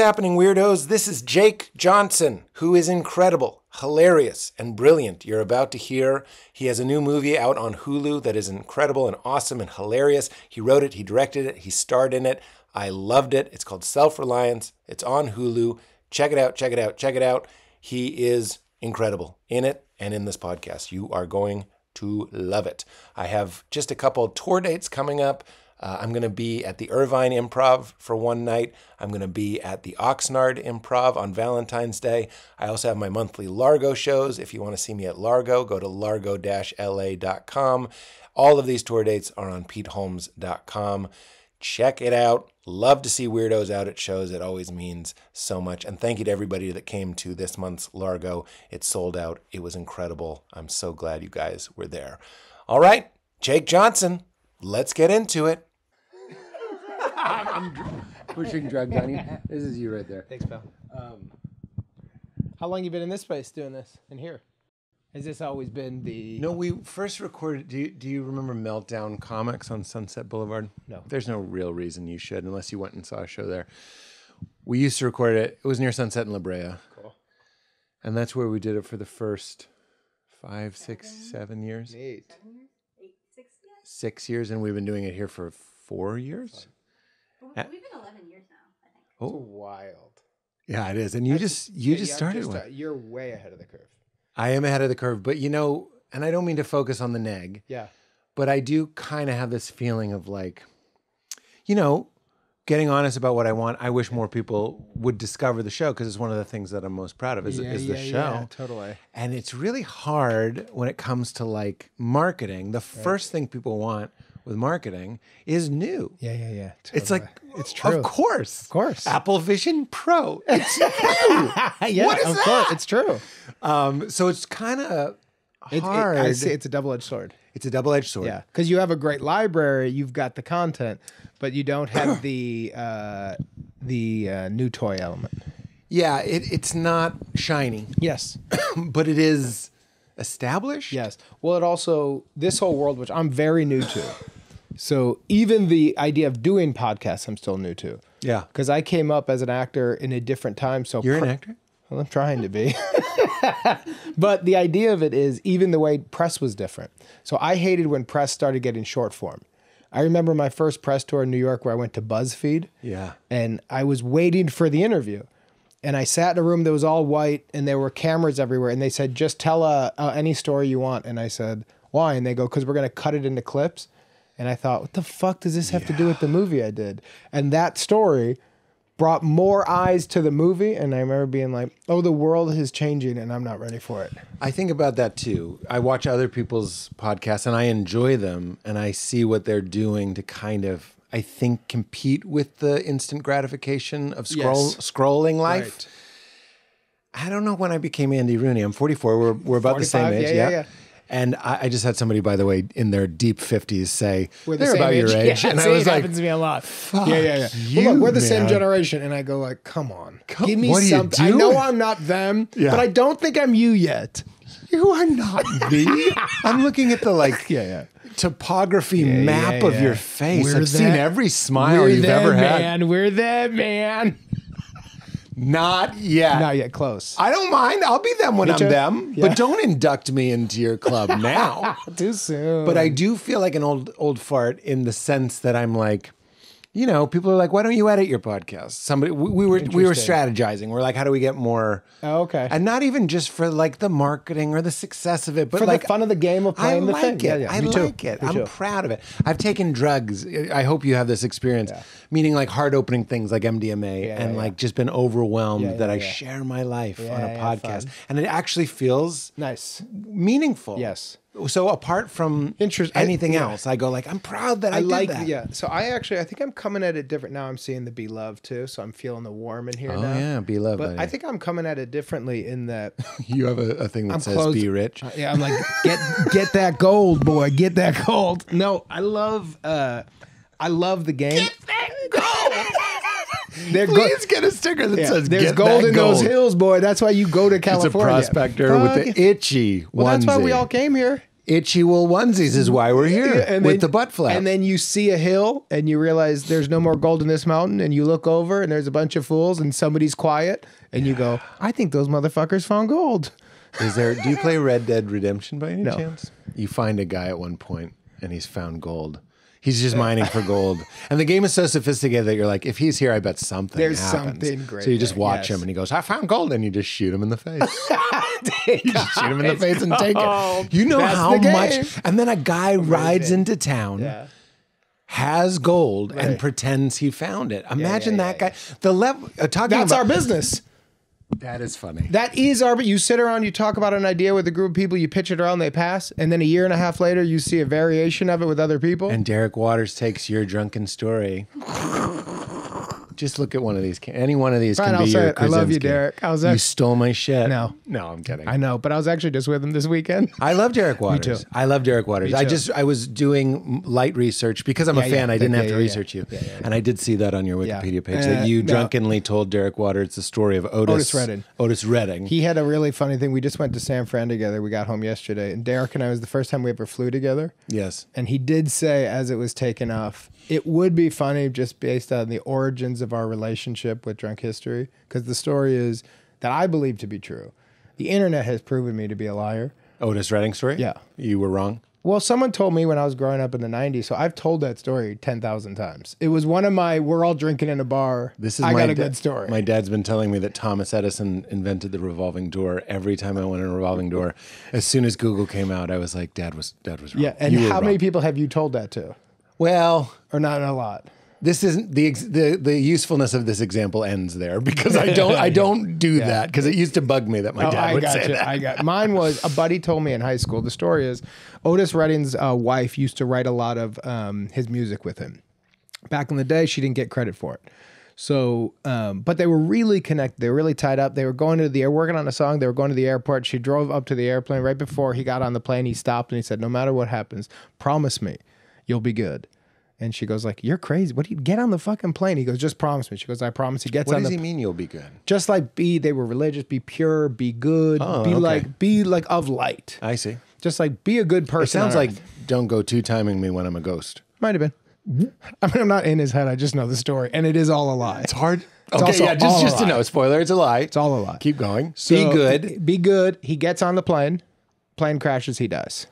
happening, weirdos? This is Jake Johnson, who is incredible, hilarious, and brilliant. You're about to hear. He has a new movie out on Hulu that is incredible and awesome and hilarious. He wrote it, he directed it, he starred in it. I loved it. It's called Self Reliance. It's on Hulu. Check it out, check it out, check it out. He is incredible in it and in this podcast. You are going to love it. I have just a couple tour dates coming up. Uh, I'm going to be at the Irvine Improv for one night. I'm going to be at the Oxnard Improv on Valentine's Day. I also have my monthly Largo shows. If you want to see me at Largo, go to largo la.com. All of these tour dates are on peteholmes.com. Check it out. Love to see weirdos out at shows. It always means so much. And thank you to everybody that came to this month's Largo. It sold out. It was incredible. I'm so glad you guys were there. All right, Jake Johnson, let's get into it. I'm pushing drugs on you. This is you right there. Thanks, pal. Um, how long you been in this space doing this in here? Has this always been the? No, we first recorded. Do you, do you remember Meltdown Comics on Sunset Boulevard? No. There's no real reason you should, unless you went and saw a show there. We used to record it. It was near Sunset in La Brea. Cool. And that's where we did it for the first five, six, seven years. Neat. Six years, and we've been doing it here for four years. We've been 11 years now, I think. Oh, wild. yeah, it is. And you That's- just you yeah, just yeah, started just, one. uh, you're way ahead of the curve. I am ahead of the curve, but you know, and I don't mean to focus on the neg. Yeah. but I do kind of have this feeling of like, you know, getting honest about what I want. I wish more people would discover the show because it's one of the things that I'm most proud of is, yeah, is the yeah, show. yeah, totally. And it's really hard when it comes to like marketing. The first thing people want with marketing is new. Yeah, yeah, yeah. It's like, it's true. Of course. Of course. Apple Vision Pro. It's new. yeah, What is of that? course, it's true. um, so it's kind of It, it, hard. I see, it's a double-edged sword. it's a double edged sword. Yeah, because you have a great library, you've got the content, but you don't have the uh, the uh, new toy element. Yeah, it, it's not shiny. Yes. but it is established. Yes. Well, it also this whole world, which I'm very new to. So even the idea of doing podcasts, I'm still new to. Yeah. Because I came up as an actor in a different time. So You're an actor? Well, I'm trying to be. but the idea of it is even the way press was different. So I hated when press started getting short form. I remember my first press tour in New York where I went to BuzzFeed. Yeah. And I was waiting for the interview. And I sat in a room that was all white and there were cameras everywhere. And they said, just tell uh, uh, any story you want. And I said, why? And they go, because we're going to cut it into clips. And I thought, what the fuck does this have to do with the movie I did? And that story brought more eyes to the movie. And I remember being like, oh, the world is changing and I'm not ready for it. I think about that too. I watch other people's podcasts and I enjoy them and I see what they're doing to kind of I think compete with the instant gratification of scroll Yes. scrolling life. I don't know when I became Andy Rooney. I'm 44. We're we're about the same age. Yeah, yeah, yeah. And I, I just had somebody, by the way, in their deep 50s say We're the they're about your age, Yeah, and I was it like, happens to me a lot. Fuck yeah, yeah, yeah. you, well, look, we're the same generation, and I go like, come on, Come- give me what are you something. I know? I'm not them, Yeah. but I don't think I'm you yet. "You are not me." I'm looking at the like Yeah, yeah. topography map yeah, of your face. We're I've seen every smile you've them, ever had. man. We're them, man. Not yet. Not yet close. I don't mind. I'll be them when Me I'm too. them. Yeah. But don't induct me into your club now. Too soon. but I do feel like an old old fart in the sense that I'm like, you know, people are like, why don't you edit your podcast? Somebody we, we were we were strategizing. We're like, how do we get more Oh, okay. and not even just for like the marketing or the success of it, but For the like fun of the game of I playing the like thing. it. Yeah, yeah. I Me too. like it. Me I'm too. proud of it. I've taken drugs. I hope you have this experience, meaning like hard opening things like MDMA, Yeah, and yeah, like just been overwhelmed Yeah, that yeah, I share my life on a podcast, fun. and it actually feels nice. meaningful. Yes. So apart from Interest- I- anything yeah. else, I go like I'm proud that I, I did like that. yeah. So I actually I think I'm coming at it different now. I'm seeing the be loved too, so I'm feeling the warm in here Oh now. yeah, be loved. But by I think I'm coming at it differently in that you have a, a thing that I'm says close- "Be rich." Uh, Yeah, I'm like, get get that gold, boy, get that gold. No, I love uh I love the game. Get that gold. There go- Please get a sticker that yeah, says there's "Get gold that in those hills, boy. That's why you go to California. It's a California. prospector with the itchy Well, that's why we all came here. Itchy wool onesies is why we're here And with then- the butt flap. And then you see a hill and you realize there's no more gold in this mountain. And you look over and there's a bunch of fools and somebody's quiet. And you go, I think those motherfuckers found gold. Is there? Do you play Red Dead Redemption by any No. chance? You find a guy at one point, and he's found gold. He's just mining for gold, and the game is so sophisticated that you're like, if he's here, I bet something. There's happens. something great So you just watch yes. him, and he goes, "I found gold," and you just shoot him in the face. shoot him in the face and take it. You know That's how much? And then a guy rides into town. Yeah. Has gold and pretends he found it. Imagine yeah, that yeah, guy. The level uh, talking That's about our business. That is funny. That is our. You sit around, you talk about an idea with a group of people, you pitch it around, they pass, and then a year and a half later, you see a variation of it with other people. And Derek Waters takes your drunken story. Just look at one of these. Can- Any one of these Fine, can I'll be your it. I love you, Derek. I was you stole my shit. No. no, I'm kidding. I know, but I was actually just with him this weekend. I love Derek Waters. too. I love Derek Waters. I just I was doing light research because I'm Yeah, a fan. yeah. I didn't Yeah, have to research you, Yeah, yeah, yeah. and I did see that on your. Wikipedia page Uh, that you no. drunkenly told Derek Waters the story of Otis Otis Redding. Otis Redding. He had a really funny thing. We just went to San Fran together. We got home yesterday, and Derek and I was the first time we ever flew together. yes. And he did say, as it was taken off, it would be funny just based on the origins of our relationship with Drunk History, because the story is that I believe to be true. The internet has proven me to be a liar. Oh, Otis Redding story. Yeah. you were wrong. Well, someone told me when I was growing up in the 90s, so I've told that story 10,000 times. It was one of my, we're all drinking in a bar. This is I my got a da- good story. My dad's been telling me that Thomas Edison invented the revolving door. Every time I went in a revolving door, as soon as Google came out, I was like, "Dad was Dad was wrong." yeah. And You how many people have you told that to? Well, Or not a lot? This isn't the ex- the the usefulness of this example ends there because I don't I don't do that because it used to bug me that my Oh, dad I would got say you. that. I got mine was a buddy told me in high school. The story is Otis Redding's uh, wife used to write a lot of um, his music with him. Back in the day, she didn't get credit for it. So, um, but they were really connected. They were really tied up. They were going to the air, working on a song. They were going to the airport. She drove up to the airplane right before he got on the plane. He stopped and he said, "No matter what happens, promise me, you'll be good." And she goes like, "You're crazy. What do you get on the fucking plane?" He goes, "Just promise me." She goes, "I promise." He gets What on What does the he mean? You'll be good. just like be they were religious be pure be good Oh, be okay. like be like of light I see. just like be a good person It sounds like don't go two timing me when I'm a ghost. might have been i mean i'm not in his head i just know the story and it is all a lie It's hard. It's okay, yeah, just just to know, spoiler, it's a lie. it's all a lie Keep going. So, be good. be good he gets on the plane plane crashes he dies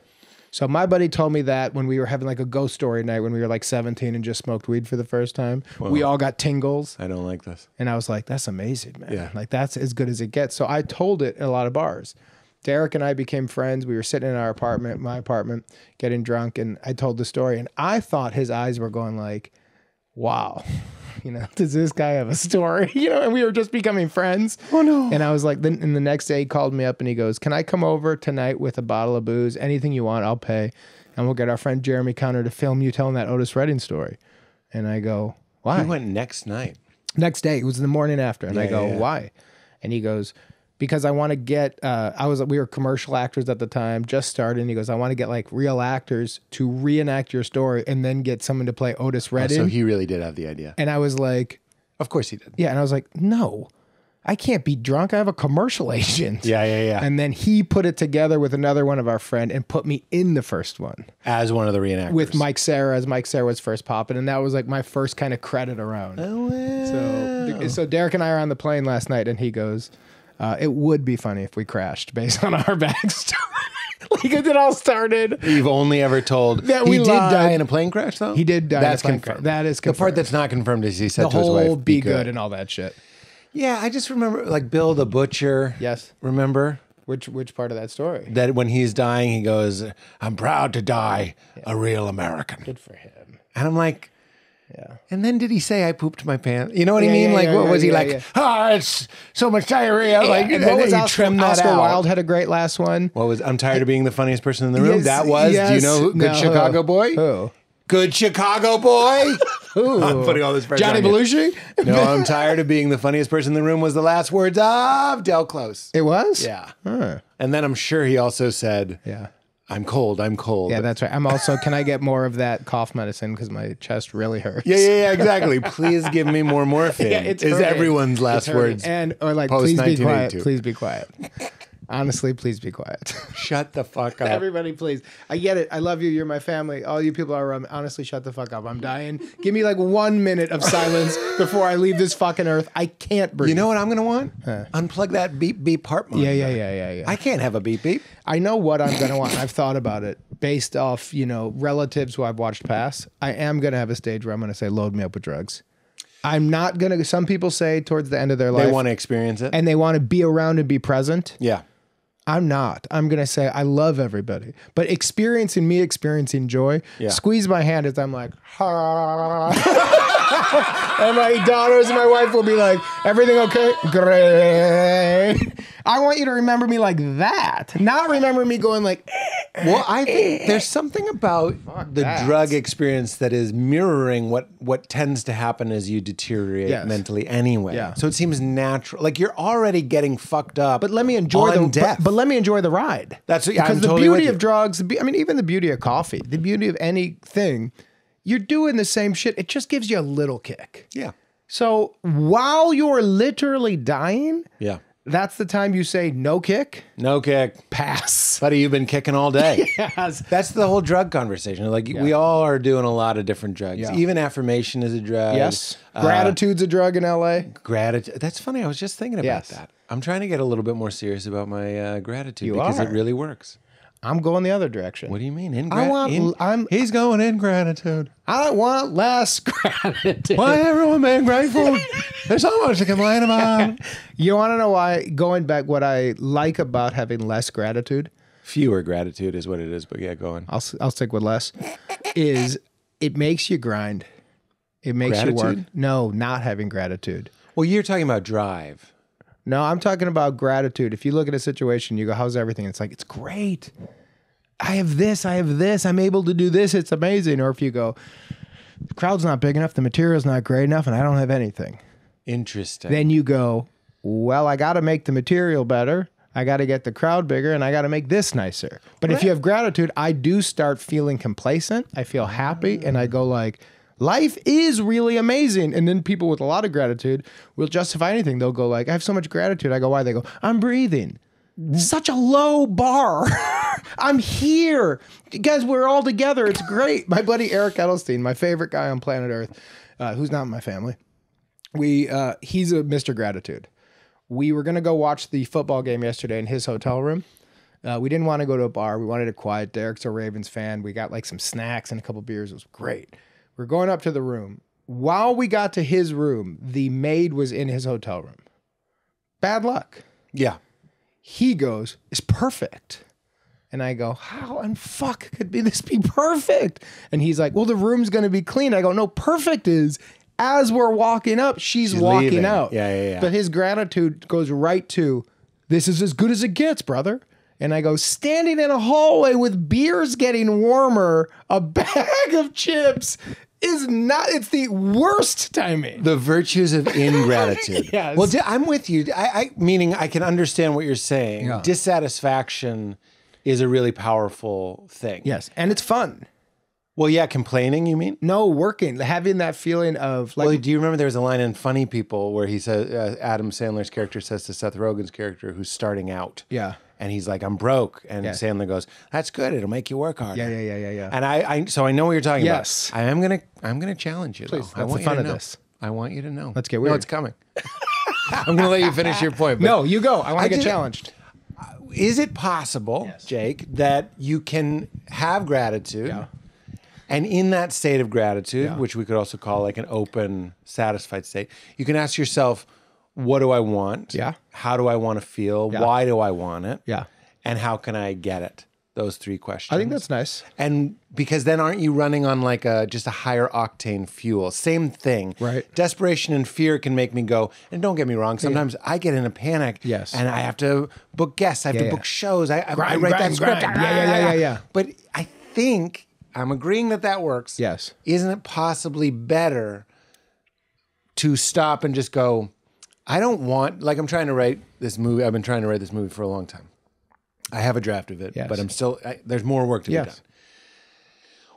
so my buddy told me that when we were having like a ghost story night when we were like 17 and just smoked weed for the first time we all got tingles I don't like this. And I was like, that's amazing, man. Yeah. Like that's as good as it gets. So I told it in a lot of bars. Derek and I became friends. We were sitting in our apartment, my apartment, getting drunk, and I told the story. And I thought his eyes were going like, wow, you know, does this guy have a story? You know, and we were just becoming friends. Oh no. And I was like, then and the next day he called me up and he goes, Can I come over tonight with a bottle of booze? Anything you want, I'll pay. And we'll get our friend Jeremy Konner to film you telling that Otis Redding story. And I go, Why? He went next night. next day it was the morning after and i go yeah, yeah. why and he goes because i want to get uh, i was we were commercial actors at the time just started and he goes i want to get like real actors to reenact your story and then get someone to play otis redding So he really did have the idea. and i was like Of course he did. yeah and i was like no i can't be drunk i have a commercial agent Yeah, yeah, yeah. and then he put it together with another one of our friend and put me in the first one As one of the reenactors. with Mike Cera as Mike Cera was first popping, and that was like my first kind of credit around. Oh, So, so Derek and I are on the plane last night, and he goes, uh, "It would be funny if we crashed based on our backstory." like it all started. You've only ever told That he we did lied. die in a plane crash, though. He did die in a That's plane confirmed. crash. That is the part that's not confirmed is he said The to his whole wife, be good and all that shit. Yeah, I just remember like Bill the butcher. Yes. remember Which which part of that story? that when he's dying, he goes, "I'm proud to die a real American," Good for him. and I'm like. Yeah. And then did he say I pooped my pants? You know what Yeah, I mean? yeah, like yeah, what was he like? Ah, it's so much diarrhea. like and what was he Oscar, trimmed that Oscar out. Wilde had a great last one. What was I'm tired of being the funniest person in the room. Yes, that was. Do you know who, Good No, Chicago who? boy? Who? Good Chicago boy. I'm putting all this pressure Johnny. Belushi? No, I'm tired of being the funniest person in the room. Was the last words of Del Close. It was. Yeah. Huh. And then I'm sure he also said, Yeah. "I'm cold. I'm cold." Yeah, that's right. I'm also. Can I get more of that cough medicine because my chest really hurts? yeah, yeah, yeah, exactly. Please give me more morphine. Yeah, it's is hurting. everyone's last words. And or like, please be quiet. Please be quiet. Honestly, please be quiet. Shut the fuck up. Everybody, please. I get it. I love you. You're my family. All you people are around. me. Honestly, shut the fuck up. I'm dying. Give me like one minute of silence before I leave this fucking earth. I can't breathe. you know what I'm gonna want? Unplug that beep beep part monitor. Yeah, yeah, yeah, yeah, yeah. I can't have a beep beep. I know what I'm gonna want. I've thought about it based off, you know, relatives who I've watched pass. I am gonna have a stage where I'm gonna say, load me up with drugs. I'm not gonna. Some people say towards the end of their life, They want to experience it. and they want to be around and be present. yeah. I'm not. I'm gonna say I love everybody, but experiencing me experiencing joy. Yeah. Squeeze my hand as I'm like, and my daughters and my wife will be like, everything okay? Great. I want you to remember me like that, not remember me going like, eh. Well, I think eh. there's something about the that. drug experience that is mirroring what what tends to happen as you deteriorate Yes. mentally anyway. Yeah. So it seems natural. Like you're already getting fucked up. but let me enjoy on the death. But, but let me enjoy the ride. That's yeah, because I'm the totally beauty of drugs. I mean, even the beauty of coffee, the beauty of anything, you're doing the same shit. It just gives you a little kick. yeah. So while you're literally dying, Yeah. That's the time you say no kick, No kick. pass. Buddy, you've been kicking all day. Yes. That's the whole drug conversation. Like we all are doing a lot of different drugs. Yeah. Even affirmation is a drug. Yes. Uh, Gratitude's a drug in LA. gratitude. That's funny. I was just thinking about Yes. that. I'm trying to get a little bit more serious about my uh, gratitude You because it really works. I'm going the other direction. What do you mean? In I want- in- I'm- he's going in gratitude. I want less gratitude. Why everyone being grateful? There's so much to complain about. You want to know why? Going back, what I like about having less gratitude, Fewer gratitude is what it is, but yeah, go on. I'll I'll stick with less, is it makes you grind. It makes you work. No, not having gratitude. Well, you're talking about drive. No, I'm talking about gratitude. If you look at a situation, you go, "How's everything?" It's like it's great. I have this. I have this. I'm able to do this. It's amazing. Or if you go, the crowd's not big enough, the material's not great enough, and I don't have anything. Interesting. Then you go, well, I got to make the material better. I got to get the crowd bigger and I got to make this nicer. But if you have gratitude, I do start feeling complacent. I feel happy and I go like, life is really amazing. And then people with a lot of gratitude will justify anything. They'll go like, I have so much gratitude. I go, why? They go, I'm breathing. Such a low bar. I'm here. Guys, we're all together. It's great. My buddy Eric Edelstein, my favorite guy on planet Earth, uh, who's not in my family we uh he's a Mr. Gratitude. We were gonna go watch the football game yesterday in his hotel room. Uh, we didn't want to go to a bar. We wanted it quiet. Derek's a Ravens fan. We got like some snacks and a couple beers. It was great. We're going up to the room. While we got to his room, the maid was in his hotel room. Bad luck. yeah. He goes, "It's perfect." And I go, how and fuck could be this be perfect? And he's like, well, the room's gonna be clean. I go, no, perfect is as we're walking up, she's, walking leaving. out. Yeah, yeah, yeah. But his gratitude goes right to, this is as good as it gets, brother. And I go, standing in a hallway with beers getting warmer, a bag of chips is not, it's the worst timing. The virtues of ingratitude. Yes. Well, I'm with you. I, I meaning I can understand what you're saying. Yeah. Dissatisfaction is a really powerful thing. Yes. And it's fun. Well, yeah, complaining. You mean? No, working, having that feeling of like, Well, do you remember there was a line in Funny People where he says uh, Adam Sandler's character says to Seth Rogen's character who's starting out. yeah. And he's like, "I'm broke," and Yeah. Sandler goes, "That's good. It'll make you work harder." Yeah, yeah, yeah, yeah, yeah. And I, I, so I know what you're talking Yes. about. I am gonna, I'm gonna challenge you. Please, though. I that's want the you fun to of know. this. I want you to know. Let's get No, weird. it's coming. I'm gonna let you finish your point. but- No, you go. I want to get challenged. Uh, is it possible, Jake, that you can have gratitude, Yeah. and in that state of gratitude, Yeah. which we could also call like an open, satisfied state, you can ask yourself, "What do I want? Yeah. How do I want to feel? Yeah. Why do I want it? Yeah. And how can I get it?" Those three questions. I think that's nice. And because then aren't you running on like a just a higher octane fuel? Same thing. Right. Desperation and fear can make me go, and don't get me wrong, sometimes I get in a panic. Yes. And I have to book guests, I have Yeah, to yeah. book shows. I, I, I write grind, that script. grind. Yeah, yeah, yeah, yeah, yeah. But I think I'm agreeing that that works. Yes. Isn't it possibly better to stop and just go, I don't want, like I'm trying to write this movie. I've been trying to write this movie for a long time. I have a draft of it, Yes. but I'm still, I, there's more work to be done.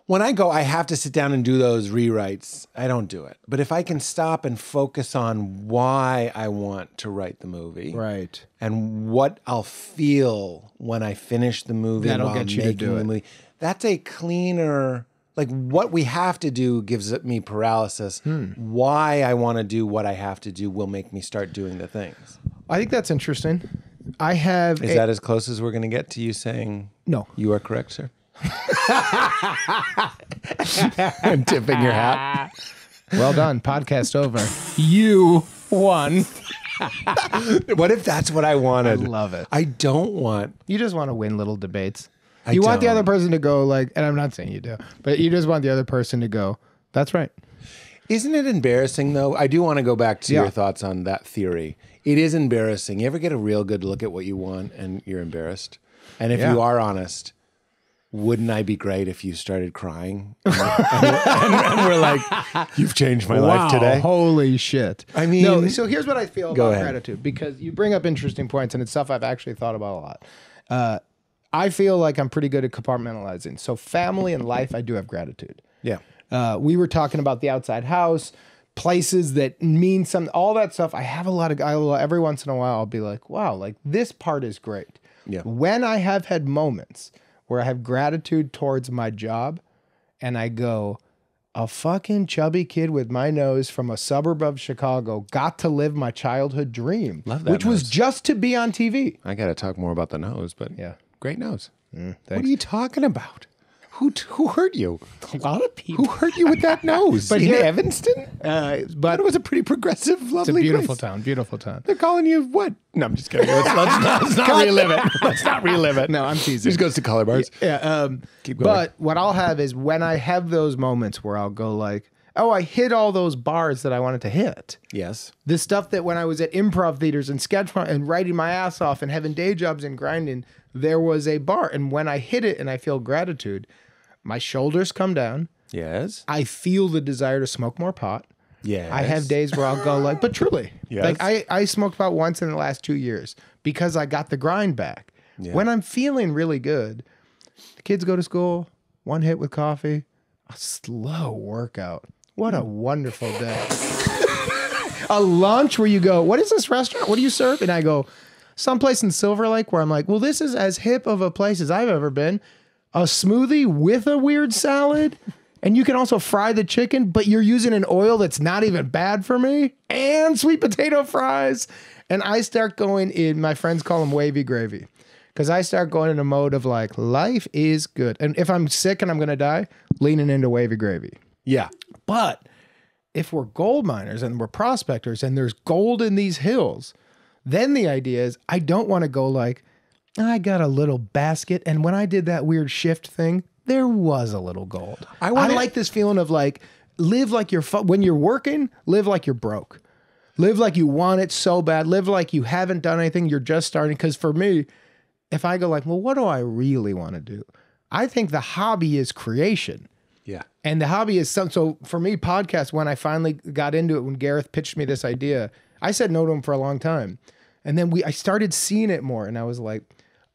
when I go, I have to sit down and do those rewrites. I don't do it. But if I can stop and focus on why I want to write the movie, Right. and what I'll feel when I finish the movie, That'll while get you to do the it. movie, that's a cleaner. Like what we have to do gives me paralysis. Hmm. Why I want to do what I have to do will make me start doing the things. I think that's interesting. I have Is a- that as close as we're going to get to you saying no. you are correct, sir? and tipping your hat. Well done. Podcast over. You won. What if that's what I wanted? I love it. I don't want. You just want to win little debates. I you want the don't. other person to go like, and I'm not saying you do, but you just want the other person to go. That's right. Isn't it embarrassing though? I do want to go back to Yeah. your thoughts on that theory. It is embarrassing. You ever get a real good look at what you want and you're embarrassed? And if Yeah. you are honest, wouldn't I be great if you started crying? and, and- and we're like, you've changed my life today. Holy shit. I mean- no, so here's what I feel Go about ahead. gratitude because you bring up interesting points and it's stuff I've actually thought about a lot. Uh, I feel like I'm pretty good at compartmentalizing. So, family and life, I do have gratitude. Yeah. Uh, we were talking about the outside house, places that mean something, all that stuff. I have a lot of, I will, every once in a while, I'll be like, wow, like this part is great. Yeah. When I have had moments where I have gratitude towards my job and I go, a fucking chubby kid with my nose from a suburb of Chicago got to live my childhood dream, Love that which was just to be on TV. I got to talk more about the nose, but Yeah. Great nose. what are you talking about? Who who hurt you? A lot of people. Who hurt you with that nose? But in here- Evanston? Uh, But but it was a pretty progressive, it's a lovely beautiful place. town, beautiful town. They're calling you what? No, I'm just kidding. Let's, let's not, let's not relive it. Let's not relive it. No, I'm teasing. just goes to color bars. Yeah. Um, Keep going. But what I'll have is when I have those moments where I'll go like, oh, I hit all those bars that I wanted to hit. Yes. The stuff that when I was at improv theaters and sketch and writing my ass off and having day jobs and grinding, there was a bar. And when I hit it and I feel gratitude, my shoulders come down. Yes. I feel the desire to smoke more pot. Yes. I have days where I'll go like, but truly, Yes. like I, I smoked pot once in the last two years because I got the grind back. When I'm feeling really good, the kids go to school, one hit with coffee, a slow workout. What a wonderful day. a lunch where you go, what is this restaurant? What do you serve? And I go, someplace in Silver Lake where I'm like, well, this is as hip of a place as I've ever been. A smoothie with a weird salad. And you can also fry the chicken, but you're using an oil that's not even bad for me. And sweet potato fries. And I start going in, my friends call them wavy gravy. Because I start going in a mode of like, life is good. And if I'm sick and I'm going to die, leaning into wavy gravy. Yeah. But if we're gold miners and we're prospectors and there's gold in these hills, then the idea is I don't want to go like, I got a little basket. And when I did that weird shift thing, there was a little gold. I, wanna- like this feeling of like, live like you're, fu- when you're working, live like you're broke. Live like you want it so bad. Live like you haven't done anything. You're just starting. Because for me, if I go like, well, what do I really want to do? I think the hobby is creation. Yeah. And the hobby is some. So for me, podcast. When I finally got into it, when Gareth pitched me this idea, I said no to him for a long time, and then we I started seeing it more, and I was like,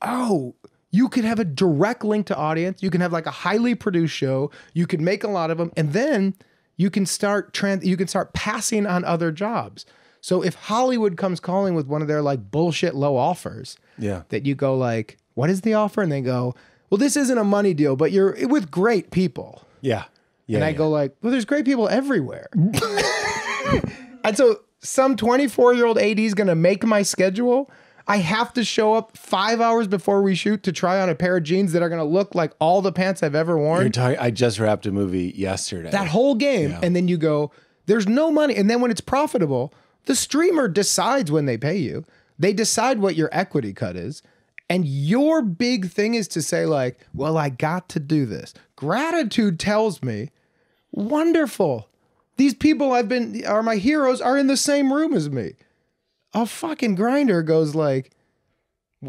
oh, you could have a direct link to audience. You can have like a highly produced show. You can make a lot of them, and then you can start trans. You can start passing on other jobs. So if Hollywood comes calling with one of their like bullshit low offers, Yeah. that you go like, what is the offer? And they go, well, this isn't a money deal, but you're with great people. Yeah. Yeah. And I yeah. go like, well, there's great people everywhere. and so some 24 year old AD is going to make my schedule. I have to show up five hours before we shoot to try on a pair of jeans that are going to look like all the pants I've ever worn. You're talking, I just wrapped a movie yesterday. that whole game. And then you go, there's no money. And then when it's profitable, the streamer decides when they pay you. They decide what your equity cut is. And your big thing is to say, like, well, I got to do this. Gratitude tells me, wonderful. These people I've been are my heroes are in the same room as me. A fucking grinder goes like,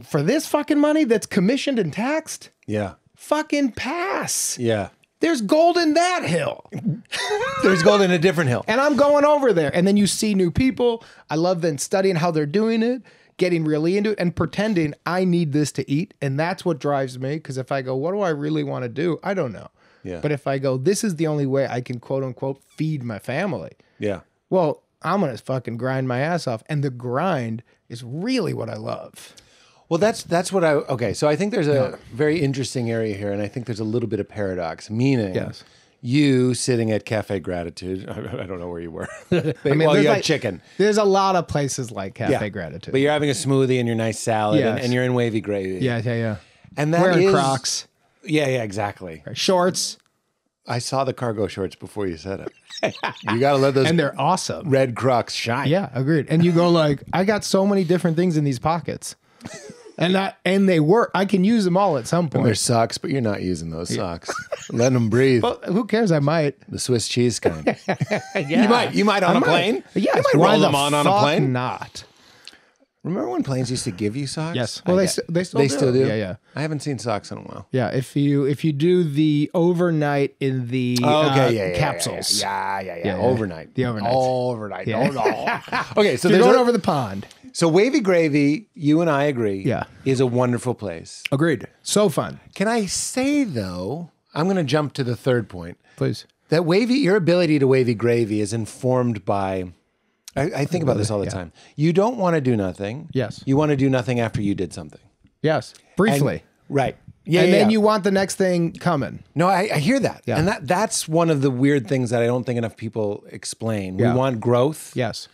for this fucking money that's commissioned and taxed, yeah. fucking pass. Yeah. There's gold in that hill. There's gold in a different hill. And I'm going over there. And then you see new people. I love then studying how they're doing it, getting really into it, and pretending I need this to eat. And that's what drives me. Because if I go, what do I really want to do? I don't know. Yeah. But if I go, this is the only way I can quote unquote feed my family. Yeah. Well, I'm gonna fucking grind my ass off, and the grind is really what I love. Well, that's that's what I okay. So I think there's a very interesting area here, and I think there's a little bit of paradox. Meaning, Yes. you sitting at Cafe Gratitude. I, I don't know where you were. I mean, well, you had like- chicken. There's a lot of places like Cafe Gratitude. But you're having a smoothie and your nice salad, and, and you're in wavy gravy. yeah, yeah, yeah. and that Wearing is- Crocs, Yeah, yeah, exactly. shorts, I saw the cargo shorts before you said it. you got to let those and they're awesome. red Crocs shine. Yeah, agreed. And you go like, I got so many different things in these pockets, and that and they work. I can use them all at some point. They're point. socks, but you're not using those socks. Let them breathe. Well, who cares? I might. the Swiss cheese kind. Yeah. You might. You might on I a might. plane. Yeah, You might roll the them on on a plane. Not. Remember when planes used to give you socks? Yes. Well, I they get- they still they do. still do. Yeah, yeah. I haven't seen socks in a while. Yeah. If you if you do the overnight in the Oh, okay, uh, yeah, yeah, yeah, capsules, Yeah, yeah, yeah. Yeah, yeah. Overnight. The overnights. Overnight. Yeah. No, no. okay, so If you're going a- over the pond. so wavy gravy. You and I agree. Yeah. is a wonderful place. Agreed. So fun. Can I say though? I'm going to jump to the third point. Please. That wavy, your ability to wavy gravy is informed by. I, I think about this all the Yeah. time. You don't want to do nothing. Yes. You want to do nothing after you did something. Yes. Briefly. Right. Yeah. and yeah, then yeah. you want the next thing coming. No, I, I hear that. Yeah. And that that's one of the weird things that I don't think enough people explain. We want growth. Yes.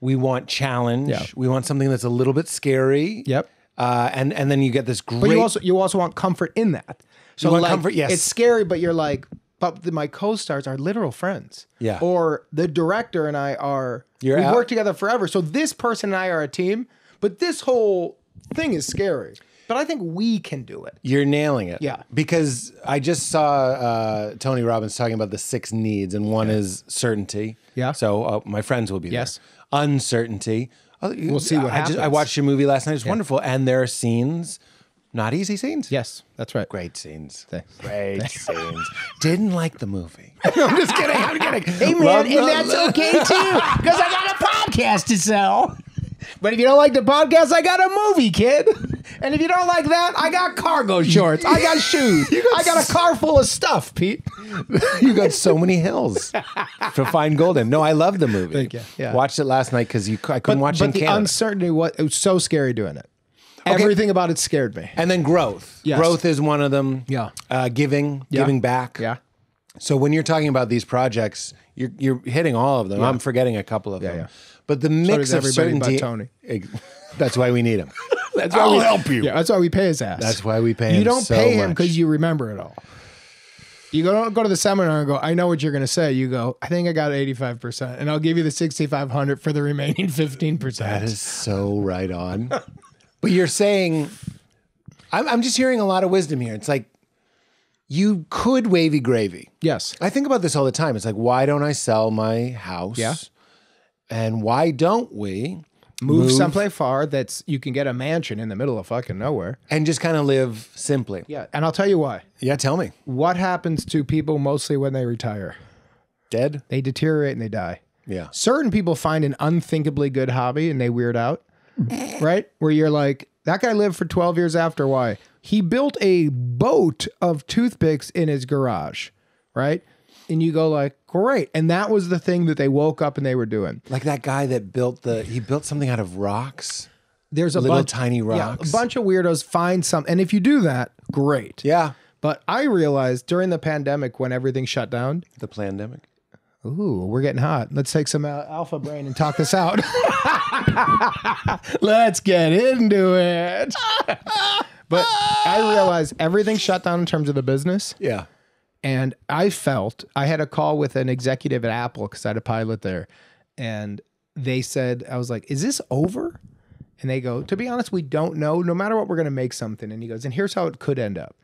We want challenge. Yeah. We want something that's a little bit scary. Yep. Uh, and and then you get this great. But you also you also want comfort in that. So like, comfort, yes. It's scary, but you're like, but the, my co-stars are literal friends. Yeah. Or the director and I are. You're we've out- worked together forever. So this person and I are a team. But this whole thing is scary. But I think we can do it. You're nailing it. Yeah. Because I just saw uh, Tony Robbins talking about the six needs, and one is certainty. Yeah. So uh, my friends will be Yes. there. Uncertainty. We'll see what I Just, I watched your movie last night. It's wonderful, and there are scenes, not easy scenes. Yes, that's right. Great scenes. Thanks. Great scenes. Didn't like the movie. I'm just kidding. I'm kidding. Hey man, Love and the- that's okay too, because I got a podcast to sell. But if you don't like the podcast, I got a movie, kid. And if you don't like that, I got cargo shorts. I got shoes. I got a car full of stuff, Pete. you got so many hills to find gold in. No, I love the movie. Thank you. Yeah. Watched it last night because you I couldn't watch it but in the Canada. uncertainty, what it was so scary doing it. Everything about it scared me. and then growth. Yes. Growth is one of them. Yeah. Uh, giving, Yeah. giving back. Yeah. So when you're talking about these projects, you're you're hitting all of them. I'm forgetting a couple of them. yeah. But the mix does of certainty. Tony. That's why we need him. That's why I'll we help you. Yeah, that's why we pay his ass. That's why we pay him. you don't so pay him because you remember it all. You go go to the seminar and go. I know what you're going to say. You go. I think I got 85 percent, and I'll give you the 6,500 for the remaining 15 That percent. is so right on. but you're saying, I'm, I'm just hearing a lot of wisdom here. It's like you could wavy gravy. Yes. I think about this all the time. It's like, why don't I sell my house? Yeah. And why don't we Move, someplace far that's you can get a mansion in the middle of fucking nowhere. and just kind of live simply? Yeah, and I'll tell you why. Yeah, tell me. What happens to people mostly when they retire? Dead? They deteriorate and they die. Yeah. certain people find an unthinkably good hobby and they weird out, Eh. right? Where you're like, that guy lived for 12 years after. Why? He built a boat of toothpicks in his garage, right? And you go like, great. And that was the thing that they woke up and they were doing. Like that guy that built the, he built something out of rocks. There's a Little bunch, tiny yeah, a bunch of weirdos find some. And if you do that, great. Yeah. But I realized during the pandemic when everything shut down, The pandemic. Ooh, we're getting hot. Let's take some uh, alpha brain and talk this out. Let's get into it. but I realized everything shut down in terms of the business. Yeah. And I felt I had a call with an executive at Apple because I had a pilot there. And they said, I was like, is this over? And they go, to be honest, we don't know. No matter what, we're going to make something. And he goes, and here's how it could end up.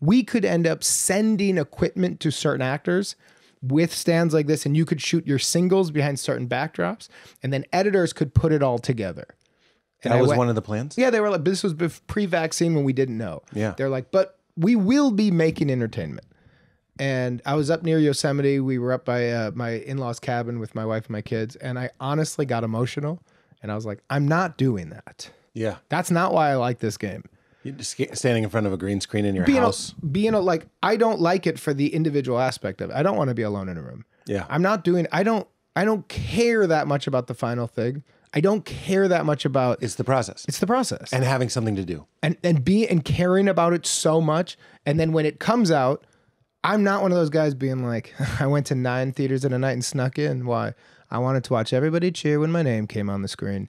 We could end up sending equipment to certain actors with stands like this, and you could shoot your singles behind certain backdrops, and then editors could put it all together. And That I was went- one of the plans? yeah, they were like, this was pre-vaccine when we didn't know. Yeah. they're like, but we will be making entertainment. And I was up near Yosemite. We were up by uh, my in-laws' cabin with my wife and my kids, and I honestly got emotional. And I was like, I'm not doing that. Yeah. That's not why I like this game. You're just standing in front of a green screen in your being house. a, being a, like I don't like it for the individual aspect of it. I don't want to be alone in a room. Yeah. I'm not doing I don't I don't care that much about the final thing. I don't care that much about it's the process it's the process. and having something to do. and and be and caring about it so much and then when it comes out i'm not one of those guys being like i went to nine theaters in a night and snuck in why i wanted to watch everybody cheer when my name came on the screen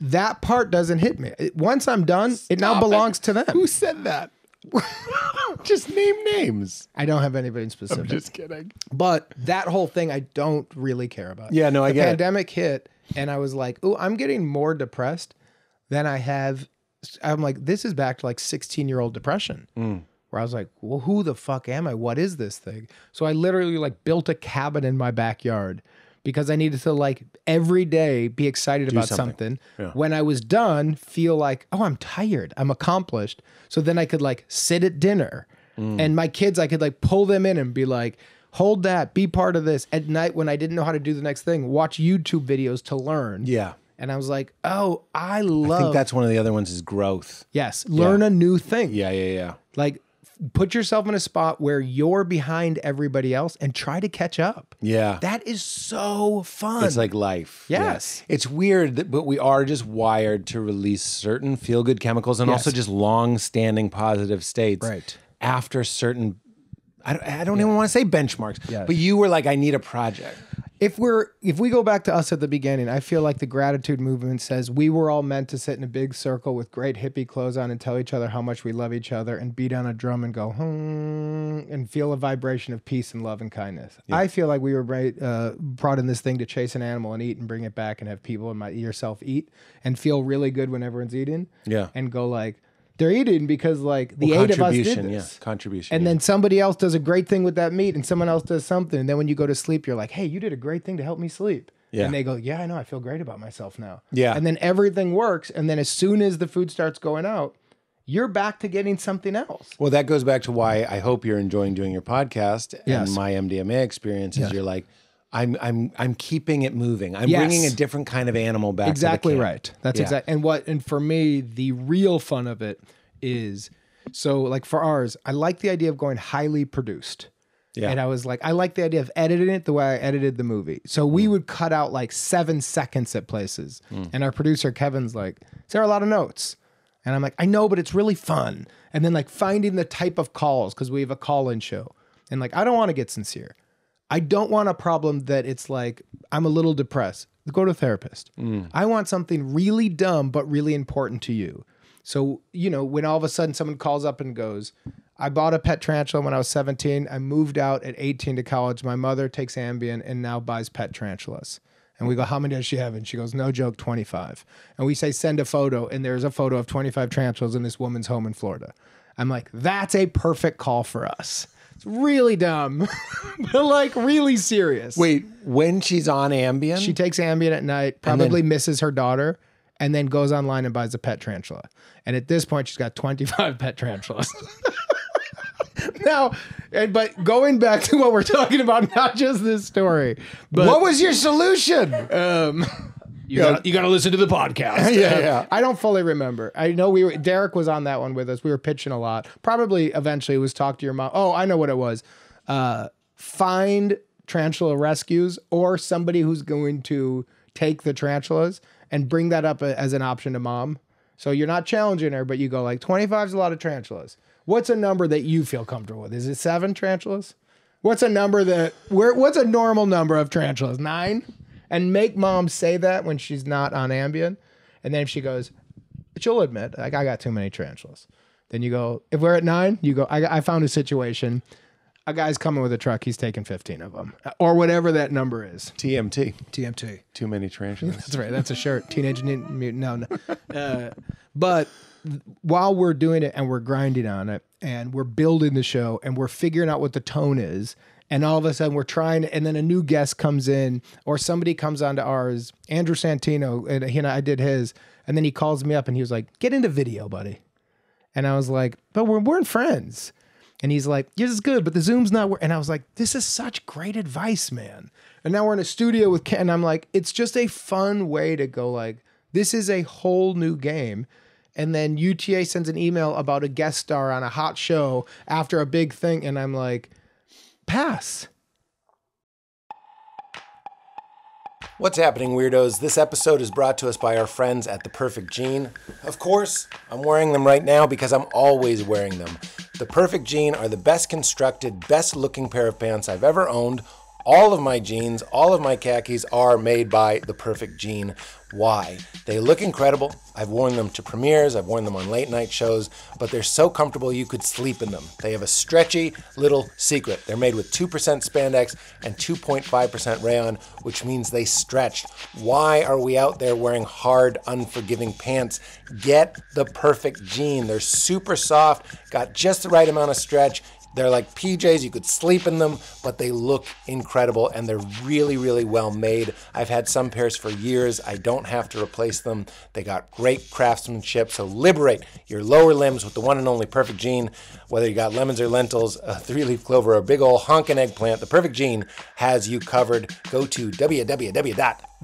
that part doesn't hit me once i'm done it now Stop it. belongs to them Who said that? just name names. i don't have anybody in specific Just kidding. but that whole thing i don't really care about Yeah, no, I the get it. pandemic hit and i was like oh i'm getting more depressed than i have i'm like this is back to like 16 year old depression Mm. where i was like well who the fuck am i what is this thing so i literally like built a cabin in my backyard because i needed to like every day be excited about something. something, when i was done feel like oh i'm tired. I'm accomplished. So then i could like sit at dinner. Mm. and my kids i could like pull them in and be like hold that. Be part of this. At night when i didn't know how to do the next thing watch youtube videos to learn. Yeah. and i was like oh i love I think that's one of the other ones is growth. yes. Learn a new thing. Yeah, yeah, yeah. like put yourself in a spot where you're behind everybody else and try to catch up Yeah. that is so fun It's like life. Yes. Yeah. It's weird, that, but we are just wired to release certain feel good chemicals and Yes. also just long standing positive states. Right. After certain, I don't, I don't even want to say benchmarks, Yes. but you were like, I need a project. If we're if we go back to us at the beginning, I feel like the gratitude movement says we were all meant to sit in a big circle with great hippie clothes on and tell each other how much we love each other and beat on a drum and go hmm and feel a vibration of peace and love and kindness. I feel like we were right, uh, brought in this thing to chase an animal and eat and bring it back and have people and my yourself eat and feel really good when everyone's eating. Yeah. and go like they're eating because like the Well, eight of us did contribution, this. yeah, contribution. And yeah. then somebody else does a great thing with that meat, and someone else does something. And then when you go to sleep, you're like, "Hey, you did a great thing to help me sleep." Yeah. And they go, "Yeah, I know. I feel great about myself now." Yeah. And then everything works. And then as soon as the food starts going out, you're back to getting something else. Well, that goes back to why I hope you're enjoying doing your podcast Yes. and my MDMA experience. Is you're like, I'm I'm I'm keeping it moving. I'm Yes. bringing a different kind of animal back. exactly to the camp. right. That's Yeah. exact. And what and for me, the real fun of it is so like for ours, I like the idea of going highly produced. Yeah. And I was like, I like the idea of editing it the way I edited the movie. So we Hmm. would cut out like seven seconds at places. And our producer Kevin's like, Is there a lot of notes? And I'm like, I know, but it's really fun. And then like finding the type of calls, because we have a call-in show. And like, I don't want to get sincere. I don't want a problem that it's like, I'm a little depressed. Go to a therapist. Mm. I want something really dumb, but really important to you. So, you know, when all of a sudden someone calls up and goes, I bought a pet tarantula when I was 17. I moved out at 18 to college. My mother takes Ambien and now buys pet tarantulas. And we go, How many does she have? And she goes, No joke, 25. And we say, Send a photo. And there's a photo of 25 tarantulas in this woman's home in Florida. I'm like, That's a perfect call for us. It's really dumb, but like really serious. Wait, when she's on Ambien, She takes Ambien at night, probably misses her daughter, and then goes online and buys a pet tarantula. And at this point, she's got 25 pet tarantulas. now, and but going back to what we're talking about, not just this story, but what was your solution? Um, you got you got to listen to the podcast. Yeah, yeah. I don't fully remember. I know we were Derek was on that one with us. We were pitching a lot. Probably eventually it was talk to your mom. Oh, I know what it was. Uh, find tarantula rescues or somebody who's going to take the tarantulas and bring that up as an option to mom. So you're not challenging her, but you go like 25 is a lot of tarantulas. What's a number that you feel comfortable with? Is it seven tarantulas? What's a number that where what's a normal number of tarantulas? Nine? And make mom say that when she's not on Ambien. And then if she goes, she'll admit, like I got too many tarantulas. Then you go, if we're at nine, you go, I, I found a situation. A guy's coming with a truck, he's taking 15 of them. Or whatever that number is. TMT. TMT. Too many tarantulas. That's right. That's a shirt. Teenage Mutant. Mutant- No, no. Uh, but while we're doing it and we're grinding on it and we're building the show and we're figuring out what the tone is, and all of a sudden we're trying, and then a new guest comes in or somebody comes onto ours, Andrew Santino, and he and I did his, and then he calls me up and he was like, "Get into video, buddy." And I was like, but we're, we're friends. And he's like, yours is good, but the Zoom's not working. And I was like, this is such great advice, man. And now we're in a studio with Ken. And I'm like, it's just a fun way to go like, this is a whole new game. And then UTA sends an email about a guest star on a hot show after a big thing. And I'm like, pass. What's happening, weirdos? This episode is brought to us by our friends at The Perfect Jean. Of course, I'm wearing them right now because I'm always wearing them. The Perfect Jean are the best constructed, best looking pair of pants I've ever owned. All of my jeans, all of my khakis are made by The Perfect jean. Why? They look incredible. I've worn them to premieres, I've worn them on late night shows, but they're so comfortable you could sleep in them. They have a stretchy little secret. They're made with 2% spandex and 2.5% rayon, which means they stretch. Why are we out there wearing hard, unforgiving pants? Get the perfect jean. They're super soft, got just the right amount of stretch. They're like PJs, you could sleep in them, but they look incredible and they're really, really well made. I've had some pairs for years. I don't have to replace them. They got great craftsmanship. So liberate your lower limbs with the one and only Perfect Jean. Whether you got lemons or lentils, a three leaf clover, or a big old honkin' eggplant, the Perfect Jean has you covered. Go to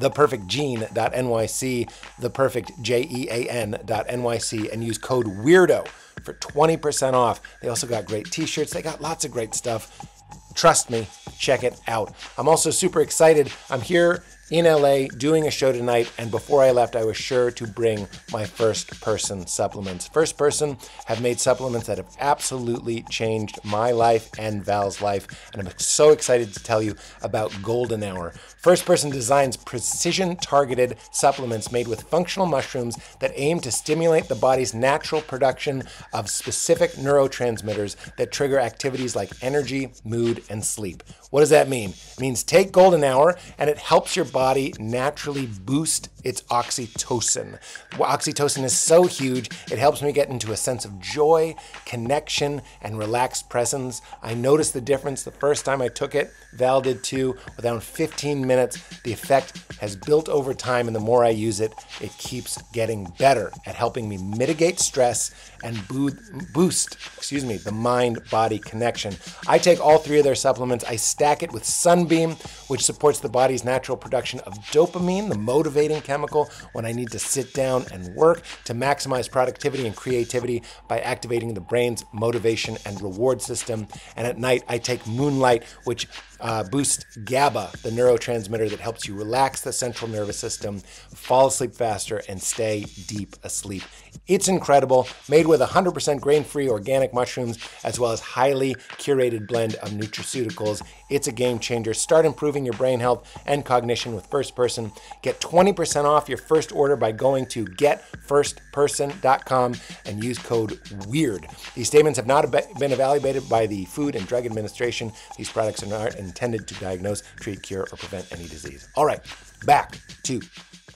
www.theperfectjean.nyc, theperfectjean.nyc, and use code WEIRDO for 20% off. They also got great t shirts, they got lots of great stuff. Trust me, check it out. I'm also super excited. I'm here in LA doing a show tonight, and before I left, I was sure to bring my first person supplements. First person have made supplements that have absolutely changed my life and Val's life, and I'm so excited to tell you about Golden Hour. First person designs precision targeted supplements made with functional mushrooms that aim to stimulate the body's natural production of specific neurotransmitters that trigger activities like energy, mood, and sleep. What does that mean? It means take Golden Hour and it helps your body naturally boost its oxytocin. Oxytocin is so huge, it helps me get into a sense of joy, connection, and relaxed presence. I noticed the difference the first time I took it. Val did too. Within 15 minutes, the effect has built over time, and the more I use it, it keeps getting better at helping me mitigate stress and boost, excuse me, the mind-body connection. I take all three of their supplements. I stack it with Sunbeam, which supports the body's natural production of dopamine, the motivating chemical when I need to sit down and work to maximize productivity and creativity by activating the brain's motivation and reward system. And at night, I take Moonlight, which uh, GABA, the neurotransmitter that helps you relax the central nervous system, fall asleep faster, and stay deep asleep. It's incredible, made with 100% grain-free organic mushrooms, as well as highly curated blend of nutraceuticals. It's a game changer. Start improving your brain health and cognition with First Person. Get 20% off your first order by going to getfirstperson.com and use code WEIRD. These statements have not been evaluated by the Food and Drug Administration. These products are not intended to diagnose, treat, cure, or prevent any disease. All right, back to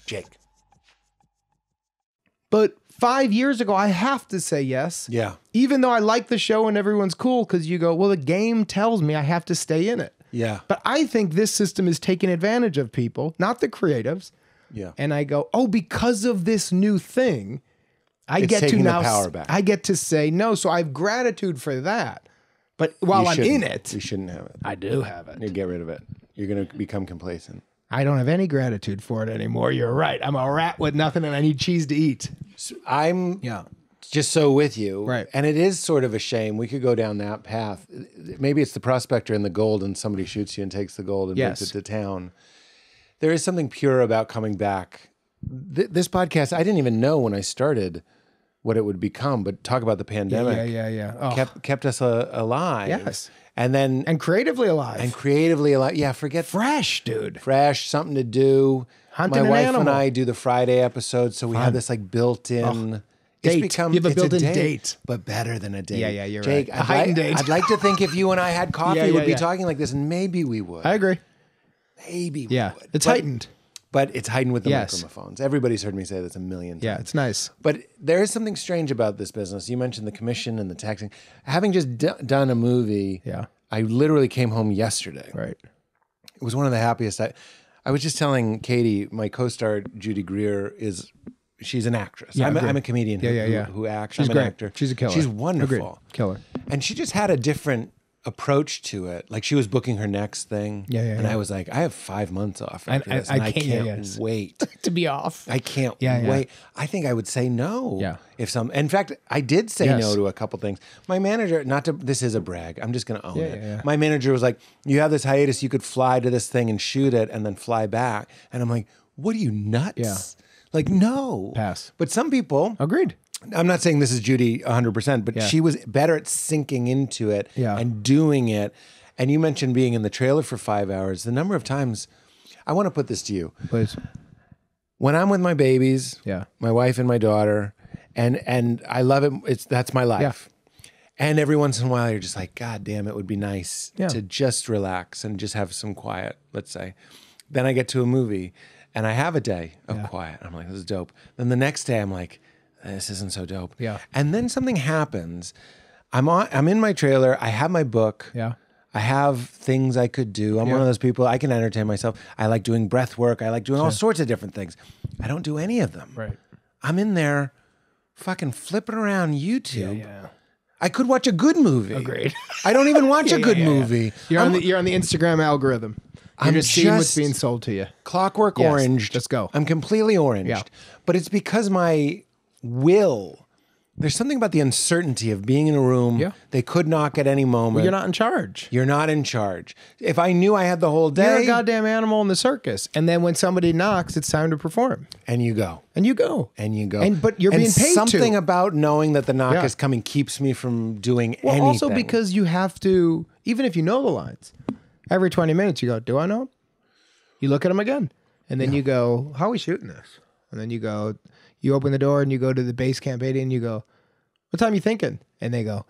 Jake. But five years ago, I have to say yes. Yeah. Even though I like the show and everyone's cool, because you go, well, the game tells me I have to stay in it. Yeah. But I think this system is taking advantage of people, not the creatives. Yeah. And I go, oh, because of this new thing, I It's get to now. I get to say no. So I have gratitude for that. But while I'm in it, You shouldn't have it. I do have it. You get rid of it. You're going to become complacent. I don't have any gratitude for it anymore. You're right. I'm a rat with nothing, and I need cheese to eat. I'm Yeah. just so with you. Right. And it is sort of a shame. We could go down that path. Maybe it's the prospector and the gold, and somebody shoots you and takes the gold and Yes. brings it to town. There is something pure about coming back. Th- this podcast, I didn't even know when I started what it would become, but talk about the pandemic. Yeah, yeah, yeah. Oh. Kept kept us uh, alive. Yes. And then and creatively alive. and creatively alive. Yeah, forget fresh, dude. fresh, something to do. Hunting My an wife and. I do the Friday episode, so we have this like built-in. It's Date. become You have a built-in date. but better than a date. Yeah, yeah, you're Jake, right. A I'd, heightened like, date. I'd like to think if you and I had coffee, Yeah, yeah, we'd be talking like this, and maybe we would. I agree. maybe we Yeah, would. it's But- heightened. But it's heightened with the Yes. microphones. Everybody's heard me say this a million times. Yeah, it's nice. But there is something strange about this business. You mentioned the commission and the taxing. Having just d- done a movie, Yeah. I literally came home yesterday. Right. It was one of the happiest. I, I was just telling Katie, my co-star Judy Greer is, she's an actress. Yeah, I'm, a. I'm a comedian Yeah, who, yeah, yeah. who, who acts. She's I'm great. an actor. She's a killer. She's wonderful. Agreed. Killer. And she just had a different approach to it. Like she was booking her next thing. Yeah, yeah, And yeah. I was like, I have five months off I- after I- I I, can't- yeah, yes. wait. to be off. I can't Yeah, wait. I think I would say no. Yeah. If some, in fact, I did say Yes. no to a couple things. My manager, not to, this is a brag. I'm just going to own it. My manager was like, "You have this hiatus. You could fly to this thing and shoot it, and then fly back." And I'm like, "What are you nuts? Yeah. Like, no. Pass. But some people, Agreed. I'm not saying this is Judy 100%, but Yeah. she was better at sinking into it Yeah. and doing it. And you mentioned being in the trailer for five hours. The number of times, I want to put this to you. Please. When I'm with my babies, Yeah. my wife and my daughter, and and I love it. It's that's my life. And every once in a while, you're just like, God damn, it would be nice Yeah. to just relax and just have some quiet. Let's say. Then I get to a movie, and I have a day of quiet. I'm like, this is dope. Then the next day, I'm like, this isn't so dope. Yeah. And then something happens. I'm on. I'm in my trailer. I have my book. Yeah. I have things I could do. I'm one of those people. I can entertain myself. I like doing breath work. I like doing all sorts of different things. I don't do any of them. Right. I'm in there, fucking flipping around YouTube. Yeah. I could watch a good movie. Oh, Agreed. I don't even watch a good yeah, yeah. movie. You're on I'm the you're on the Instagram algorithm. You're I'm just seeing what's being sold to you. Clockwork Yes, Orange. just go. I'm completely orange. Yeah. But it's because my will. There's something about the uncertainty of being in a room. Yeah. They could knock at any moment. You're not in charge. You're not in charge. If I knew I had the whole day, You're a goddamn animal in the circus. And then when somebody knocks, it's time to perform. and you go. And you go. and you go. And but you're And being paid something to. about knowing that the knock Yeah. is coming keeps me from doing well, anything. also because you have to, even if you know the lines, every 20 minutes you go, Do I know? 'em?" You look at them again. And then you go, How are we shooting this? And then you go, You open the door and you go to the base camp 80 and you go, What time you thinking? And they go,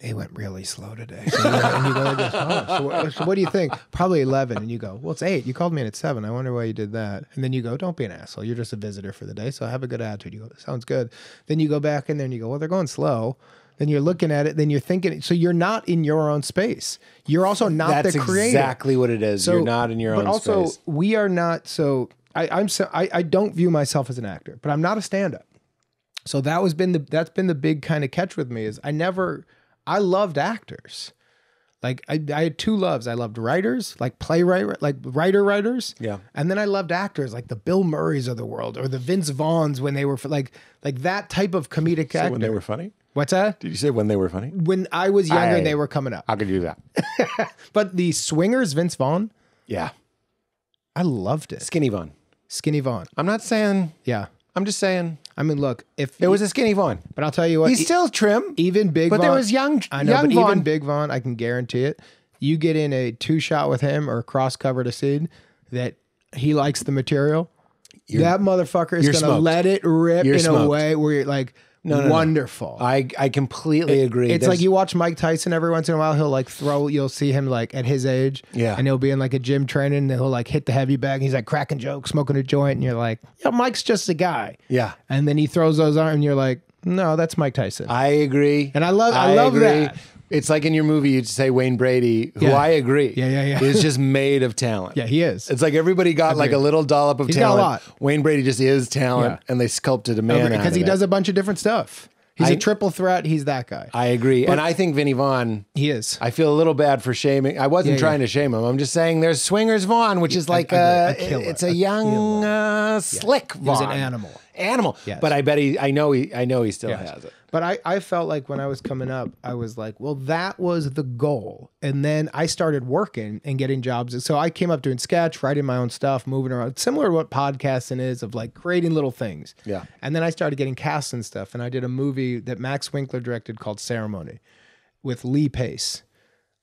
They went really slow today. So and you go like this, oh, so, what, so what do you think? Probably 11. And you go, Well, it's 8. You called me in at 7. I wonder why you did that. And then you go, Don't be an asshole. You're just a visitor for the day. So have a good attitude. You go, Sounds good. Then you go back in there and you go, Well, they're going slow. Then you're looking at it. Then you're thinking. So you're not in your own space. You're also not that's the creator. exactly what it is. So, You're not in your but own also, space. we are not. So I, I'm so I, I don't view myself as an actor, but I'm not a stand-up. So that was been the that's been the big kind of catch with me is I never I loved actors. Like I, I had two loves. I loved writers, like playwright, like writer writers. Yeah. And then I loved actors, like the Bill Murrays of the world, or the Vince Vaughns when they were like like that type of comedic actor. when they were funny. What's that? Did you say when they were funny? When I was younger, I- they were coming up. I could do that. But the Swingers, Vince Vaughn, Yeah, I loved it. Skinny Vaughn. Skinny Vaughn. I'm not saying. Yeah. I'm just saying I mean, look, if there was a Skinny Vaughn. but I'll tell you what, He's e- still trim. even Big but Vaughn, there was young- I know, young but Vaughn. even Big Vaughn, I can guarantee it. You get in a two shot with him or cross cover to scene that he likes the material. that motherfucker is going to smoked. let it rip You're in smoked. a way where you're like no, no. wonderful. I I completely agree. It's There's- like you watch Mike Tyson every once in a while. He'll like throw. You'll see him like at his age, Yeah. and he'll be in like a gym training. And he'll like hit the heavy bag. And he's like cracking jokes, smoking a joint, and you're like, "Yeah, Mike's just a guy." Yeah, And then he throws those on, and you're like, "No, that's Mike Tyson." I agree. And I love- I love that. It's like in your movie, you'd say Wayne Brady, who Yeah. I agree. Yeah, yeah, yeah. Is just made of talent. yeah, he is. It's like everybody got like a Agreed. little dollop of He's got a talent. lot. Wayne Brady just is talent, Yeah. and they sculpted a man out because of he it. does a bunch of different stuff. He's I- a triple threat. He's that guy. I agree, and I think Vinny Vaughn. he is. I feel a little bad for shaming. I wasn't Yeah, trying yeah. to shame him. I'm just saying there's Swingers Vaughn, which is like a- a, a killer. it's a A young, uh, slick Vaughn. was an animal. Animal. Yes. But I bet he. I know he. I know he still Yes. has it. But I, I felt like when I was coming up, I was like, well, that was the goal. And then I started working and getting jobs. And So I came up doing sketch, writing my own stuff, moving around, similar to what podcasting is of like creating little things. Yeah. And then I started getting cast and stuff. And I did a movie that Max Winkler directed called Ceremony with Lee Pace.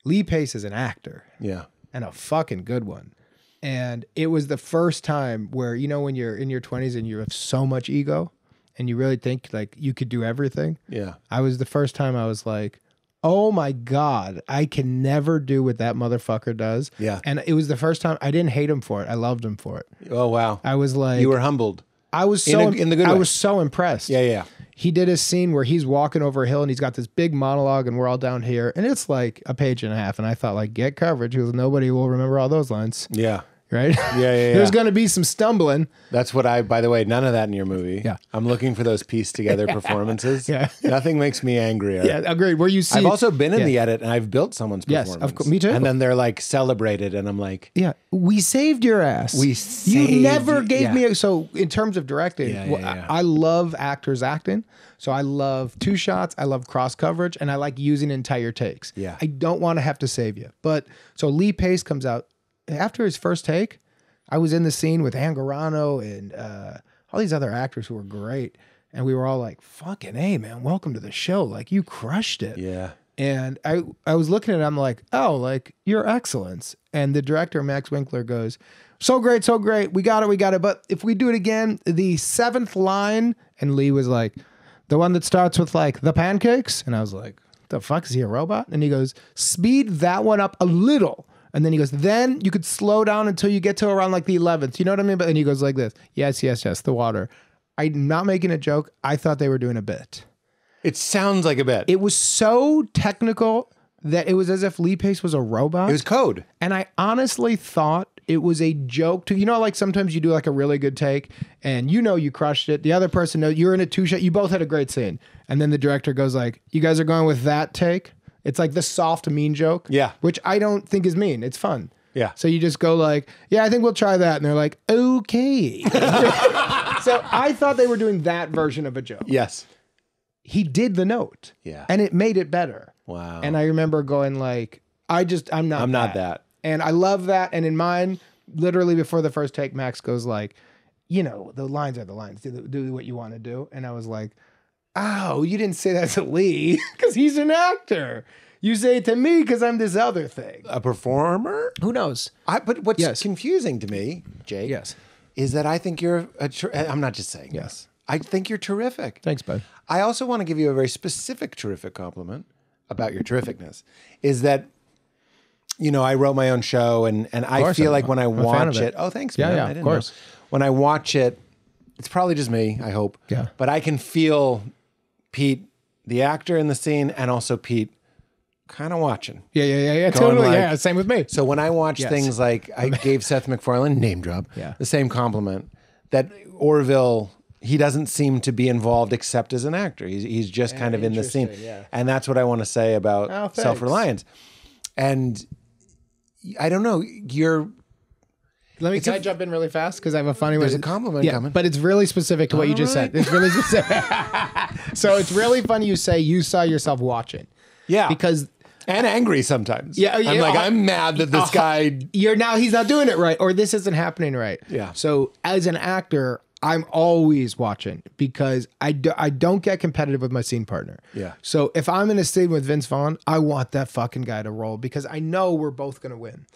Lee Pace is an actor Yeah. and a fucking good one. And it was the first time where, you know, when you're in your 20s and you have so much ego and you really think like you could do everything. Yeah. I was the first time I was like, oh my God, I can never do what that motherfucker does. Yeah. And it was the first time I didn't hate him for it. I loved him for it. Oh wow. I was like, you were humbled. I was in so, a- in the good I way. was so impressed. Yeah. Yeah. He did a scene where he's walking over a hill and he's got this big monologue and we're all down here and it's like a page and a half. And I thought like, get coverage because nobody will remember all those lines. Yeah. Right? Yeah, yeah, yeah. There's going to be some stumbling. That's what I. By the way, none of that in your movie. Yeah. I'm looking for those pieced together performances. Yeah. nothing makes me angrier. Yeah, agreed. Where you see, I've also been in Yeah. the edit and I've built someone's performance. Yes, of course, me too. And then they're like celebrated, and I'm like, Yeah, we saved your ass. We you never gave yeah. me a, so in terms of directing. Yeah, well, yeah. I, I love actors acting, so I love two shots. I love cross coverage, and I like using entire takes. Yeah. I don't want to have to save you. But so Lee Pace comes out after his first take. I was in the scene with Angarano and uh, all these other actors who were great, and we were all like, "Fucking hey, man, welcome to the show! Like you crushed it." yeah, And I, I was looking at it, I'm like, oh, like your excellence. And the director, Max Winkler, goes, so great, so great. We got it, we got it. But if we do it again, the seventh line, and Lee was like, the one that starts with like the pancakes. And I was like, the fuck is he a robot? And he goes, speed that one up a little. And then he goes, then you could slow down until you get to around like the 11th. You know what I mean? But then he goes like this, yes, yes, yes, the water. I'm not making a joke. I thought they were doing a bit it sounds like a bit. It, was so technical that it was as if Lee Pace was a robot. It was code. and I honestly thought it was a joke to you know like sometimes you do like a really good take and you know you crushed it. The other person knows you're in a two shot. You both had a great scene, and then the director goes like, "You guys are going with that take." It's like the soft mean joke. Yeah. which I don't think is mean. It's fun. Yeah. So you just go like, "Yeah, I think we'll try that," and they're like, "Okay." so I thought they were doing that version of a joke Yes. he did the note. Yeah. And it made it better. Wow. And I remember going like, I just I'm not I'm not that. And I love that. And in mine, literally before the first take, Max goes like, you know, the lines are the lines. Do, do what you want to do. And I was like, oh, you didn't say that to Lee because he's an actor. You say it to me because I'm this other thing. a performer. Who knows? I, but what's Yes. confusing to me, Jake, Yes. is that I think you're. A ter- I'm not just saying. Yes. I think you're terrific. Thanks, bud. I also want to give you a very specific terrific compliment about your terrificness. Is that you know I wrote my own show and and I course, feel I'm- like when I I'm a fan of watch it. it, oh thanks Yeah, man, yeah, I of didn't course. know. When I watch it, it's probably just me. I hope. Yeah. But I can feel Pete, the actor in the scene, and also Pete, kind of watching. Yeah, yeah, yeah, yeah. Totally. like- yeah, same with me. So when I watch Yes. things like I gave Seth MacFarlane name drop Yeah. the same compliment that Orville he doesn't seem to be involved except as an actor. He's he's just kind of in the scene, yeah. and that's what I want to say about Oh, self reliance. And I don't know, you're Let me can I jump in really fast because I have a funny There's way. a compliment yeah, coming. but it's really specific to what you just said. It's really specific. so it's really funny you say you saw yourself watching yeah because and angry sometimes. Yeah, I'm yeah, like uh, I'm mad that this uh, guy. you're now he's not doing it right or this isn't happening right. Yeah. So as an actor, I'm always watching because I, do, I don't get competitive with my scene partner. Yeah. So if I'm in a scene with Vince Vaughn, I want that fucking guy to roll because I know we're both going to win.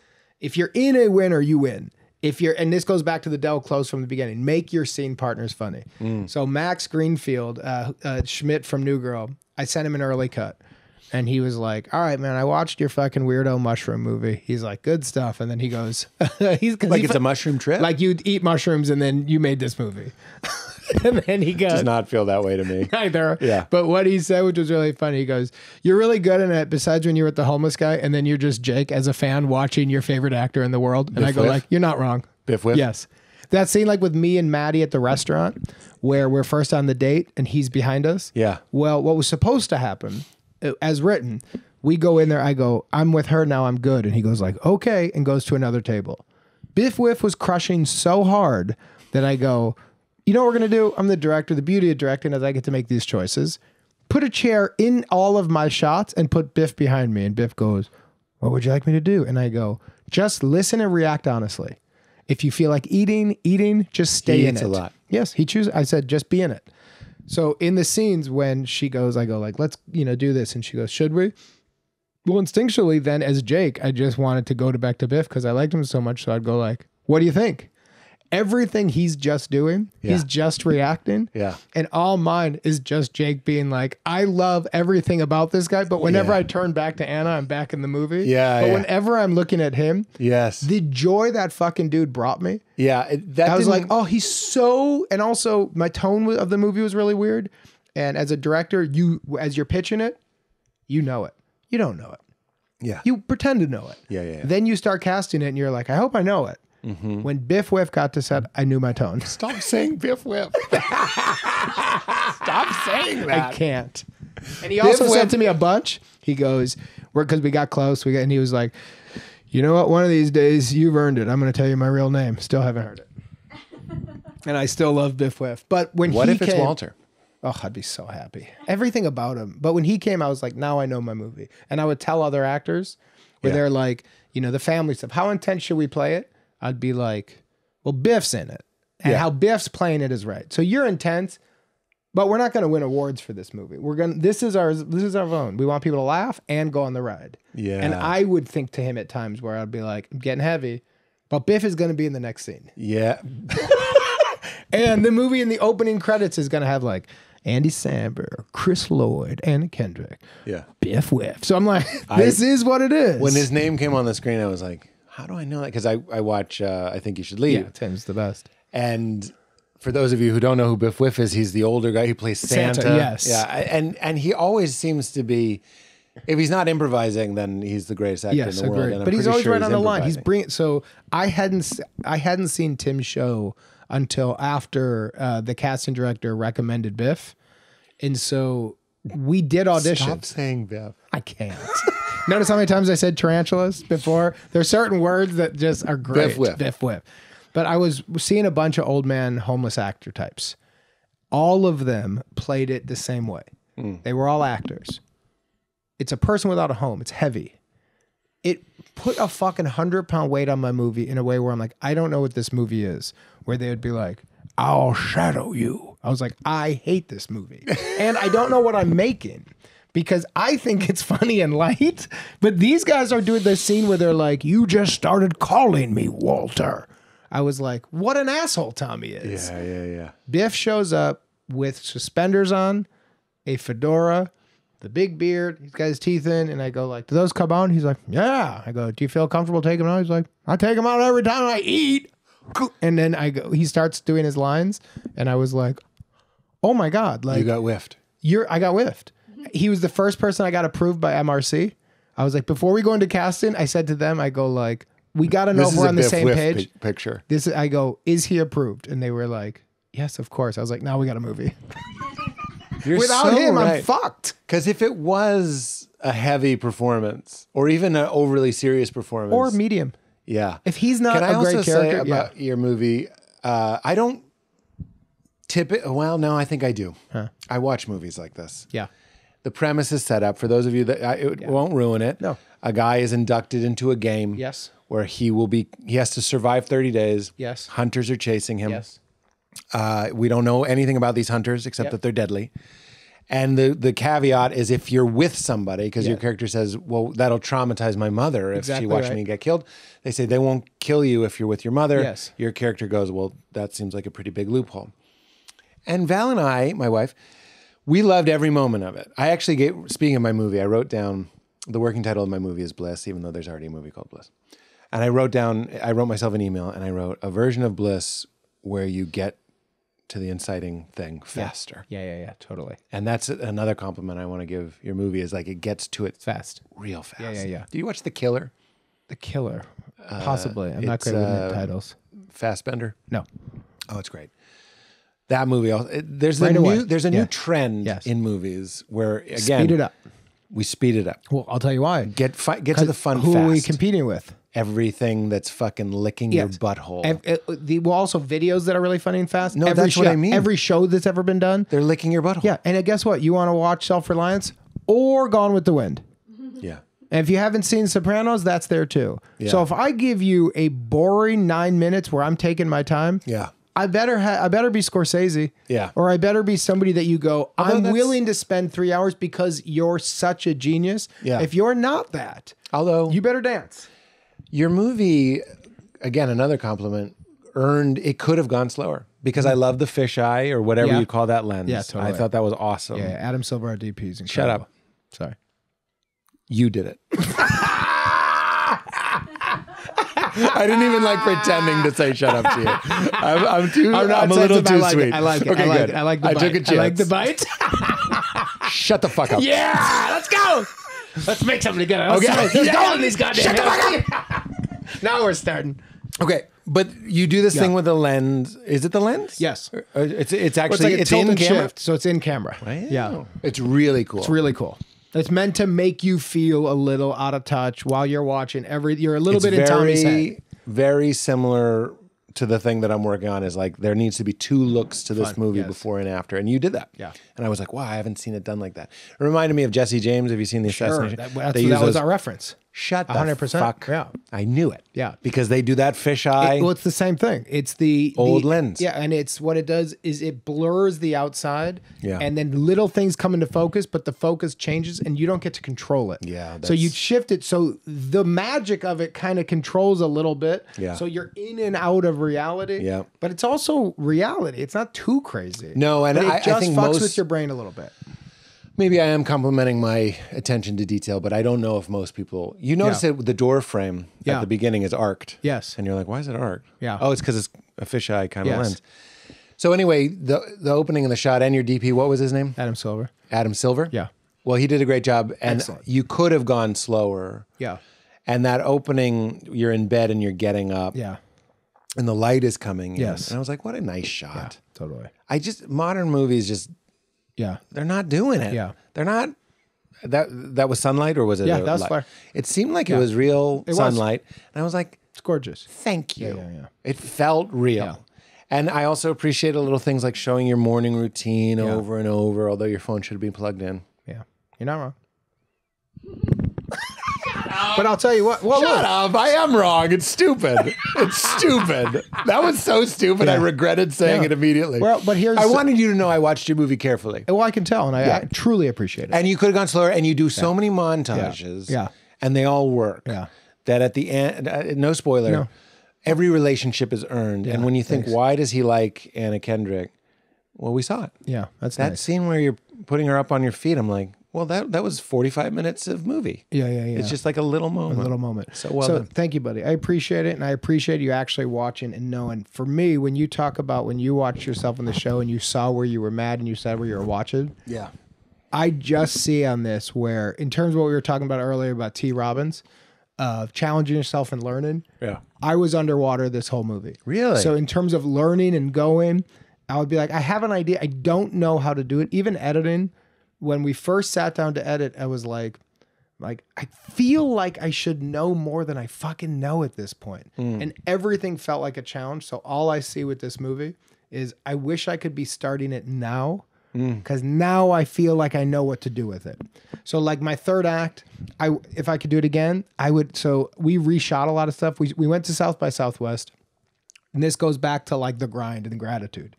If you're in a winner, you win. If you're, and this goes back to the Del Close from the beginning, make your scene partners funny. So Max Greenfield, uh, uh, Schmidt from New Girl, I sent him an early cut. And he was like, "All right, man, I watched your fucking weirdo mushroom movie." He's like, "Good stuff." And then he goes, "He's Like he it's a mushroom trip. like you eat mushrooms and then you made this movie." and then he goes, does not feel that way to me. either. Yeah. But what he said, which was really funny, he goes, You're really good in it, besides when you're with the homeless guy, and then you're just Jake as a fan watching your favorite actor in the world. And I go, Wiff? like, You're not wrong. Biff Wiff? Yes. That scene like with me and Maddie at the restaurant where we're first on the date and he's behind us. Yeah. Well, what was supposed to happen, uh, as written, we go in there, I go, I'm with her now, I'm good. And he goes like, okay, and goes to another table. Biff Wiff was crushing so hard that I go, you know what we're gonna do? I'm the director. The beauty of directing is I get to make these choices. Put a chair in all of my shots and put Biff behind me. And Biff goes, What would you like me to do? And I go, Just listen and react honestly. If you feel like eating, eating, just stay He in eats it. a lot. Yes, he chooses. I said, just be in it. So in the scenes when she goes, I go like, let's you know do this, and she goes, should we? Well, instinctually, then as Jake, I just wanted to go to back to Biff because I liked him so much. So I'd go like, what do you think? Everything he's just doing, he's just reacting. Yeah. And all mine is just Jake being like, I love everything about this guy. But whenever Yeah. I turn back to Anna, I'm back in the movie. Yeah, But yeah. whenever I'm looking at him, Yes. the joy that fucking dude brought me, yeah. It, that I was like, oh, he's so. And also, my tone of the movie was really weird. And as a director, you as you're pitching it, you know it. You don't know it. yeah. You pretend to know it. Yeah, yeah, yeah. Then you start casting it, and you're like, I hope I know it. Mm-hmm. When Biff Wiff got to set, I knew my tone. Stop saying Biff Wiff. Stop saying that. I can't. And he also Wiff- said to me a bunch. He goes, "We're because we got close." We got, and he was like, "You know what? One of these days, you've earned it. I'm going to tell you my real name. Still haven't heard it." and I still love Biff Wiff. But when What he if it's Walter? Oh, I'd be so happy. Everything about him. But when he came, I was like, now I know my movie. And I would tell other actors where Yeah. they're like, you know, the family stuff. How intense should we play it? I'd be like, well, Biff's in it. And Yeah. how Biff's playing it is right. So you're intense, but we're not going to win awards for this movie. We're going to this is our this is our own. We want people to laugh and go on the ride. Yeah. And I would think to him at times where I'd be like, I'm getting heavy. But Biff is going to be in the next scene. Yeah. And the movie in the opening credits is going to have like Andy Samberg, Chris Lloyd, Anna Kendrick, Yeah. Biff Wiff. So I'm like, this is what it is. When his name came on the screen, I was like, how do I know that? Because I, I watch uh, I Think You Should Leave. yeah, Tim's the best. And for those of you who don't know who Biff Wiff is, he's the older guy who plays Santa. Santa, yes. Yeah. And and he always seems to be if he's not improvising, then he's the greatest actor Yes, in the world. agreed. I'm But he's always sure right on the line. He's bringing. So I hadn't s- I hadn't seen Tim's show until after uh, the casting director recommended Biff, and so we did auditions. Stop saying Biff. I can't. Notice how many times I said tarantulas before? There's certain words that just are great. Biff Wiff. Biff Wiff. But I was seeing a bunch of old man homeless actor types. All of them played it the same way. Hmm. They were all actors. It's a person without a home. It's heavy. It put a fucking hundred pound weight on my movie in a way where I'm like, I don't know what this movie is. Where they would be like, I'll shadow you. I was like, I hate this movie. and I don't know what I'm making because I think it's funny and light. But these guys are doing this scene where they're like, You just started calling me Walter. I was like, What an asshole Tommy is. Yeah, yeah, yeah. Biff shows up with suspenders on, a fedora, the big beard. He's got his teeth in, and I go like, "Do those come out?" He's like, "Yeah." I go, "Do you feel comfortable taking them out?" He's like, "I take them out every time I eat." And then I go, he starts doing his lines, and I was like, "Oh my god!" Like You got whiffed. you're I got whiffed. He was the first person I got approved by MRC. I was like, before we go into casting, I said to them, I go like, we got to know This if is we're a on the Biff same Wiff page. pic- picture. This I go, is he approved? And they were like, yes, of course. I was like, now we got a movie. You're Without so him, I'm right. fucked. Because if it was a heavy performance or even an overly serious performance, Or medium. yeah. If he's not Can I a great also character, say about your movie? Uh, I don't tip it. Well, no, I think I do. I watch movies like this. yeah, The premise is set up for those of you that I, it won't ruin it. No. a guy is inducted into a game. Yes. where he will be. He has to survive thirty days. Yes. hunters are chasing him. yes, Uh, we don't know anything about these hunters except that they're deadly. And the the caveat is if you're with somebody, because your character says, "Well, that'll traumatize my mother if Exactly she watched right. me get killed." They say they won't kill you if you're with your mother. Yes. Your character goes, "Well, that seems like a pretty big loophole." And Val and I, my wife, we loved every moment of it. I actually gave, speaking of my movie, I wrote down the working title of my movie is Bliss, even though there's already a movie called Bliss. And I wrote down, I wrote myself an email and I wrote a version of Bliss where you get to the inciting thing faster. yeah, yeah, yeah, totally And that's another compliment I want to give your movie is like it gets to it fast. real fast. yeah, yeah. Yeah. Do you watch The Killer? The killer, possibly. I'm not great with uh, titles. Fassbender? No, Oh, it's great. That movie, also, it- there's a Right new, there's a Yeah. new trend Yes. in movies where again speed it up. we speed it up. Well, I'll tell you why. Get fi- get to the fun Who fast. are we competing with? Everything that's fucking licking your butthole. Ev- uh, the, well, also videos that are really funny and fast. No, every that's show, what I mean. Every show that's ever been done. They're licking your butthole. Yeah, and uh, guess what? You want to watch Self Reliance or Gone with the Wind. Yeah. And if you haven't seen Sopranos, that's there too. So if I give you a boring nine minutes where I'm taking my time, Yeah. I better ha- I better be Scorsese. Yeah. Or I better be somebody that you go, Although I'm willing to spend three hours because you're such a genius. Yeah. If you're not that, Although you better dance. your movie, again, another compliment, earned it could have gone slower because I love the fisheye or whatever Yeah. you call that lens. Yeah, totally. I thought that was awesome. Yeah, Adam Silver our DP is incredible. Shut up. Sorry. You did it. I didn't even like pretending to say shut up to you. I'm, I'm too. I'm, not a little too I like sweet. It. I like it. Okay, I like good. it. I like the I bite. took a chance. I like the bite. Shut the fuck up. yeah, let's go. Let's make something together. Let's Okay. He's going these goddamn Shut the fuck up. now we're starting. Okay. But you do this Yeah. thing with the lens. Is it the lens? Yes. It's it's Well, actually it's like it's in camera. shift, so it's in camera. Yeah, It's really cool. it's really cool. It's meant to make you feel a little out of touch while you're watching. Every you're a little it's bit in Tommy's head. very similar to the thing that I'm working on is like there needs to be two looks to this Fun, movie yes. before and after, and you did that. Yeah. and I was like, wow, I haven't seen it done like that. It reminded me of Jesse James. Have you seen the Sure, assassination? that, that's, They that was those- our reference. Shut the 100%, fuck. yeah. I knew it. Yeah. because they do that fisheye. well, it's the same thing. It's the Old the- lens. Yeah, and it's what it does is it blurs the outside. Yeah. And then little things come into focus, but the focus changes and you don't get to control it. Yeah, So you shift it so the magic of it kind of controls a little bit. Yeah. So you're in and out of reality. Yeah. But it's also reality. It's not too crazy. No, and it I- I just think fucks most- with your brain a little bit. Maybe I am complimenting my attention to detail, but I don't know if most people. You notice Yeah. that the door frame Yeah. at the beginning is arced. Yes. and you're like, why is it arced? Yeah. Oh, it's because it's a fisheye kind of Yes. lens. So anyway, the the opening of the shot and your DP, what was his name? Adam Silver. Adam Silver. Yeah. Well, he did a great job, and Excellent. you could have gone slower. Yeah. And that opening, you're in bed and you're getting up, Yeah. and the light is coming. in. Yes. and I was like, what a nice shot. Totally. I just modern movies just Yeah. they're not doing it. Yeah. they're not. That that was sunlight or was it? Yeah, that was light? flare. It seemed like it was real was. sunlight, and I was like, It's gorgeous. "Thank you." yeah, yeah. It felt real, Yeah. and I also appreciated little things like showing your morning routine over and over. Although your phone should be plugged in. Yeah. You're not wrong. but I'll tell you what. Well, Shut look, up! I am wrong. It's stupid. it's stupid. That was so stupid. I regretted saying Yeah. it immediately. Well, but here's- I wanted you to know I watched your movie carefully, well, I can tell, and I, I truly appreciate it. and you could have gone slower. And you do so many montages, Yeah. and they all work. Yeah. That at the end, uh, no spoiler. No. Every relationship is earned, and when you think, thanks. why does he like Anna Kendrick? Well, we saw it. yeah, that's That nice. scene where you're putting her up on your feet, I'm like, well, that that was 45 minutes of movie. Yeah, yeah, yeah. It's just like a little moment. a little moment. So well so done. thank you, buddy. I appreciate it, and I appreciate you actually watching and knowing. For me, when you talk about when you watched yourself on the show and you saw where you were mad and you said where you were watching, Yeah. I just see on this where, in terms of what we were talking about earlier about T. Robbins, of challenging yourself and learning. Yeah. I was underwater this whole movie. Really? So in terms of learning and going, I would be like, I have an idea. I don't know how to do it. Even editing, when we first sat down to edit, I was like, like I feel like I should know more than I fucking know at this point. And everything felt like a challenge. So all I see with this movie is I wish I could be starting it now because now I feel like I know what to do with it. So like my third act, I if I could do it again, I would. So we reshot a lot of stuff. We we went to South by Southwest, and this goes back to like the grind and the gratitude.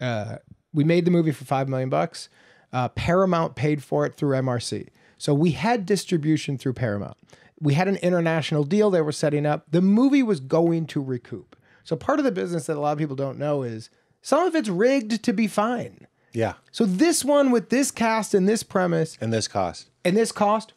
Uh, we made the movie for five million bucks. Uh, Paramount paid for it through MRC, so we had distribution through Paramount. We had an international deal they were setting up. The movie was going to recoup. So part of the business that a lot of people don't know is some of it's rigged to be fine. Yeah. So this one with this cast and this premise And this cost. and this cost,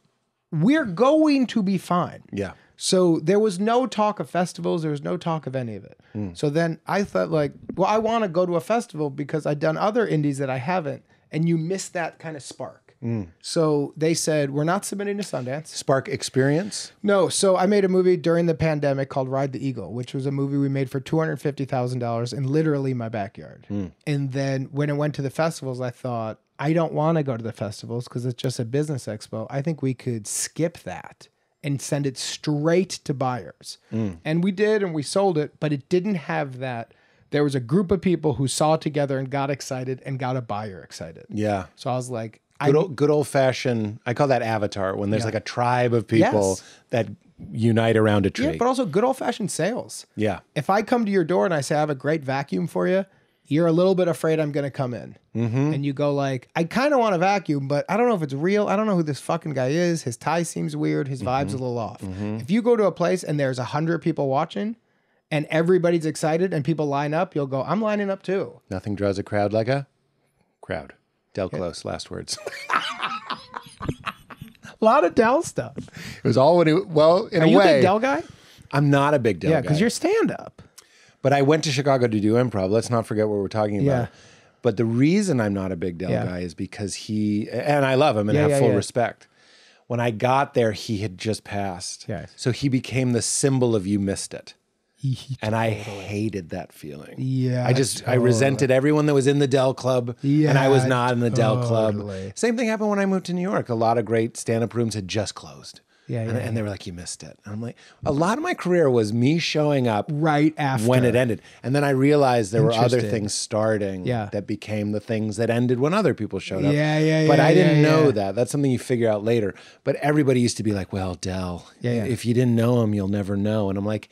we're going to be fine. Yeah. So there was no talk of festivals. There was no talk of any of it. So then I thought like, well, I want to go to a festival because I've done other indies that I haven't, and you miss that kind of spark. Mm. So they said we're not submitting to Sundance. Spark experience. No, so I made a movie during the pandemic called Ride the Eagle, which was a movie we made for two hundred fifty thousand dollars in literally my backyard. Mm. And then when it went to the festivals, I thought I don't want to go to the festivals because it's just a business expo. I think we could skip that and send it straight to buyers. Mm. And we did, and we sold it, but it didn't have that. There was a group of people who saw it together and got excited and got a buyer excited. Yeah. So I was like, I Good old, good old fashioned. I call that avatar when there's like a tribe of people Yes. that unite around a tree. yeah, but also good old fashioned sales. yeah. if I come to your door and I say I have a great vacuum for you, you're a little bit afraid I'm going to come in. Mm-hmm. And you go like, I kind of want a vacuum, but I don't know if it's real. I don't know who this fucking guy is. His tie seems weird. His vibe's Mm-hmm. a little off. If you go to a place and there's a hundred people watching and everybody's excited and people line up, you'll go, I'm lining up too. Nothing draws a crowd like a crowd. Del Close, last words. A lot of Del stuff. it was all when it, well, in a way. Are a you a big Del guy? I'm not a big Del Yeah, guy. because you're stand up. But I went to Chicago to do improv. Let's not forget what we're talking about. Yeah. But the reason I'm not a big Del Yeah. guy is because he and I love him and Yeah, have yeah, full yeah. respect. When I got there, he had just passed. Yes. So he became the symbol of you missed it. And I hated that feeling. Yeah, I just I resented everyone that was in the Del Club, yeah, and I was not in the Del Club. Same thing happened when I moved to New York. A lot of great stand-up rooms had just closed. Yeah, and, yeah, and they were like, "You missed it." And I'm like, a lot of my career was me showing up Right after. when it ended, and then I realized there were other things starting Yeah. that became the things that ended when other people showed up. Yeah, yeah, But yeah, I didn't yeah, know that. That's something you figure out later. But everybody used to be like, "Well, Del, Yeah, if you didn't know him, you'll never know." And I'm like,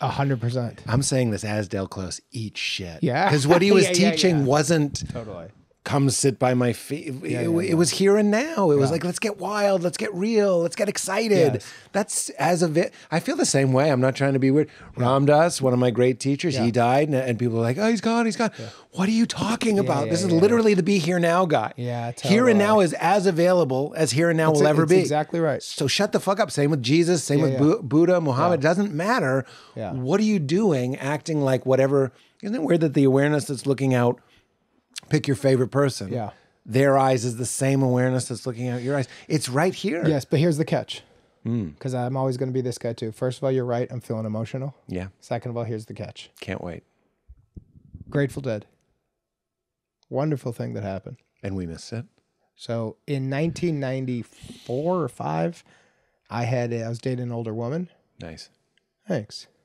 hundred percent. I'm saying this as Del Close, eat shit. Yeah. Because what he was Yeah, yeah, teaching yeah. wasn't Totally. Come sit by my feet. It, yeah, it- yeah. it was here and now. It was like, let's get wild, let's get real, let's get excited. Yes. That's as a vi- I feel the same way. I'm not trying to be weird. Ram Dass, one of my great teachers, he died, and, and people are like, oh, he's gone, he's gone. What are you talking about? yeah, this is yeah. literally the be here now guy. Yeah, Here and now is as available as here and now That's will it. ever It's be. exactly right. So shut the fuck up. Same with Jesus. Same Yeah, with yeah. Bu- Buddha, Muhammad. Doesn't matter. Yeah. What are you doing? Acting like whatever. Isn't it weird that the awareness that's looking out? Pick your favorite person. Yeah. Their eyes is the same awareness that's looking out your eyes. It's right here. Yes, but here's the catch. Hmm. Because I'm always going to be this guy too. First of all, you're right. I'm feeling emotional. Yeah. Second of all, here's the catch. Can't wait. Grateful Dead. Wonderful thing that happened. And we missed it. So in 1994 or five, I had I was dating an older woman. Nice. Thanks.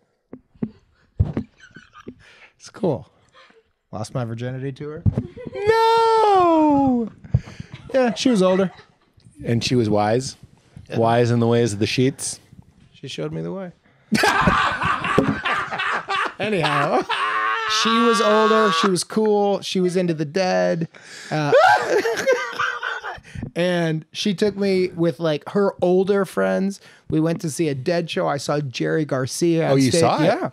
It's cool. Lost my virginity to her. No. Yeah, she was older. And she was wise. Wise in the ways of the sheets. She showed me the way. Anyhow, she was older. She was cool. She was into the dead. Uh, and she took me with like her older friends. We went to see a dead show. I saw Jerry Garcia. on Oh, you stage. saw it? Yeah.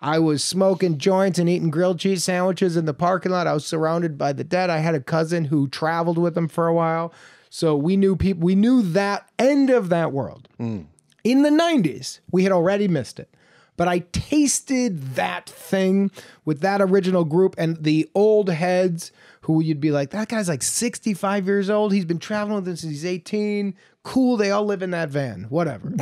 I was smoking joints and eating grilled cheese sandwiches in the parking lot. I was surrounded by the dead. I had a cousin who traveled with them for a while. So we knew people, we knew that end of that world. Mm. In the 90s, we had already missed it. But I tasted that thing with that original group and the old heads who you'd be like, that guy's like 65 years old. He's been traveling with us since he's 18. Cool. They all live in that van, whatever.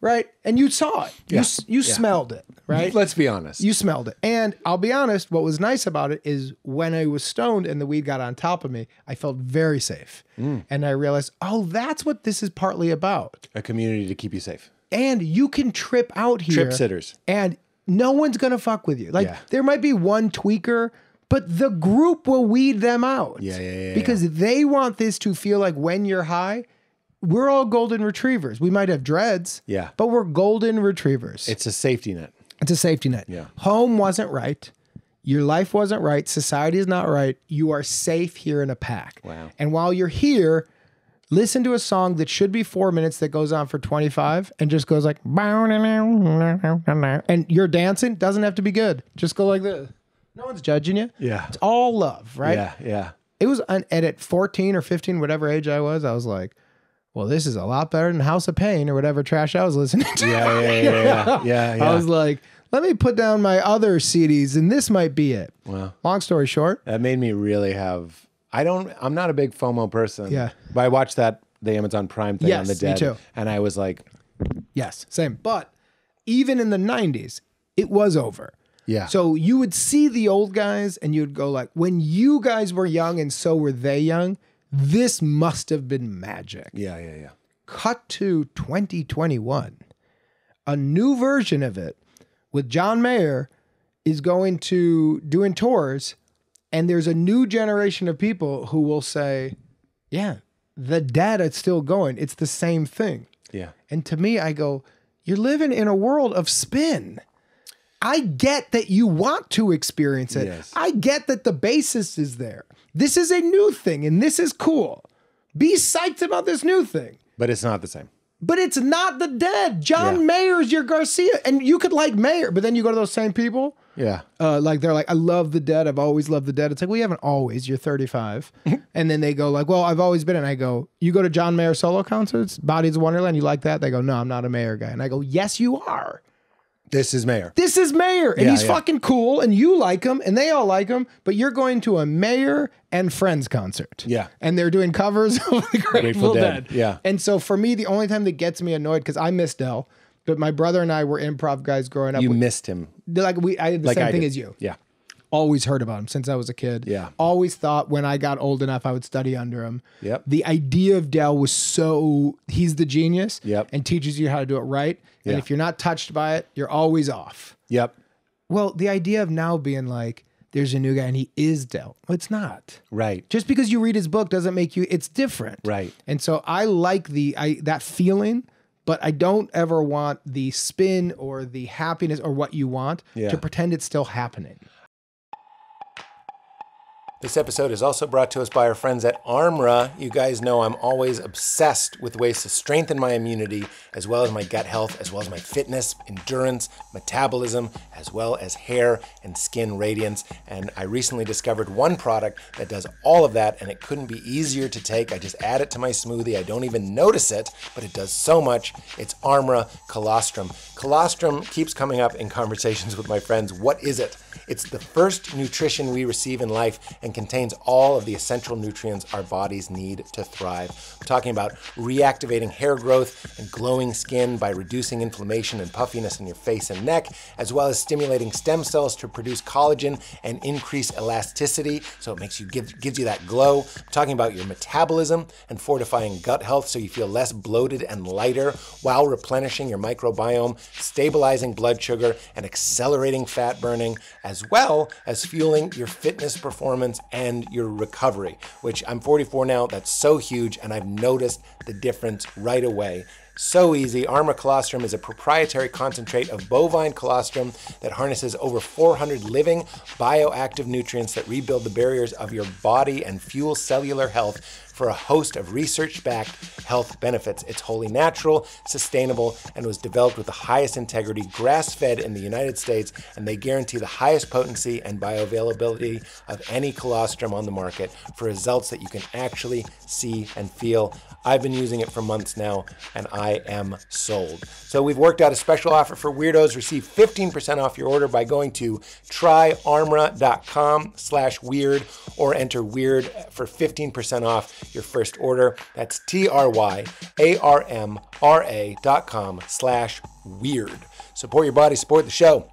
right. And you saw it. You, you smelled it. Right. Let's be honest. You smelled it. And I'll be honest, what was nice about it is when I was stoned and the weed got on top of me, I felt very safe. Mm. And I realized, oh, that's what this is partly about. a community to keep you safe. And you can trip out here. Trip sitters. And no one's going to fuck with you. Like, Yeah. there might be one tweaker, but the group will weed them out. Yeah, yeah, yeah, Because they want this to feel like when you're high, we're all golden retrievers. We might have dreads. Yeah. But we're golden retrievers. It's a safety net. It's a safety net. Yeah. Home wasn't right. Your life wasn't right. Society is not right. You are safe here in a pack. Wow. And while you're here, listen to a song that should be four minutes that goes on for 25 and just goes like, and you're dancing. Doesn't have to be good. Just go like this. No one's judging you. Yeah. It's all love, right? Yeah, yeah. It was, and at 14 or 15, whatever age I was, I was like, well, this is a lot better than House of Pain or whatever trash I was listening to. Yeah, yeah, yeah, yeah. yeah, yeah. I was like, let me put down my other CDs and this might be it. Wow. Long story short, That made me really have. I don't. I'm not a big FOMO person. Yeah. But I watched that the Amazon Prime thing on Yes, the me dead, too. and I was like, yes, same. But even in the 90s, it was over. yeah. So you would see the old guys and you'd go like, when you guys were young and so were they young, this must have been magic. yeah, yeah, yeah. Cut to 2021. A new version of it with John Mayer is going to doing tours and there's a new generation of people who will say, yeah, the data's still going. It's the same thing. Yeah. And to me, I go, you're living in a world of spin. I get that you want to experience it. Yes. I get that the basis is there. This is a new thing and this is cool. Be psyched about this new thing. But it's not the same. But it's not the dead. John Yeah. Mayer's your Garcia. And you could like Mayer, but then you go to those same people. Yeah. Uh, like they're like, I love the dead. I've always loved the dead. It's like, well, you haven't always. You're 35. and then they go like, well, I've always been. And I go, you go to John Mayer solo concerts, Bodies of Wonderland. You like that? They go, no, I'm not a Mayer guy. And I go, yes, you are. This is Mayer. This is Mayer. and Yeah, he's yeah. fucking cool, and you like him, and they all like him. But you're going to a Mayer and Friends concert. Yeah. and they're doing covers of the Grateful, Dead. Dead, yeah. and so for me, the only time that gets me annoyed because I miss Del. But my brother and I were improv guys growing up. You We- missed him. like we, I had the Like same I thing did. as you. Yeah. Always heard about him since I was a kid. Yeah. Always thought when I got old enough, I would study under him. Yep. The idea of Del was so he's the genius. Yep. And teaches you how to do it right. And Yeah. if you're not touched by it, you're always off. Yep. Well, the idea of now being like, there's a new guy and he is Del. Well, it's not. Right. Just because you read his book doesn't make you. It's different. Right. And so I like the I that feeling, but I don't ever want the spin or the happiness or what you want Yeah. to pretend it's still happening. This episode is also brought to us by our friends at Armra. You guys know I'm always obsessed with ways to strengthen my immunity, as well as my gut health, as well as my fitness, endurance, metabolism, as well as hair and skin radiance. And I recently discovered one product that does all of that, and it couldn't be easier to take. I just add it to my smoothie. I don't even notice it, but it does so much. It's Armra Colostrum. Colostrum keeps coming up in conversations with my friends. What is it? It's the first nutrition we receive in life and contains all of the essential nutrients our bodies need to thrive. I'm talking about reactivating hair growth and glowing skin by reducing inflammation and puffiness in your face and neck, as well as stimulating stem cells to produce collagen and increase elasticity, so it makes you give, gives you that glow. I'm talking about your metabolism and fortifying gut health so you feel less bloated and lighter while replenishing your microbiome, stabilizing blood sugar, and accelerating fat burning, as well as fueling your fitness performance and your recovery, which I'm 44 now. That's so huge, and I've noticed the difference right away. So easy. ARMRA Colostrum is a proprietary concentrate of bovine colostrum that harnesses over 400 living bioactive nutrients that rebuild the barriers of your body and fuel cellular health for a host of research backed health benefits. It's wholly natural, sustainable, and was developed with the highest integrity, grass fed in the United States, and they guarantee the highest potency and bioavailability of any colostrum on the market for results that you can actually see and feel. I've been using it for months now, and I am sold. So we've worked out a special offer for weirdos. Receive 15% off your order by going to tryarmra.com slash weird or enter weird for 15% off your first order. That's T-R-Y-A-R-M-R-A dot com slash weird. Support your body, support the show.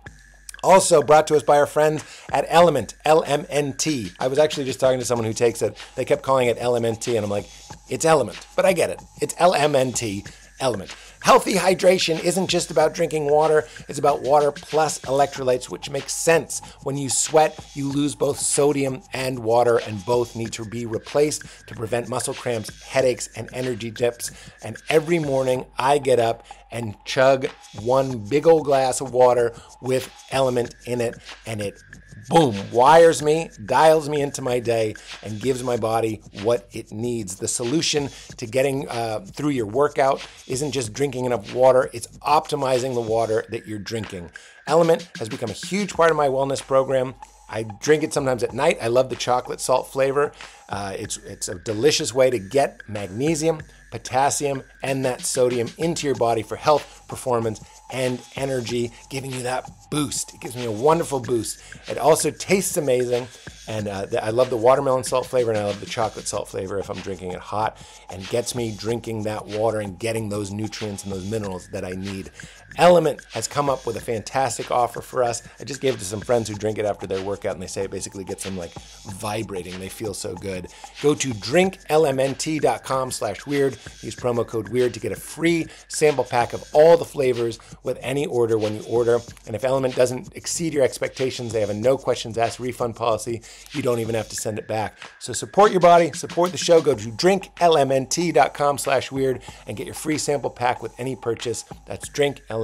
Also brought to us by our friends at Element, L-M-N-T. I was actually just talking to someone who takes it. They kept calling it LMNT, and I'm like, it's Element, but I get it. It's LMNT, Element. Healthy hydration isn't just about drinking water, it's about water plus electrolytes, which makes sense. When you sweat, you lose both sodium and water, and both need to be replaced to prevent muscle cramps, headaches, and energy dips. And every morning, I get up and chug one big old glass of water with element in it, and it boom, wires me, dials me into my day, and gives my body what it needs. The solution to getting uh, through your workout isn't just drinking enough water, it's optimizing the water that you're drinking. Element has become a huge part of my wellness program. I drink it sometimes at night. I love the chocolate salt flavor. Uh, it's, it's a delicious way to get magnesium, potassium, and that sodium into your body for health, performance, and energy, giving you that boost. It gives me a wonderful boost. It also tastes amazing. And uh, the, I love the watermelon salt flavor and I love the chocolate salt flavor if I'm drinking it hot and gets me drinking that water and getting those nutrients and those minerals that I need. Element has come up with a fantastic offer for us. I just gave it to some friends who drink it after their workout and they say it basically gets them like vibrating. They feel so good. Go to drinklmnt.com slash weird. Use promo code weird to get a free sample pack of all the flavors with any order when you order. And if Element doesn't exceed your expectations, they have a no questions asked refund policy. You don't even have to send it back. So support your body, support the show. Go to drinklmnt.com slash weird and get your free sample pack with any purchase. That's drinklmnt.com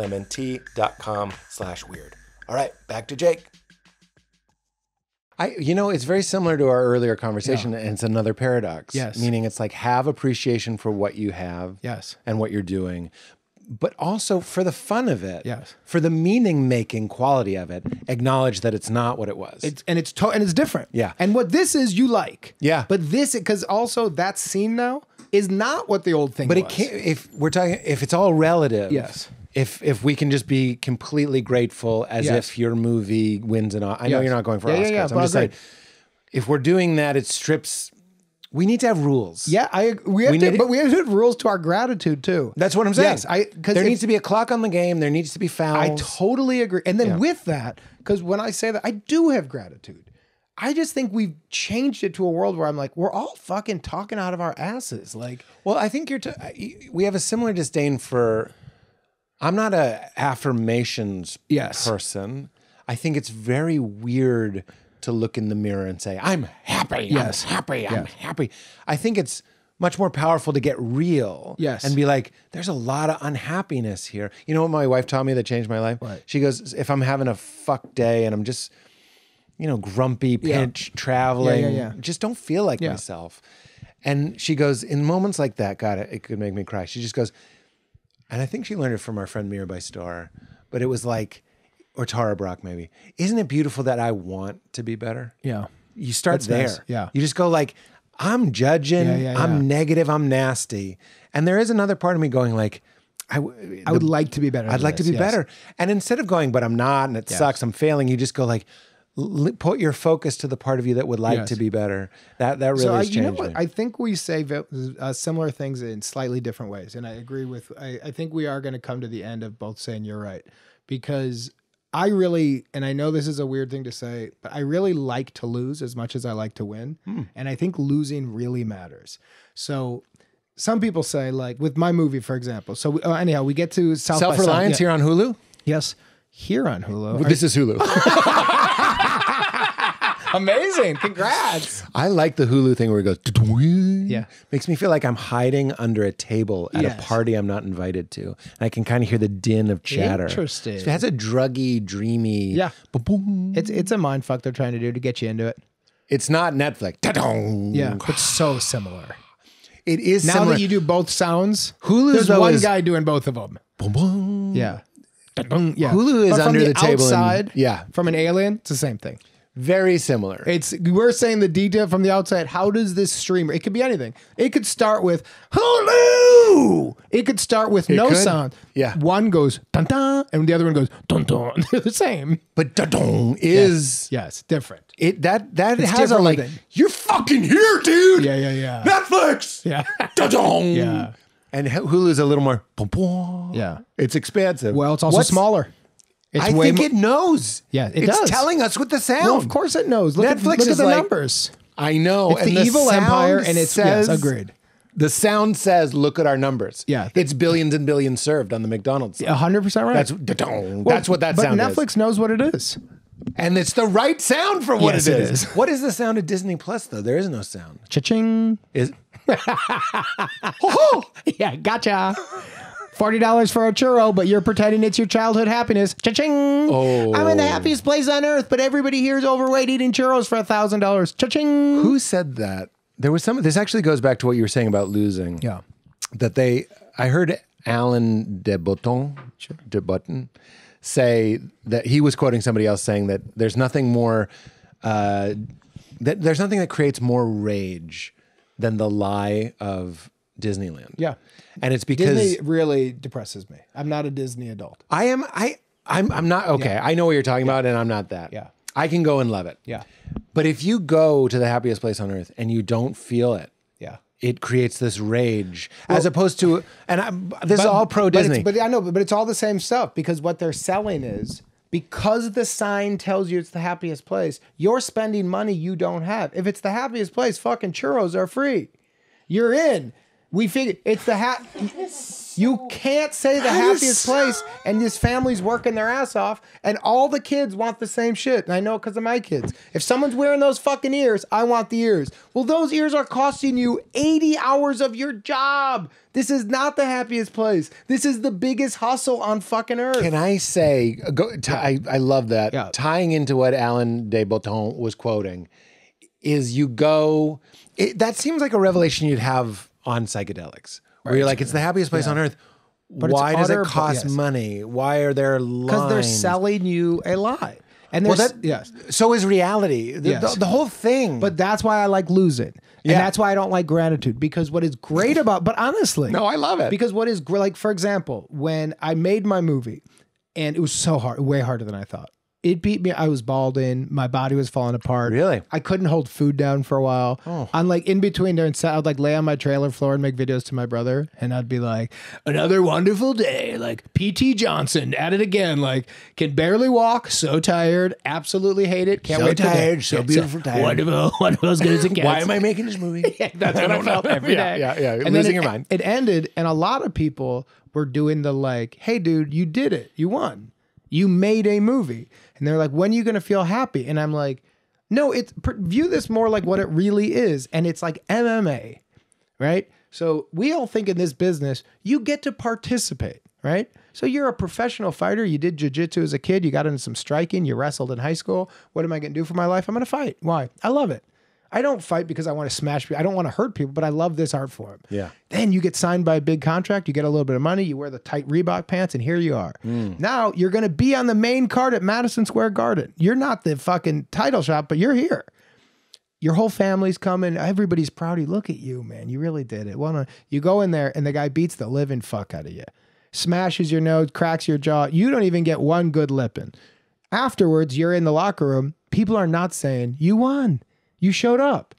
slash weird. All right, back to Jake. I, you know, it's very similar to our earlier conversation, and it's another paradox. Yes. Meaning it's like have appreciation for what you have Yes. and what you're doing, but also for the fun of it. Yes. For the meaning making quality of it, acknowledge that it's not what it was. It's and it's to- and it's different. Yeah. And what this is, you like. Yeah. But this, because also that scene now is not what the old thing but was. it can't, if we're talking, if it's all relative. Yes. If, if we can just be completely grateful as Yes. if your movie wins an Oscar. I know Yes. you're not going for Yeah, yeah, Oscars. yeah, I'm just saying, if we're doing that, it strips we need to have rules. Yeah, I we have We to, need- but we have to have rules to our gratitude too. That's what I'm saying. Yes, I because there needs to be a clock on the game. There needs to be fouls. I totally agree. And then Yeah. with that, because when I say that, I do have gratitude. I just think we've changed it to a world where I'm like, we're all fucking talking out of our asses. Like, Well, I think you're. T- we have a similar disdain for. I'm not a affirmations Yes. person. I think it's very weird to look in the mirror and say, "I'm happy. Yes. I'm happy. I'm happy." I think it's much more powerful to get real. Yes. and be like, "There's a lot of unhappiness here." You know what my wife taught me that changed my life? What? She goes, "If I'm having a fuck day and I'm just." You know, grumpy, Yeah. pinch, traveling. yeah. Just don't feel like Yeah. myself. And she goes, in moments like that, God, it, it could make me cry. She just goes, and I think she learned it from our friend Mirabai Starr, but it was like, or Tara Brach maybe. Isn't it beautiful that I want to be better? yeah, You start That's there. nice. Yeah. You just go like, I'm judging, Yeah, yeah, I'm yeah. negative, I'm nasty. And there is another part of me going like, I, w- I would like to be better. I'd like to be yes. better. And instead of going, but I'm not, and it sucks, I'm failing, you just go like, put your focus to the part of you that would like Yes. to be better. That that really So I, has you know. I think we say uh, similar things in slightly different ways, and I agree with. I, I think we are going to come to the end of both saying you're right because I really, and I know this is a weird thing to say, but I really like to lose as much as I like to win, Hmm. and I think losing really matters. So. Some people say, like with my movie, for example. So we, uh, anyhow, we get to South by Self reliance yeah. here on Hulu. Yes, here on Hulu. This is Hulu. amazing! Congrats. I like the Hulu thing where it goes. Yeah. Makes me feel like I'm hiding under a table at Yes. a party I'm not invited to. And I can kind of hear the din of chatter. Interesting. So it has a druggy, dreamy. Yeah. ba-boom. It's it's a mind fuck they're trying to do to get you into it. It's not Netflix. Ta-dong. Yeah, but so similar. It is Now similar. that you do both sounds, Hulu, there's one is- guy doing both of them. Boom, boom. Yeah. Yeah. Hulu is But under the table and- outside. yeah. From an alien, it's the same thing. Very similar. It's we're saying the detail from the outside. How does this streamer? It could be anything. It could start with Hulu. It could start with no could. sound. Yeah. One goes dun dun, and the other one goes dun dun. They're the same. but ta-dong is Yes, different. it that that It's has a different like with you're fucking here, dude. Yeah, yeah, yeah. Netflix. Yeah. Ta-dong. Yeah. And H- Hulu's a little more. Yeah. It's expansive. Well, it's also What's- smaller. It's I think it knows. Yeah, it it's does. telling us with the sound. Well, of course it knows. Look at, Netflix look is at the like- numbers. I know. It's the evil empire, and it's- yes, agreed. The sound says, "Look at our numbers." Yeah. it's billions and billions served on the McDonald's. hundred percent right. That's. Well, that's what that but sound Netflix is, knows what it is. and it's the right sound for what Yes, it it is. is. What is the sound of Disney Plus though? There is no sound. Cha-ching. Is Yeah, gotcha. Forty dollars for a churro, but you're pretending it's your childhood happiness. Cha-ching. Oh. I'm in the happiest place on earth, but everybody here is overweight eating churros for a thousand dollars. Cha-ching. who said that? There was some. This actually goes back to what you were saying about losing. Yeah. that they I heard Alan de Botton de Botton say that he was quoting somebody else saying that there's nothing more uh, that there's nothing that creates more rage than the lie of Disneyland. Yeah. And it's because Disney really depresses me. I'm not a Disney adult. I am I I'm I'm not okay. I know what you're talking about and I'm not that. Yeah. I can go and love it. Yeah. But if you go to the happiest place on earth and you don't feel it, Yeah. it creates this rage as opposed to and I, this is all pro Disney. It's, but I know, but it's all the same stuff because what they're selling is because the sign tells you it's the happiest place, you're spending money you don't have. If it's the happiest place, fucking churros are free. You're in. We figured it's the hat. You can't say the happiest place, and this family's working their ass off, and all the kids want the same shit. And I know because of my kids. If someone's wearing those fucking ears, I want the ears. Well, those ears are costing you 80 hours of your job. This is not the happiest place. This is the biggest hustle on fucking earth. Can I say, go, t- I, I love that. Yeah. Tying into what Alan de Botton was quoting is you go, it, that seems like a revelation you'd have on psychedelics, where you're like, it's the happiest place on earth. it's Why does utter it cost yes. money? Why are there lines? Because they're selling you a lie. And there's, that, yes. So is reality. The, Yes. the, the whole thing. But that's why I like losing. And Yeah. that's why I don't like gratitude because what is great about, but honestly, no, I love it. Because what is gr- like, for example, when I made my movie, and it was so hard, way harder than I thought. It beat me. I was balding. My body was falling apart. Really? I couldn't hold food down for a while. Oh. I'm like in between there and set, I'd like lay on my trailer floor and make videos to my brother. And I'd be like, another wonderful day. Like PT Johnson at it again. Like can barely walk. So tired. Absolutely hate it. Can't So wait tired, so beautiful tired. Wonderful. Wonderful as good as it gets. Why am I making this movie? That's what I felt every Yeah, day. yeah, yeah. And then Losing it, your mind. It ended, and a lot of people were doing the like, "Hey, dude, you did it. You won. You made a movie." And they're like, "When are you gonna feel happy?" And I'm like, "No, it's view this more like what it really is, and it's like MMA, right? So we all think in this business, you get to participate, right?" So you're a professional fighter. You did jujitsu as a kid. You got into some striking. You wrestled in high school. What am I going to do for my life? I'm going to fight. Why? I love it. I don't fight because I want to smash people. I don't want to hurt people, but I love this art form. Yeah. Then you get signed by a big contract. You get a little bit of money. You wear the tight Reebok pants, and here you are. Mm. Now you're going to be on the main card at Madison Square Garden. You're not the fucking title shot, but you're here. Your whole family's coming. Everybody's proud. you. Look at you, man. You really did it. Well, you go in there, and the guy beats the living fuck out of you, smashes your nose, cracks your jaw. You don't even get one good lipping. Afterwards, you're in the locker room. People are not saying, You won. You showed up.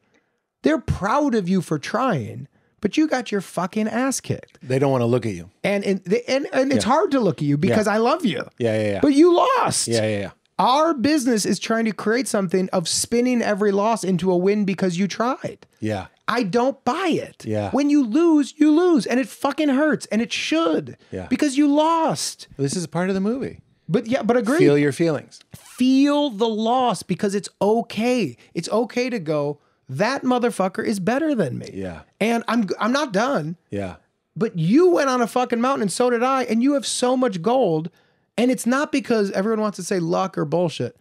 They're proud of you for trying, but you got your fucking ass kicked. They don't want to look at you. And and and, and it's hard to look at you because I love you. Yeah, yeah, yeah. But you lost. yeah, yeah, yeah. Our business is trying to create something of spinning every loss into a win because you tried. Yeah. I don't buy it. Yeah. When you lose, you lose. And it fucking hurts. And it should. Yeah. Because you lost. This is part of the movie. But yeah, but agree. Feel your feelings. Feel the loss because it's okay. It's okay to go, that motherfucker is better than me. Yeah. And I'm I'm not done. Yeah. But you went on a fucking mountain and so did I, and you have so much gold. And it's not because everyone wants to say luck or bullshit.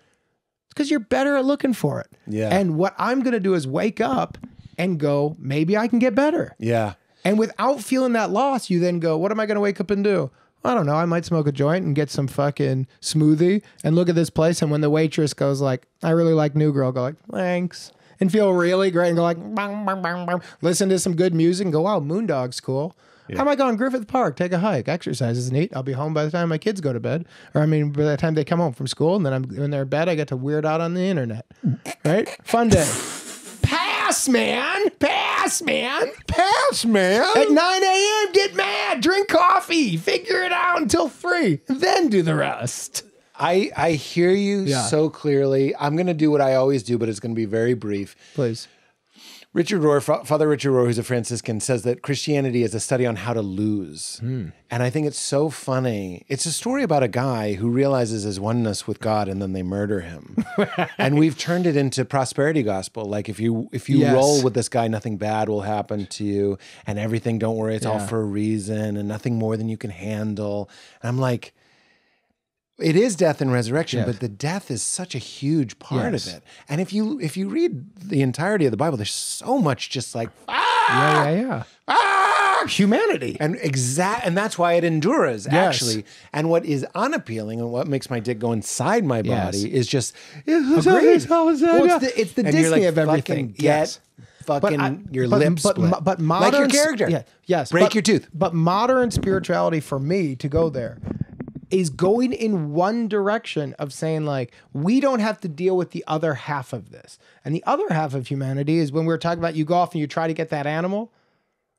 It's because you're better at looking for it. Yeah. And what I'm gonna do is wake up and go, maybe I can get better. Yeah. And without feeling that loss, you then go, what am I going to wake up and do? I don't know. I might smoke a joint and get some fucking smoothie and look at this place. And when the waitress goes like, I really like New Girl, go like, thanks. And feel really great and go like, bang, bang, bang, bang. listen to some good music and go, wow, Moondog's cool. How am I going Griffith Park? Take a hike. Exercise is neat. I'll be home by the time my kids go to bed. Or I mean, by the time they come home from school, and then I'm when they're in bed, I get to weird out on the internet. Right? Fun day. Pass, man. Pass, man. Pass, man. At 9 a.m., get mad, drink coffee, figure it out until 3, then do the rest. I I hear you Yeah. so clearly. I'm going to do what I always do, but it's going to be very brief. Please. Richard Rohr, Father Richard Rohr, who's a Franciscan, says that Christianity is a study on how to lose. Hmm. And I think it's so funny. It's a story about a guy who realizes his oneness with God and then they murder him. and we've turned it into prosperity gospel. Like if you if you Yes. roll with this guy, nothing bad will happen to you and everything, don't worry, it's all for a reason and nothing more than you can handle. And I'm like, it is death and resurrection, Yes. but the death is such a huge part Yes. of it. And if you if you read the entirety of the Bible, there's so much just like Yeah, yeah, yeah. ah, Humanity. and exact, and that's why it endures Yes. actually. And what is unappealing and what makes my dick go inside my body is just Agreed. Well, it's the, it's the Disney like, of everything. yes. Get fucking I- your but- lips but, mo- but like your character. Yeah, yes. break but- your tooth. But modern spirituality for me to go there is going in one direction of saying like we don't have to deal with the other half of this. And the other half of humanity is when we were talking about you go off and you try to get that animal.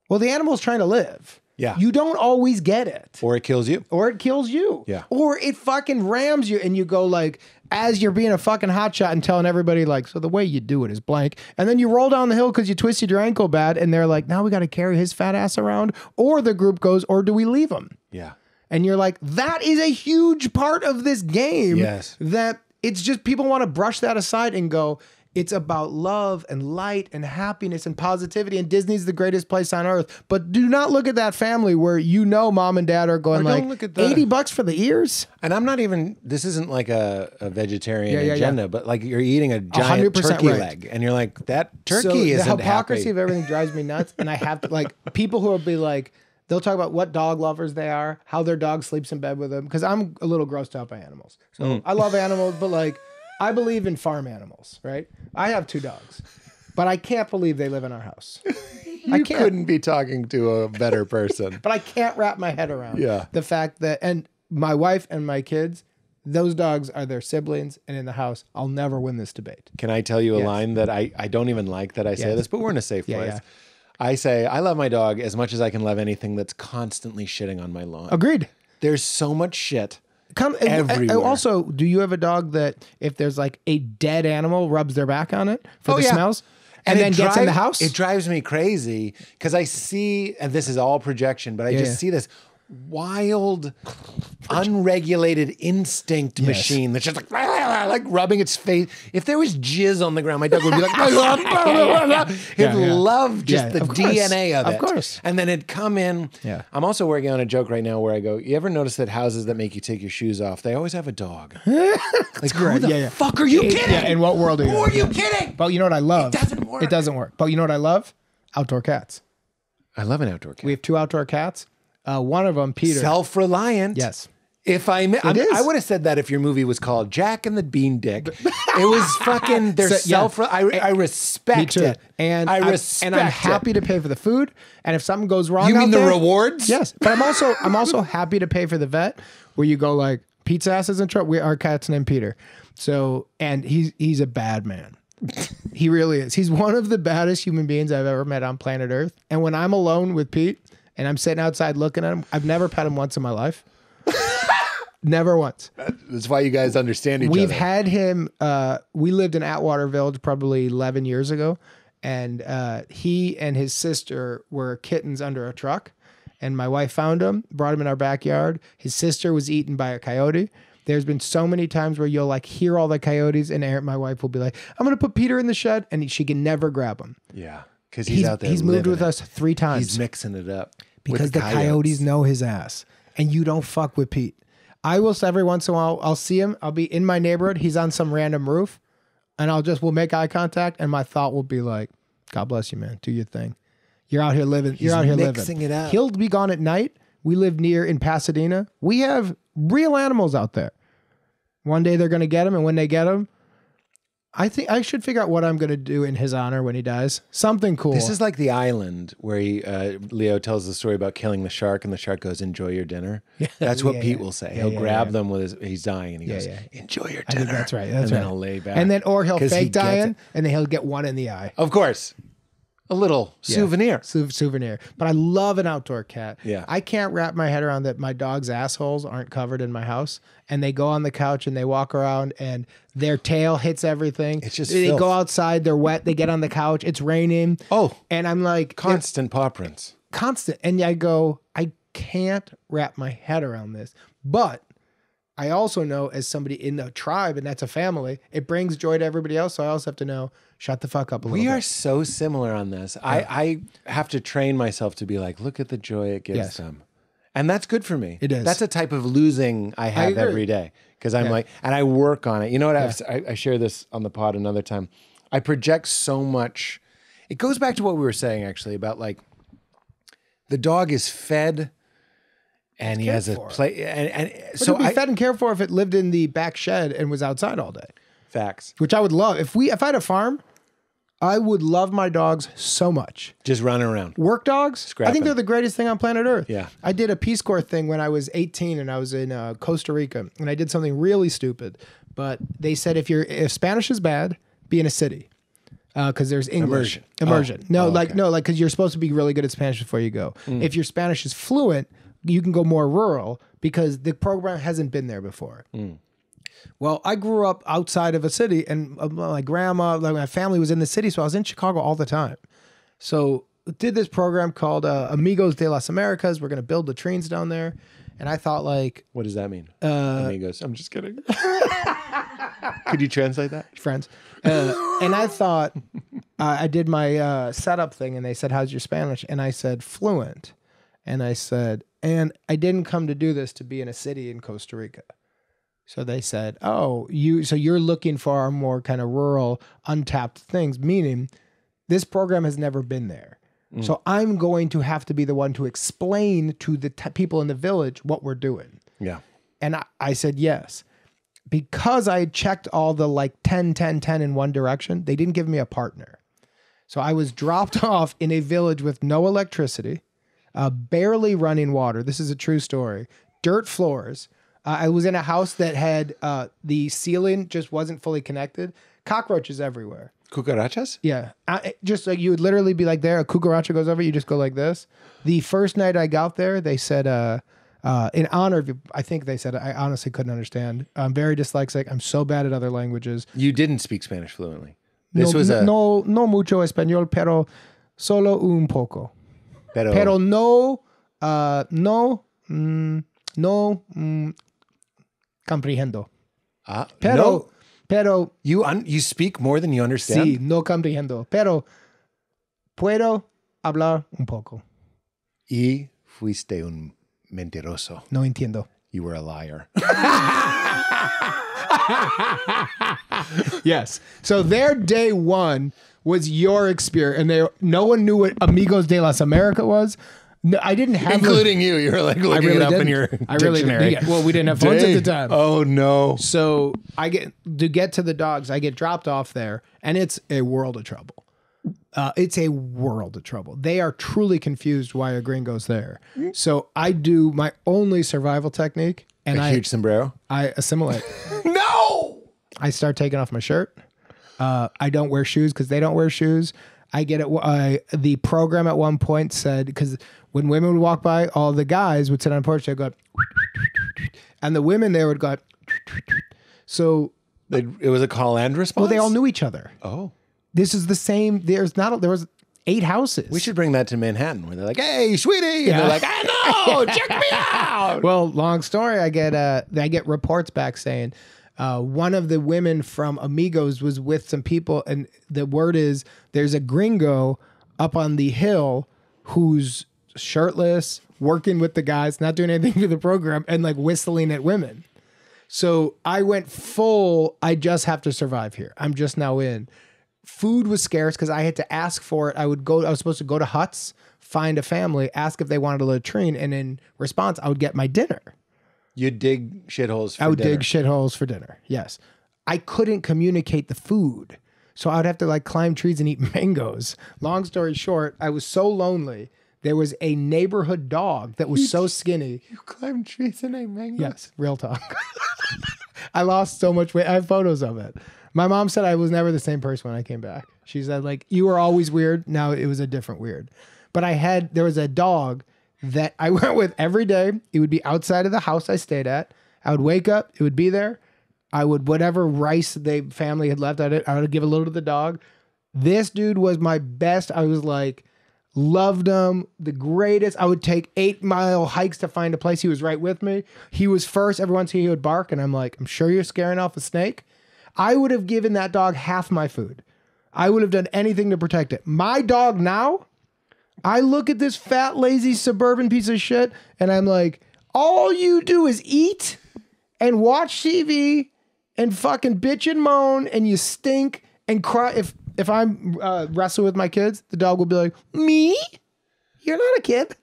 Well, the animal's trying to live. Yeah. You don't always get it or it kills you. or it kills you. Yeah. Or it fucking rams you and you go like, as you're being a fucking hotshot and telling everybody like, so the way you do it is blank. And then you roll down the hill because you twisted your ankle bad and they're like, now we got to carry his fat ass around. Or the group goes, or do we leave him? Yeah. And you're like, that is a huge part of this game. Yes. That it's just people want to brush that aside and go, it's about love and light and happiness and positivity. And Disney's the greatest place on earth. But do not look at that family where you know mom and dad are going like look at the- 80 bucks for the ears. And I'm not even. This isn't like a, a vegetarian Yeah, yeah, yeah. agenda, but like you're eating a giant turkey right. leg, and you're like, that turkey so isn't hypocrisy happy. of everything drives me nuts. And I have to like people who will be like, they'll talk about what dog lovers they are, how their dog sleeps in bed with them. Because I'm a little grossed out by animals. So Mm. I love animals, but like I believe in farm animals, right? I have two dogs, but I can't believe they live in our house. I you couldn't be talking to a better person. But I can't wrap my head around Yeah. the fact that, and my wife and my kids Those dogs are their siblings, and in the house, I'll never win this debate. Can I tell you a Yes. line that I, I don't even like that I say Yes. this, but we're in a safe Yeah, place. yeah. I say, I love my dog as much as I can love anything that's constantly shitting on my lawn. Agreed. There's so much shit. Come and- and Everywhere. also, do you have a dog that if there's like a dead animal, rubs their back on it for Oh, the yeah. smells, and, then it gets in the house? It drives me crazy because I see, and this is all projection, but I Yeah, just yeah. see this wild, unregulated instinct machine that's just like, like rubbing its face. If there was jizz on the ground, my dog would be like, he'd Yeah, yeah. love just Yeah, the of. DNA of it. Of course. And then it'd come in. Yeah. I'm also working on a joke right now where I go, you ever notice that houses that make you take your shoes off, they always have a dog? like, who great. the yeah. fuck are you kidding? yeah, in what world are you Who are you kidding? but you know what I love? It doesn't work. It doesn't work. But you know what I love? Outdoor cats. I love an outdoor cat. We have two outdoor cats. Uh, one of them, Peter. Self-reliant. yes. If I, I'm- is. I would have said that if your movie was called Jack and the Bean Dick. it was fucking. They're So, yeah. self. I, I respect it, And I I'm- respect. and I'm it. happy to pay for the food. And if something goes wrong, You mean the there- rewards? Yes, but I'm also I'm also happy to pay for the vet where you go like Pete's ass is in trouble. We our cat's named Peter, so and he's he's a bad man. he really is. He's one of the baddest human beings I've ever met on planet Earth. And when I'm alone with Pete and I'm sitting outside looking at him, I've never pet him once in my life. never once. That's why you guys understand each other. We've other. had him. Uh, we lived in Atwater Village probably 11 years ago, and uh, he and his sister were kittens under a truck. And my wife found him, brought him in our backyard. His sister was eaten by a coyote. There's been so many times where you'll like hear all the coyotes, and Erin, my wife, will be like, "I'm gonna put Peter in the shed," and she can never grab him. yeah, because he's, He's out there. he's moved with it. us three times He's mixing it up because the coyotes. know his ass, and you don't fuck with Pete. I will every once in a while. I'll see him. I'll be in my neighborhood. He's on some random roof, and I'll just we'll make eye contact, and my thought will be like, "God bless you, man. Do your thing. You're out here living. you're out here living. it up. He'll be gone at night. We live near in Pasadena. We have real animals out there. One day they're gonna get him, and when they get him. I think I should figure out what I'm going to do in his honor when he dies. Something cool. This is like the island where he, uh, Leo tells the story about killing the shark, and the shark goes, "Enjoy your dinner." That's what Yeah, Pete yeah. will say. He'll yeah, grab yeah. them with his. He's dying, and he goes, yeah. "Enjoy your I dinner." that's right. That's and right. then he'll lay back, And then, or he'll fake gets dying, and then he'll get one in the eye. Of course, a little souvenir. Sou- souvenir. But I love an outdoor cat. Yeah. I can't wrap my head around that my dog's assholes aren't covered in my house, and they go on the couch and they walk around, and their tail hits everything. It's just they filth. go outside. They're wet. They get on the couch. It's raining. Oh, and I'm like constant paw prints. constant. And I go, I can't wrap my head around this. But I also know as somebody in the tribe, and that's a family, it brings joy to everybody else. So I also have to know, shut the fuck up a little We bit. are so similar on this. I, I have to train myself to be like, look at the joy it gives Yes. them. And that's good for me. It is. That's a type of losing I have agree. every day because I'm like, and I work on it. You know what? I've, I, I share this on the pod another time. I project so much. It goes back to what we were saying actually about like the dog is fed and he has a play. And, and So be I, fed and cared for if it lived in the back shed and was outside all day, facts. which I would love. If we, if I had a farm, I would love my dogs so much. Just running around. Work dogs, I think they're the greatest thing on planet Earth. Yeah. I did a Peace Corps thing when I was 18 and I was in uh, Costa Rica and I did something really stupid. But they said if you're if Spanish is bad, be in a city because there's English Immersion. immersion. Oh. No, Oh, like okay. no, like because you're supposed to be really good at Spanish before you go. If your Spanish is fluent, you can go more rural because the program hasn't been there before. Well, I grew up outside of a city, and uh, my grandma, like my family, was in the city, so I was in Chicago all the time. So did this program called uh, Amigos de las Americas. We're gonna build latrines down there, and I thought like What does that mean? Uh, Amigos. I'm just kidding. Could you translate that? friends, uh, and I thought uh, I did my uh, setup thing, and they said, "How's your Spanish?" And I said, "Fluent," and I said, "And I didn't come to do this to be in a city in Costa Rica." So they said, "Oh, you so you're looking for our more kind of rural, untapped things, meaning this program has never been there. Mm. So I'm going to have to be the one to explain to the t- people in the village what we're doing." Yeah. And I, I said yes. Because I checked all the like 10, 10, 10 in one direction, they didn't give me a partner. So I was dropped off in a village with no electricity, uh, barely running water. This is a true story. Dirt floors, Uh, I was in a house that had uh, the ceiling just wasn't fully connected. Cockroaches everywhere. Cucarachas? Yeah, I, just like you would literally be like there, a cucaracha goes over, you just go like this. The first night I got there, they said, uh, uh, in honor of you, I think they said, I honestly couldn't understand. I'm very dyslexic. I'm so bad at other languages. You didn't speak Spanish fluently. This no, was a no, no mucho español, pero solo un poco. Pero, Pero no, uh, no, mm, no mm, comprehendo. ah, Pero, no, pero you un, you speak more than you understand. sí, no comprehendo. Pero puedo hablar un poco. Y fuiste un mentiroso. No entiendo. You were a liar. Yes. So their day one was your experience, and they no one knew what Amigos de las America was. No, I didn't have Including you. You were like looking really it up didn't. in your I really dictionary. didn't. Yeah, well, we didn't have phones at the time. Oh no. So I get to get to the dogs. I get dropped off there, and it's a world of trouble. Uh, it's a world of trouble. They are truly confused why a gringo's there. So I do my only survival technique, and A I huge sombrero. I assimilate. No. I start taking off my shirt. Uh, I don't wear shoes because they don't wear shoes. I get it. Uh, the program at one point said because when women would walk by, all the guys would sit on the porch. They'd go, and the women there would go. So, It, it was a call and response. well, they all knew each other. Oh. This is the same. There's not. A, there was eight houses. We should bring that to Manhattan where they're like, hey, sweetie. Yeah. And they're like, I know, check me out. Well, long story. I get uh, I get reports back saying uh, one of the women from Amigos was with some people, and the word is there's a gringo up on the hill who's shirtless, working with the guys, not doing anything for the program, and like whistling at women. So I went full. I just have to survive here. I'm just now in. Food was scarce because I had to ask for it. I would go. I was supposed to go to huts, find a family, ask if they wanted a latrine, and in response, I would get my dinner. You dig shitholes for I would dinner. dig shitholes for dinner. Yes. I couldn't communicate the food. So I would have to like climb trees and eat mangoes. Long story short, I was so lonely. There was a neighborhood dog that was so skinny. You climbed trees and ate mangoes. Yes, real talk. I lost so much weight. I have photos of it. My mom said I was never the same person when I came back. She said, like, you were always weird. Now it was a different weird. But I had, there was a dog that I went with every day. It would be outside of the house I stayed at. I would wake up, it would be there. I would, whatever rice the family had left at it, I would give a little to the dog. This dude was my best. I was like, loved him, the greatest. I would take eight mile hikes to find a place. He was right with me. He was first. Every once he would bark, and I'm like, I'm sure you're scaring off a snake. I would have given that dog half my food. I would have done anything to protect it. My dog now, I look at this fat, lazy suburban piece of shit, and I'm like, all you do is eat and watch TV and fucking bitch and moan, and you stink and cry. If if I'm uh, wrestling with my kids, the dog will be like, "Me? You're not a kid.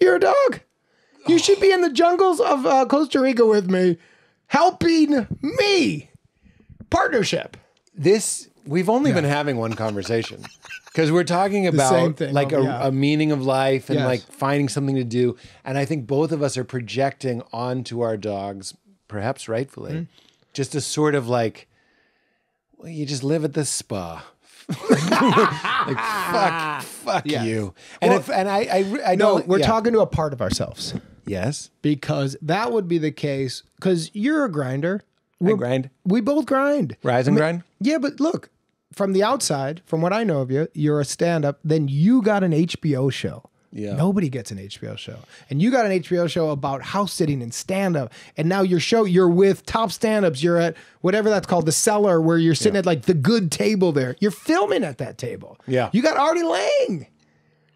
You're a dog. You should be in the jungles of uh, Costa Rica with me, helping me. Partnership. This, we've only been having one conversation because we're talking about thing. like Oh, a, yeah. a meaning of life and Yes. like finding something to do. And I think both of us are projecting onto our dogs, perhaps rightfully, Mm-hmm. just a sort of like, well, you just live at the spa. like fuck, fuck Yeah. you. And Well, if and I I, I No, know we're yeah. talking to a part of ourselves Yes, because that would be the case. Because you're a grinder. I grind, We both grind. rise and grind. Yeah, but look, from the outside, from what I know of you, you're a stand up, then you got an HBO show. Yeah. Nobody gets an HBO show. And you got an HBO show about house sitting and stand up. And now your show, you're with top stand ups. You're at whatever that's called, the cellar, where you're sitting at like the good table there. You're filming at that table. Yeah. You got Artie Lange.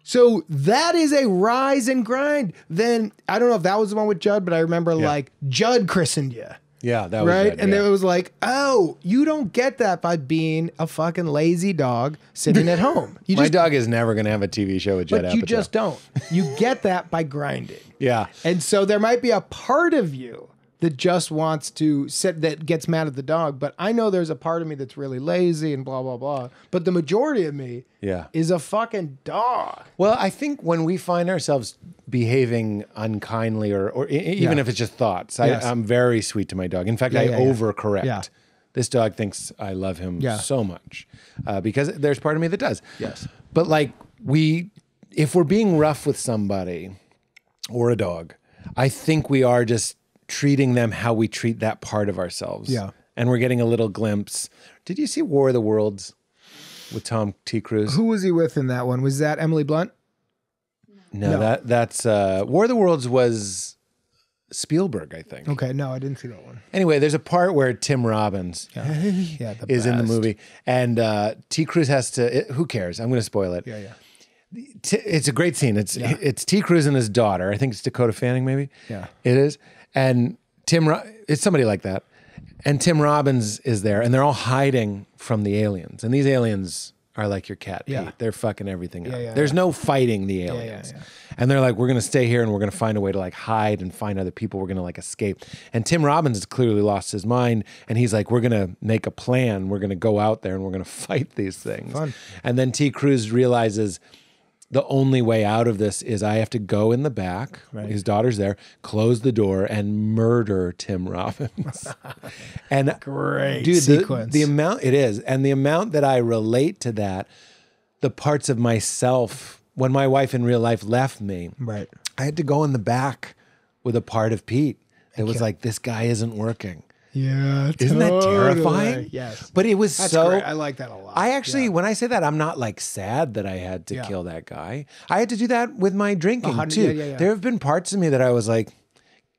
So that is a rise and grind. Then I don't know if that was the one with Judd, but I remember like Judd christened you Yeah, that was right? good, and yeah. then it was like, oh, you don't get that by being a fucking lazy dog sitting at home. You My just, dog is never going to have a TV show with Judd but you Apatow. just don't. You get that by grinding. yeah. And so there might be a part of you that just wants to sit that gets mad at the dog. But I know there's a part of me that's really lazy and blah blah blah. But the majority of me Yeah. is a fucking dog. Well, I think when we find ourselves behaving unkindly or, or e- even Yeah. if it's just thoughts, I, Yes. I'm very sweet to my dog. In fact, Yeah, I yeah, overcorrect. This dog thinks I love him so much uh, because there's part of me that does. Yes. But like we, if we're being rough with somebody or a dog, I think we are just treating them how we treat that part of ourselves. Yeah. And we're getting a little glimpse. Did you see War of the Worlds with Tom T. Cruise? Who was he with in that one? Was that Emily Blunt? No, No. that that's uh, War of the Worlds was Spielberg, I think. Okay, no, I didn't see that one. Anyway, there's a part where Tim Robbins Yeah, the is in the movie, and uh, T. Cruise has to. It, who cares? I'm going to spoil it. Yeah, yeah. T- it's a great scene. It's it's T. Cruise and his daughter. I think it's Dakota Fanning, maybe. Yeah. it is. And Tim, it's somebody like that. And Tim Robbins is there, and they're all hiding from the aliens. And these aliens are like your cat, Pete. Yeah. They're fucking everything up. yeah, There's yeah. no fighting the yeah, aliens. yeah. And they're like, we're gonna stay here, and we're gonna find a way to like hide and find other people. We're gonna like escape. And Tim Robbins has clearly lost his mind, and he's like, we're gonna make a plan. We're gonna go out there and we're gonna fight these things. Fun. And then T. Cruise realizes the only way out of this is I have to go in the back. His daughter's there, close the door, and murder Tim Robbins. and Great dude, the, sequence. the amount it is, and the amount that I relate to that, the parts of myself when my wife in real life left me, Right. I had to go in the back with a part of Pete that was like, this guy isn't working. Yeah. Isn't that terrifying? Yes. But it was That's so. great. I like that a lot. I actually, when I say that, I'm not like sad that I had to Yeah. kill that guy. I had to do that with my drinking too. yeah, yeah, yeah. There have been parts of me that I was like,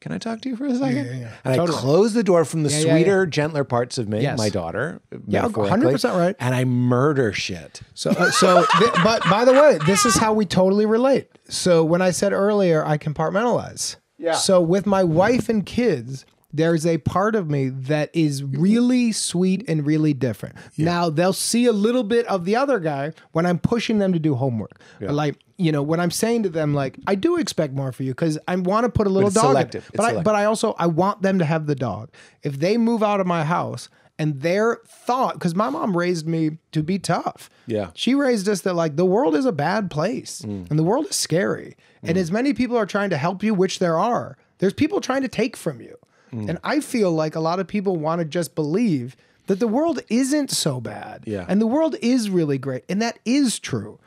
"Can I talk to you for a second? yeah, yeah. And Totally. I closed the door from the Yeah, yeah, sweeter, gentler parts of me, Yes. my daughter, Yeah, 100% right. and I murder shit. So, uh, so, th- but by the way, this is how we totally relate. So, when I said earlier, I compartmentalize. Yeah. So, with my wife and kids, there's a part of me that is really sweet and really different. Now, they'll see a little bit of the other guy when I'm pushing them to do homework. Like, you know, when I'm saying to them, like, I do expect more for you because I want to put a little it's dog. selective. It's But I, selective. but I also I want them to have the dog. If they move out of my house and their thought, because my mom raised me to be tough. Yeah. She raised us that like the world is a bad place Mm. and the world is scary. And as many people are trying to help you, which there are, there's people trying to take from you. Mm. And I feel like a lot of people want to just believe that the world isn't so bad. Yeah. And the world is really great. And that is true.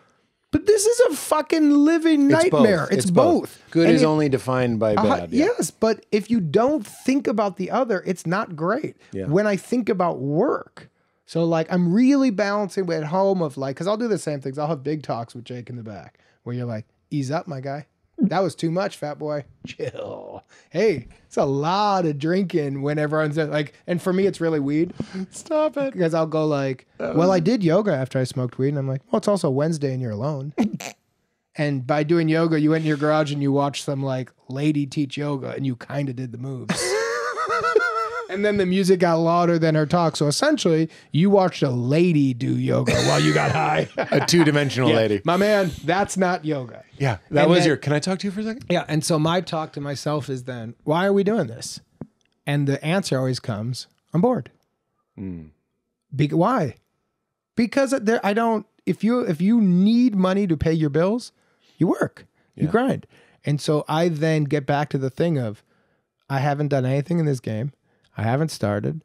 But this is a fucking living It's both. nightmare. It's, both. Good And is if- only defined by uh-huh, bad. yeah. Yes, but if you don't think about the other, it's not great. Yeah. When I think about work, so like I'm really balancing at home of like, because I'll do the same things. I'll have big talks with Jake in the back where you're like, ease up, my guy. That was too much, fat boy. Chill. Hey, it's a lot of drinking when everyone's like, and for me, it's really weed. Stop it. Because I'll go like, well, I did yoga after I smoked weed. And I'm like, well, it's also Wednesday and you're alone. And by doing yoga, you went in your garage and you watched some like lady teach yoga and you kind of did the moves. And then the music got louder than her talk. So essentially, you watched a lady do yoga while you got high. A two dimensional lady. My man, that's not yoga. Yeah. That And was then- your. Can I talk to you for a second? Yeah. And so my talk to myself is then, why are we doing this? And the answer always comes, I'm bored. Hmm. Be- why? Because there, I don't. If you if you need money to pay your bills, you work, you grind, and so I then get back to the thing of, I haven't done anything in this game. I haven't started.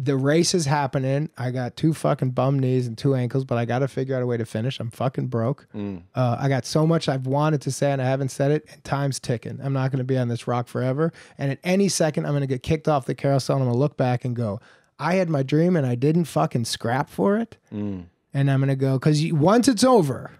The race is happening. I got two fucking bum knees and two ankles, but I got to figure out a way to finish. I'm fucking broke. Uh, I got so much I've wanted to say and I haven't said it, and time's ticking. I'm not going to be on this rock forever. And at any second, I'm going to get kicked off the carousel and I'm going to look back and go, I had my dream and I didn't fucking scrap for it. And I'm going to go, because once it's over,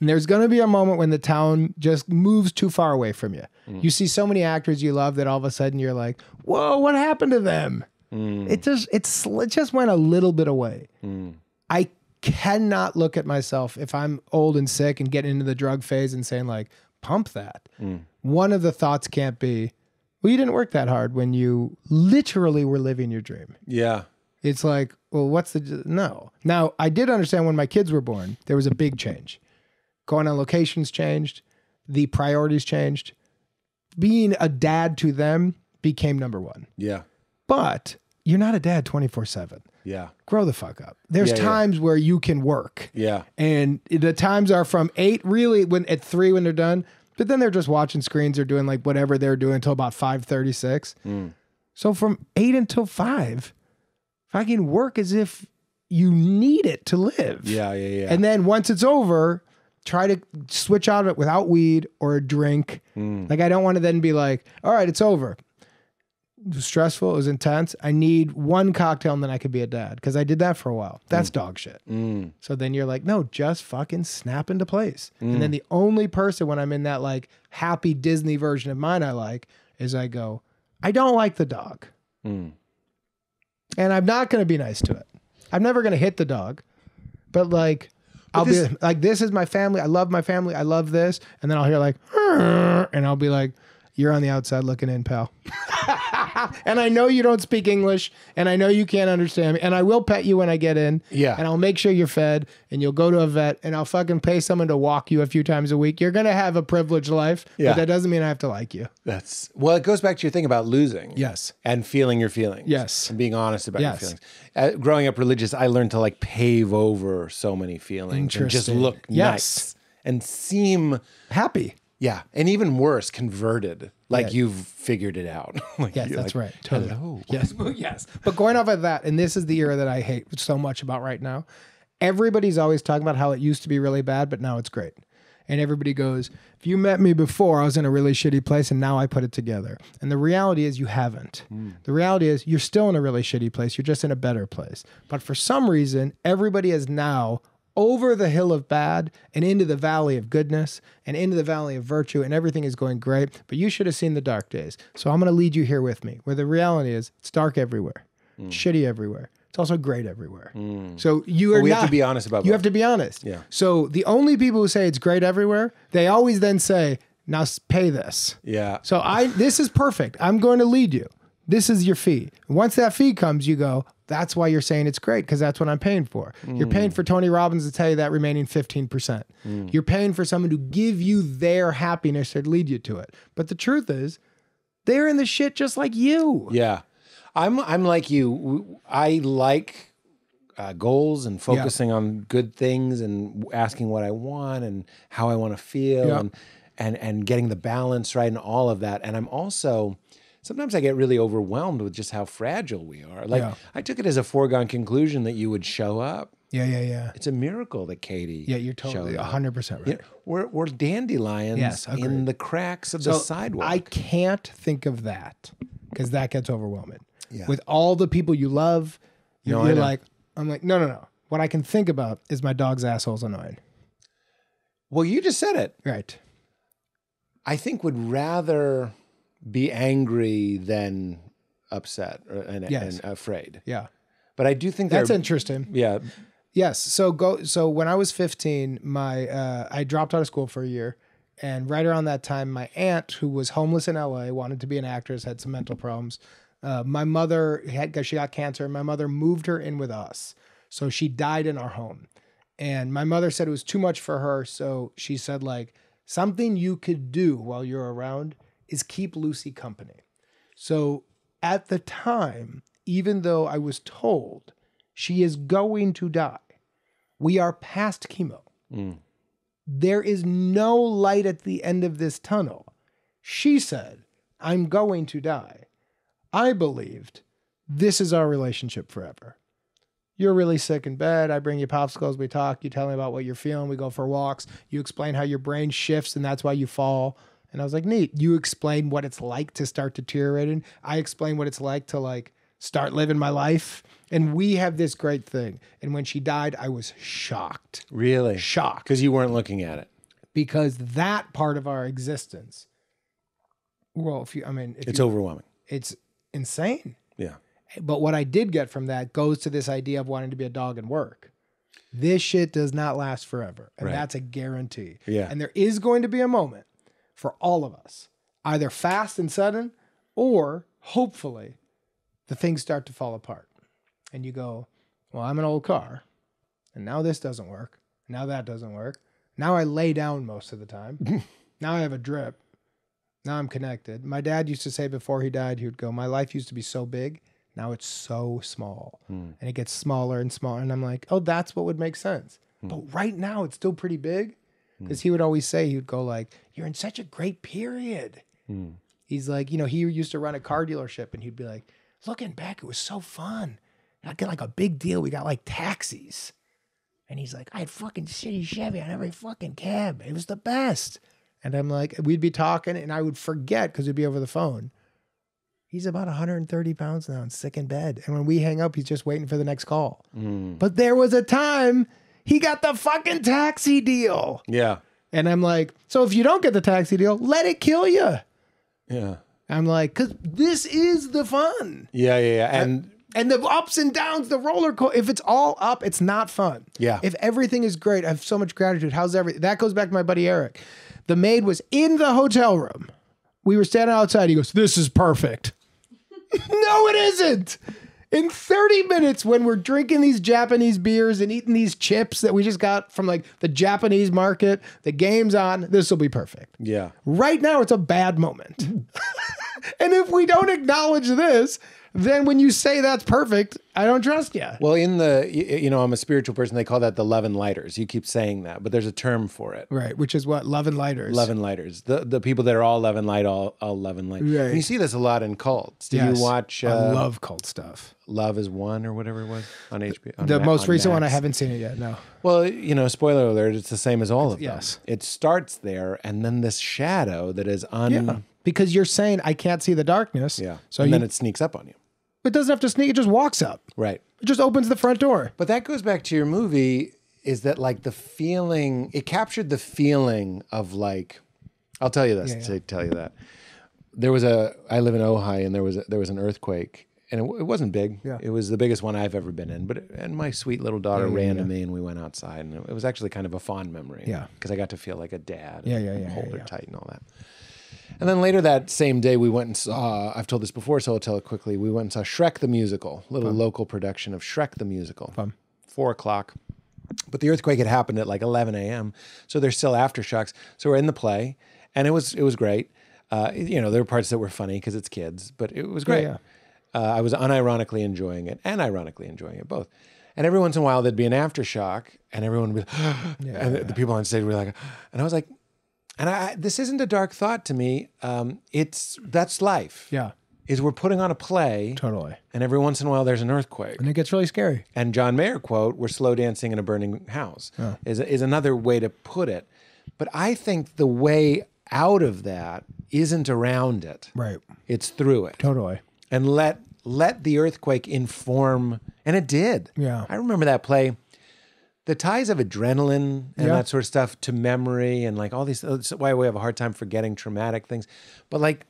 and there's going to be a moment when the town just moves too far away from you. Mm. You see so many actors you love that all of a sudden you're like, whoa, what happened to them? Mm. It just it's it just went a little bit away. Mm. I cannot look at myself if I'm old and sick and getting into the drug phase and saying like, pump that. One of the thoughts can't be, well, you didn't work that hard when you literally were living your dream. Yeah. It's like, well, what's the no? Now, I did understand when my kids were born, there was a big change. Going on locations changed, the priorities changed. Being a dad to them became number one. Yeah. But you're not a dad 24 7. Yeah. Grow the fuck up. There's Yeah, yeah. times where you can work. Yeah. And the times are from eight, really, when at three when they're done. But then they're just watching screens or doing like whatever they're doing until about five thirty six. Mm. So from eight until five, fucking work as if you need it to live. Yeah. Yeah. Yeah. And then once it's over, try to switch out of it without weed or a drink. Mm. Like I don't want to then be like, all right, it's over. It was stressful. It was intense. I need one cocktail and then I could be a dad because I did that for a while. That's dog shit. Mm. So then you're like, no, just fucking snap into place. And then the only person when I'm in that like happy Disney version of mine I like is I go, I don't like the dog. Mm. And I'm not going to be nice to it. I'm never going to hit the dog. But like, I'll this- be like, this is my family. I love my family. I love this. And then I'll hear like, and I'll be like, you're on the outside looking in, pal. and I know you don't speak English, and I know you can't understand me, and I will pet you when I get in. Yeah. And I'll make sure you're fed, and you'll go to a vet, and I'll fucking pay someone to walk you a few times a week. You're gonna have a privileged life, Yeah. but that doesn't mean I have to like you. That's well. It goes back to your thing about losing. Yes. and feeling your feelings. Yes. and being honest about Yes. your feelings. Uh, growing up religious, I learned to like pave over so many feelings and just look Yes. nice and seem Happy. Yeah, and even worse, converted. Like Yeah. you've figured it out. like Yes, that's like, right. Totally. Hello. Yes, yes. But going off of that, and this is the era that I hate so much about right now. Everybody's always talking about how it used to be really bad, but now it's great. And everybody goes, if you met me before, I was in a really shitty place and now I put it together. And the reality is you haven't. Hmm. The reality is you're still in a really shitty place. You're just in a better place. But for some reason, everybody is now over the hill of bad and into the valley of goodness and into the valley of virtue and everything is going great. But you should have seen the dark days. So I'm going to lead you here with me where the reality is it's dark everywhere, it's mm. shitty everywhere. It's also great everywhere. Mm. So you are we have to be honest about You both. have to be honest. Yeah. So the only people who say it's great everywhere, they always then say, "Now pay this." Yeah. So I this is perfect. I'm going to lead you. This is your fee. Once that fee comes, you go, that's why you're saying it's great because that's what I'm paying for. You're paying for Tony Robbins to tell you that remaining 15%. You're paying for someone to give you their happiness to lead you to it. But the truth is, they're in the shit just like you. Yeah, I'm I'm like you. I like uh, goals and focusing on good things and asking what I want and how I want to feel Yeah. and and and getting the balance right and all of that. And I'm also sometimes I get really overwhelmed with just how fragile we are. Like Yeah. I took it as a foregone conclusion that you would show up. Yeah, yeah, yeah. It's a miracle that Katie. Yeah, you're totally 100% right. Yeah, we're we're dandelions Yes, in the cracks of the sidewalk. I can't think of that because that gets overwhelming. Yeah. With all the people you love, you're, No, you're like, I'm like, no, no, no. What I can think about is my dog's asshole's annoying. well, you just said it. Right. I think would rather be angry than upset or, and, Yes. and afraid. Yeah. But I do think That's interesting. yeah. Yes. So go. So when I was 15, my uh, I dropped out of school for a year, and right around that time, my aunt, who was homeless in LA, wanted to be an actress, had some mental problems. Uh, my mother had she got cancer. My mother moved her in with us, so she died in our home. And my mother said it was too much for her, so she said like something you could do while you're around is keep Lucy company. So at the time, even though I was told she is going to die, we are past chemo. Mm. There is no light at the end of this tunnel. She said, I'm going to die. I believed this is our relationship forever. You're really sick in bed. I bring you popsicles. We talk. You tell me about what you're feeling. We go for walks. You explain how your brain shifts and that's why you fall. And I was like, neat. You explain what it's like to start deteriorating. I explain what it's like to like start living my life. And we have this great thing. And when she died, I was shocked. Really? Shocked. Because you weren't looking at it. Because that part of our existence, well, if you, I mean, It's you, overwhelming. it's insane. Yeah. But what I did get from that goes to this idea of wanting to be a dog and work. This shit does not last forever. And Right. that's a guarantee. Yeah. And there is going to be a moment for all of us, either fast and sudden, or hopefully the things start to fall apart. And you go, Well, I'm an old car. And now this doesn't work. Now that doesn't work. Now I lay down most of the time. now I have a drip. Now I'm connected. My dad used to say before he died, he would go, My life used to be so big. Now it's so small. Hmm. And it gets smaller and smaller. And I'm like, Oh, that's what would make sense. Hmm. But right now it's still pretty big. Mm. Because he would always say, he would go like, You're in such a great period. Mm. He's like, you know, he used to run a car dealership and he'd be like, looking back, it was so fun. I got like a big deal. We got like taxis. And he's like, I had fucking shitty Chevy on every fucking cab. It was the best. And I'm like, we'd be talking and I would forget because it'd be over the phone. He's about 130 pounds now and sick in bed. And when we hang up, he's just waiting for the next call. Mm. But there was a time he got the fucking taxi deal. Yeah. And I'm like, so if you don't get the taxi deal, let it kill you. Yeah. I'm like, because this is the fun. Yeah. Yeah. Yeah. And uh, And the ups and downs, the roller coaster. If it's all up, it's not fun. Yeah. If everything is great, I have so much gratitude. How's everything? That goes back to my buddy Eric. The maid was in the hotel room. We were standing outside. He goes, "This is perfect." no, it isn't. In 30 minutes, when we're drinking these Japanese beers and eating these chips that we just got from like the Japanese market, the game's on. This will be perfect. yeah. Right now, it's a bad moment. and if we don't acknowledge this, then when you say that's perfect, I don't trust you. Well, in the, you know, I'm a spiritual person. They call that the love and lighters. You keep saying that, but there's a term for it. Right, which is what love and lighters. Love and lighters. The the people that are all love and light, all, all love and light. Right. And you see this a lot in cults. Did Yes. you watch I uh, love cult stuff. Love is One or whatever it was on HBO? on The Ma- most on recent one, I haven't seen it yet. No. Well, you know, spoiler alert, it's the same as all of them. Yes. It starts there, and then this shadow that is un. Yeah. Because you're saying I can't see the darkness. Yeah. So and you, then it sneaks up on you. It doesn't have to sneak. It just walks up. Right. It just opens the front door. But that goes back to your movie is that like the feeling, it captured the feeling of like, I'll tell you this to tell you that. There was a, I live in Ojai and there was a, there was an earthquake and it, it wasn't big. Yeah. It was the biggest one I've ever been in. But, and my sweet little daughter ran to me and we went outside and it was actually kind of a fond memory. Yeah. Because I got to feel like a dad. Yeah, and yeah, yeah, Hold yeah, her yeah. tight and all that. And then later that same day, we went and saw, I've told this before, so I'll tell it quickly. We went and saw Shrek the Musical, little local production of Shrek the Musical. Fun. Four o'clock. But the earthquake had happened at like 11 a.m. So there's still aftershocks. So we're in the play and it was, it was great. Uh, you know, there were parts that were funny because it's kids, but it was great. yeah. Uh, I was unironically enjoying it and ironically enjoying it both. And every once in a while there'd be an aftershock and everyone would be, and the, the people on stage were like, and I was like, and I, this isn't a dark thought to me. Um, it's that's life. Yeah. Is we're putting on a play, Totally. and every once in a while there's an earthquake. And it gets really scary. And John Mayer quote, "We're slow dancing in a burning house," is is another way to put it. But I think the way out of that isn't around it; Right. it's through it Totally. and let let the earthquake inform and it did Yeah. i remember that play the ties of adrenaline and Yeah. that sort of stuff to memory and like all these that's why we have a hard time forgetting traumatic things but like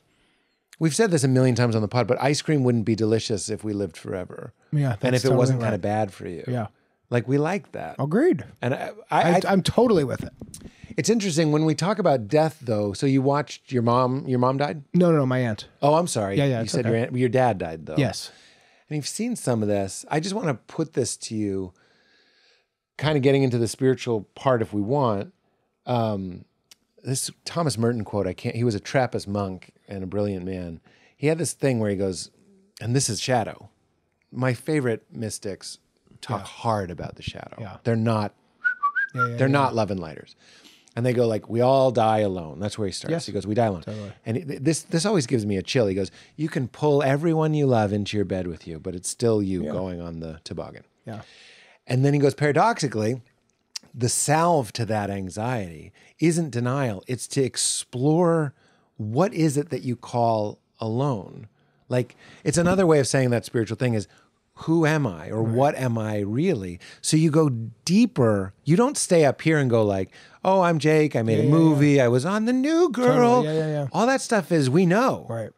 we've said this a million times on the pod but ice cream wouldn't be delicious if we lived forever Yeah, and if it wasn't totally kind of bad for you Yeah. like we like that Agreed. and I, I, I, I'm totally with it. it's interesting when we talk about death though so you watched your mom your mom died No, no, no, my aunt. oh i'm sorry Yeah, yeah, you said okay. your, aunt, your dad died though Yes. and you've seen some of this. I just want to put this to you, kind of getting into the spiritual part if we want. Um, this Thomas Merton quote, I can't, he was a Trappist monk and a brilliant man. He had this thing where he goes, and this is shadow. My favorite mystics talk hard about the shadow. Yeah. They're not, Yeah, yeah, they're not love and lighters. And they go like, we all die alone. That's where he starts. Yes. He goes, we die alone. Totally. And this this always gives me a chill. He goes, you can pull everyone you love into your bed with you, but it's still you going on the toboggan. Yeah. And then he goes, paradoxically, the salve to that anxiety isn't denial. It's to explore what is it that you call alone. Like it's another way of saying that spiritual thing is who am I or what am I really? So you go deeper. You don't stay up here and go like, "Oh, I'm Jake. I made a movie. I was on the New Girl." Yeah, yeah, yeah. All that stuff is we know. Right.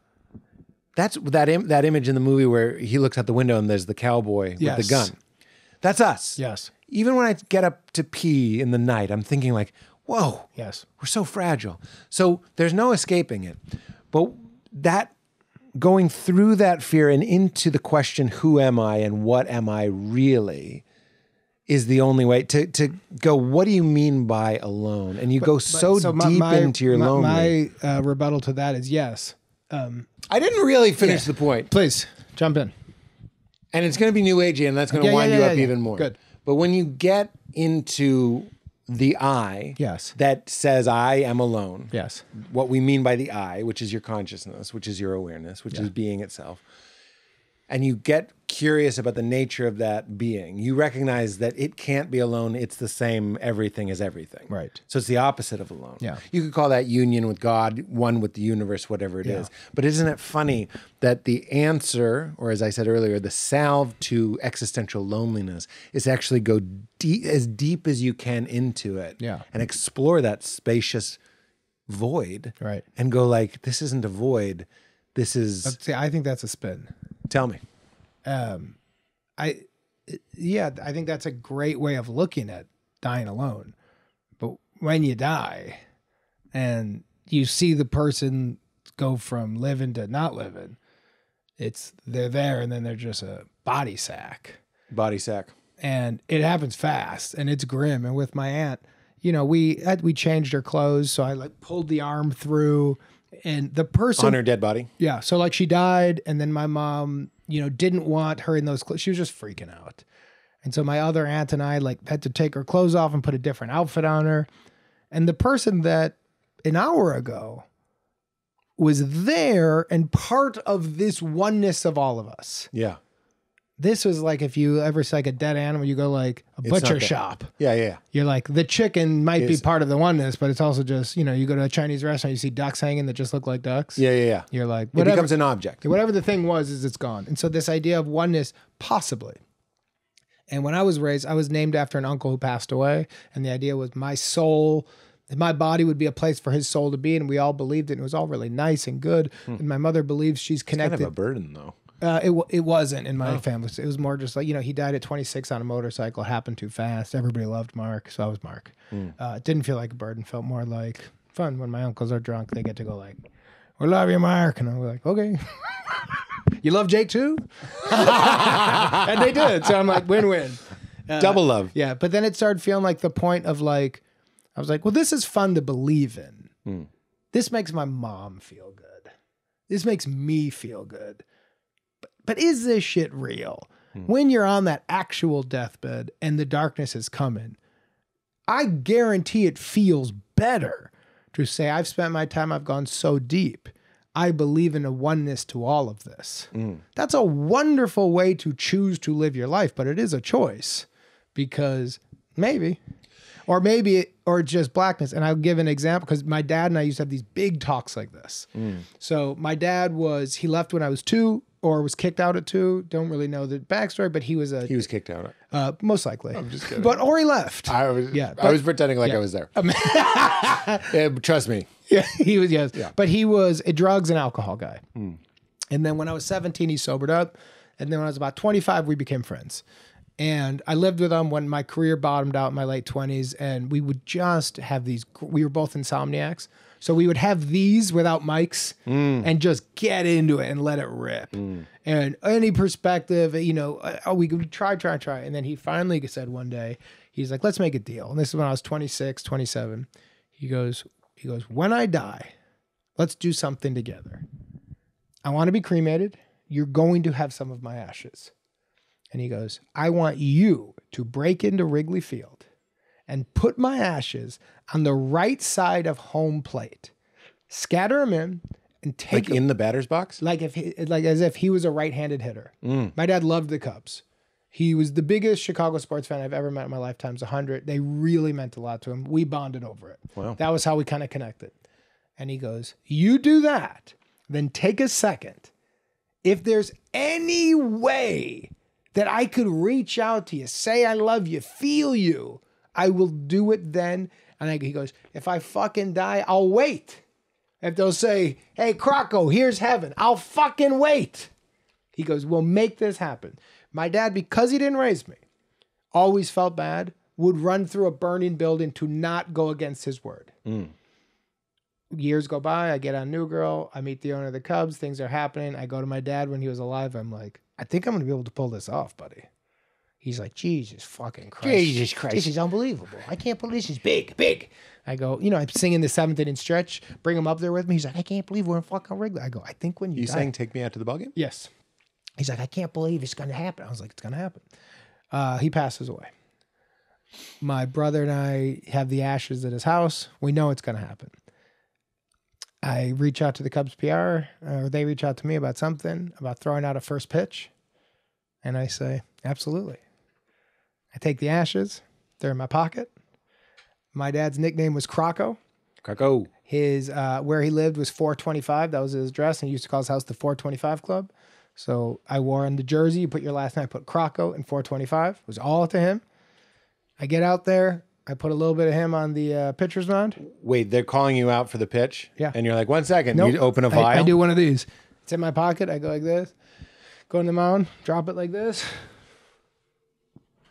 That's that Im- that image in the movie where he looks out the window and there's the cowboy with the gun. That's us. Yes. Even when I get up to pee in the night, I'm thinking like, "Whoa, Yes. we're so fragile." So there's no escaping it. But that going through that fear and into the question, "Who am I and what am I really?" is the only way to to go. What do you mean by alone? And you go so, So my- deep my- into your my, lonely. My uh, rebuttal to that is yes. Um, I didn't really finish Yeah. the point. please jump in. And it's going to be new agey, and that's going to Yeah, wind yeah, you yeah, up even more. Good. But when you get into the I, Yes. that says I am alone. Yes. What we mean by the I, which is your consciousness, which is your awareness, which is being itself, and you get curious about the nature of that being, you recognize that it can't be alone. It's the same everything is everything. Right. So it's the opposite of alone. Yeah. You could call that union with God, one with the universe, whatever it is. But isn't it funny that the answer, or as I said earlier, the salve to existential loneliness is actually go deep, as deep as you can into it Yeah. and explore that spacious void Right. and go like, this isn't a void. This is, See, I think that's a spin. Tell me. Um, I, yeah, I think that's a great way of looking at dying alone. But when you die and you see the person go from living to not living, it's they're there and then they're just a body sack. Body sack. and it happens fast and it's grim and with my aunt you know we had, we changed her clothes so i like pulled the arm through and the person On her dead body. yeah so like she died and then my mom you know didn't want her in those clothes she was just freaking out and so my other aunt and i like had to take her clothes off and put a different outfit on her and the person that an hour ago was there and part of this oneness of all of us Yeah. This was like if you ever see like a dead animal, you go like a not butcher that. shop. Yeah. Yeah. You're like the chicken might be Is- part of the oneness, but it's also just you know you go to a Chinese restaurant, you see ducks hanging that just look like ducks. Yeah. Yeah. Yeah. You're like It whatever, becomes an object. whatever the thing was, is it's gone. And so this idea of oneness, possibly. And when I was raised, I was named after an uncle who passed away, and the idea was my soul. My body would be a place for his soul to be, and we all believed it. And it was all really nice and good. And my mother believes she's Hmm. Kind connected. of a burden, though. Uh, it wa- it wasn't in Oh. my family. It was more just like you know he died at 26 on a motorcycle. It happened too fast. Everybody loved Mark, so I was Mark. Hmm. Uh, it didn't feel like a burden. Felt more like fun. When my uncles are drunk, they get to go like, "We love you, Mark," and I'm like, "Okay." you love Jake too, and they did. So I'm like, win-win. Double love. Yeah, but then it started feeling like the point of like, I was like, well, this is fun to believe in. Hmm. This makes my mom feel good. This makes me feel good. But, is this shit real? Hmm. When you're on that actual deathbed and the darkness is coming, I guarantee it feels better to say, I've spent my time, I've gone so deep. I believe in a oneness to all of this. That's a wonderful way to choose to live your life, but it is a choice because maybe, or maybe, it, or just blackness. And I'll give an example because my dad and I used to have these big talks like this. So my dad was, he left when I was two or was kicked out at two. Don't really know the backstory, but he was a, He was kicked out. uh, most likely. I'm just kidding. But, or he left. I was. Yeah, I was pretending like I was there. Yeah, trust me. Yeah, he was yes. But he was a drugs and alcohol guy. And then when I was 17, he sobered up. And then when I was about 25, we became friends. And I lived with him when my career bottomed out in my late 20s. And we would just have these, we were both insomniacs. So we would have these without mics mm. and just get into it and let it rip. Mm. And any perspective, you know, uh, oh, we could try, try, try. And then he finally said one day, he's like, let's make a deal. And this is when I was 26, 27. He goes, he goes, when I die, let's do something together. I want to be cremated. You're going to have some of my ashes. And he goes, I want you to break into Wrigley Field and put my ashes on the right side of home plate. Scatter them in and take Like in the batter's box. like if he, like as if he was a right-handed hitter. Mm. My dad loved the Cubs. He was the biggest Chicago sports fan I've ever met in my lifetime's 100. They really meant a lot to him. We bonded over it. Wow. That was how we kind of connected. And he goes, "You do that, then take a second. If there's any way that I could reach out to you, say I love you, feel you, I will do it then." And I, he goes, "If I fucking die, I'll wait." If they'll say, hey, Croco, here's heaven, I'll fucking wait. He goes, we'll make this happen. My dad, because he didn't raise me, always felt bad, would run through a burning building to not go against his word. Mm. Years go by, I get on New Girl, I meet the owner of the Cubs, things are happening. I go to my dad when he was alive. I'm like, I think I'm to be able to pull this off, buddy. He's like, Jesus fucking Christ. Jesus Christ. This is unbelievable. I can't believe this is big, big. I go, you know, I'm singing the seventh inning stretch. Bring him up there with me. He's like, I can't believe we're in fucking Wrigley. I go, I think when you, You die- saying take me out to the ballgame? Yes. He's like, I can't believe it's going to happen. I was like, it's going to happen. Uh, he passes away. My brother and I have the ashes at his house. We know it's going to happen. I reach out to the Cubs PR, or they reach out to me about something, about throwing out a first pitch. And I say, absolutely. I take the ashes, they're in my pocket. My dad's nickname was Croco. Krakow. His uh, where he lived was 425. That was his address, and he used to call his house the 425 Club. So I wore in the jersey. You put your last name. I put Croco and 425. It was all to him. I get out there. I put a little bit of him on the uh, pitcher's mound. Wait, they're calling you out for the pitch? Yeah. And you're like, one second. Nope. You open a vial? I, do one of these. It's in my pocket. I go like this. Go in the mound. Drop it like this.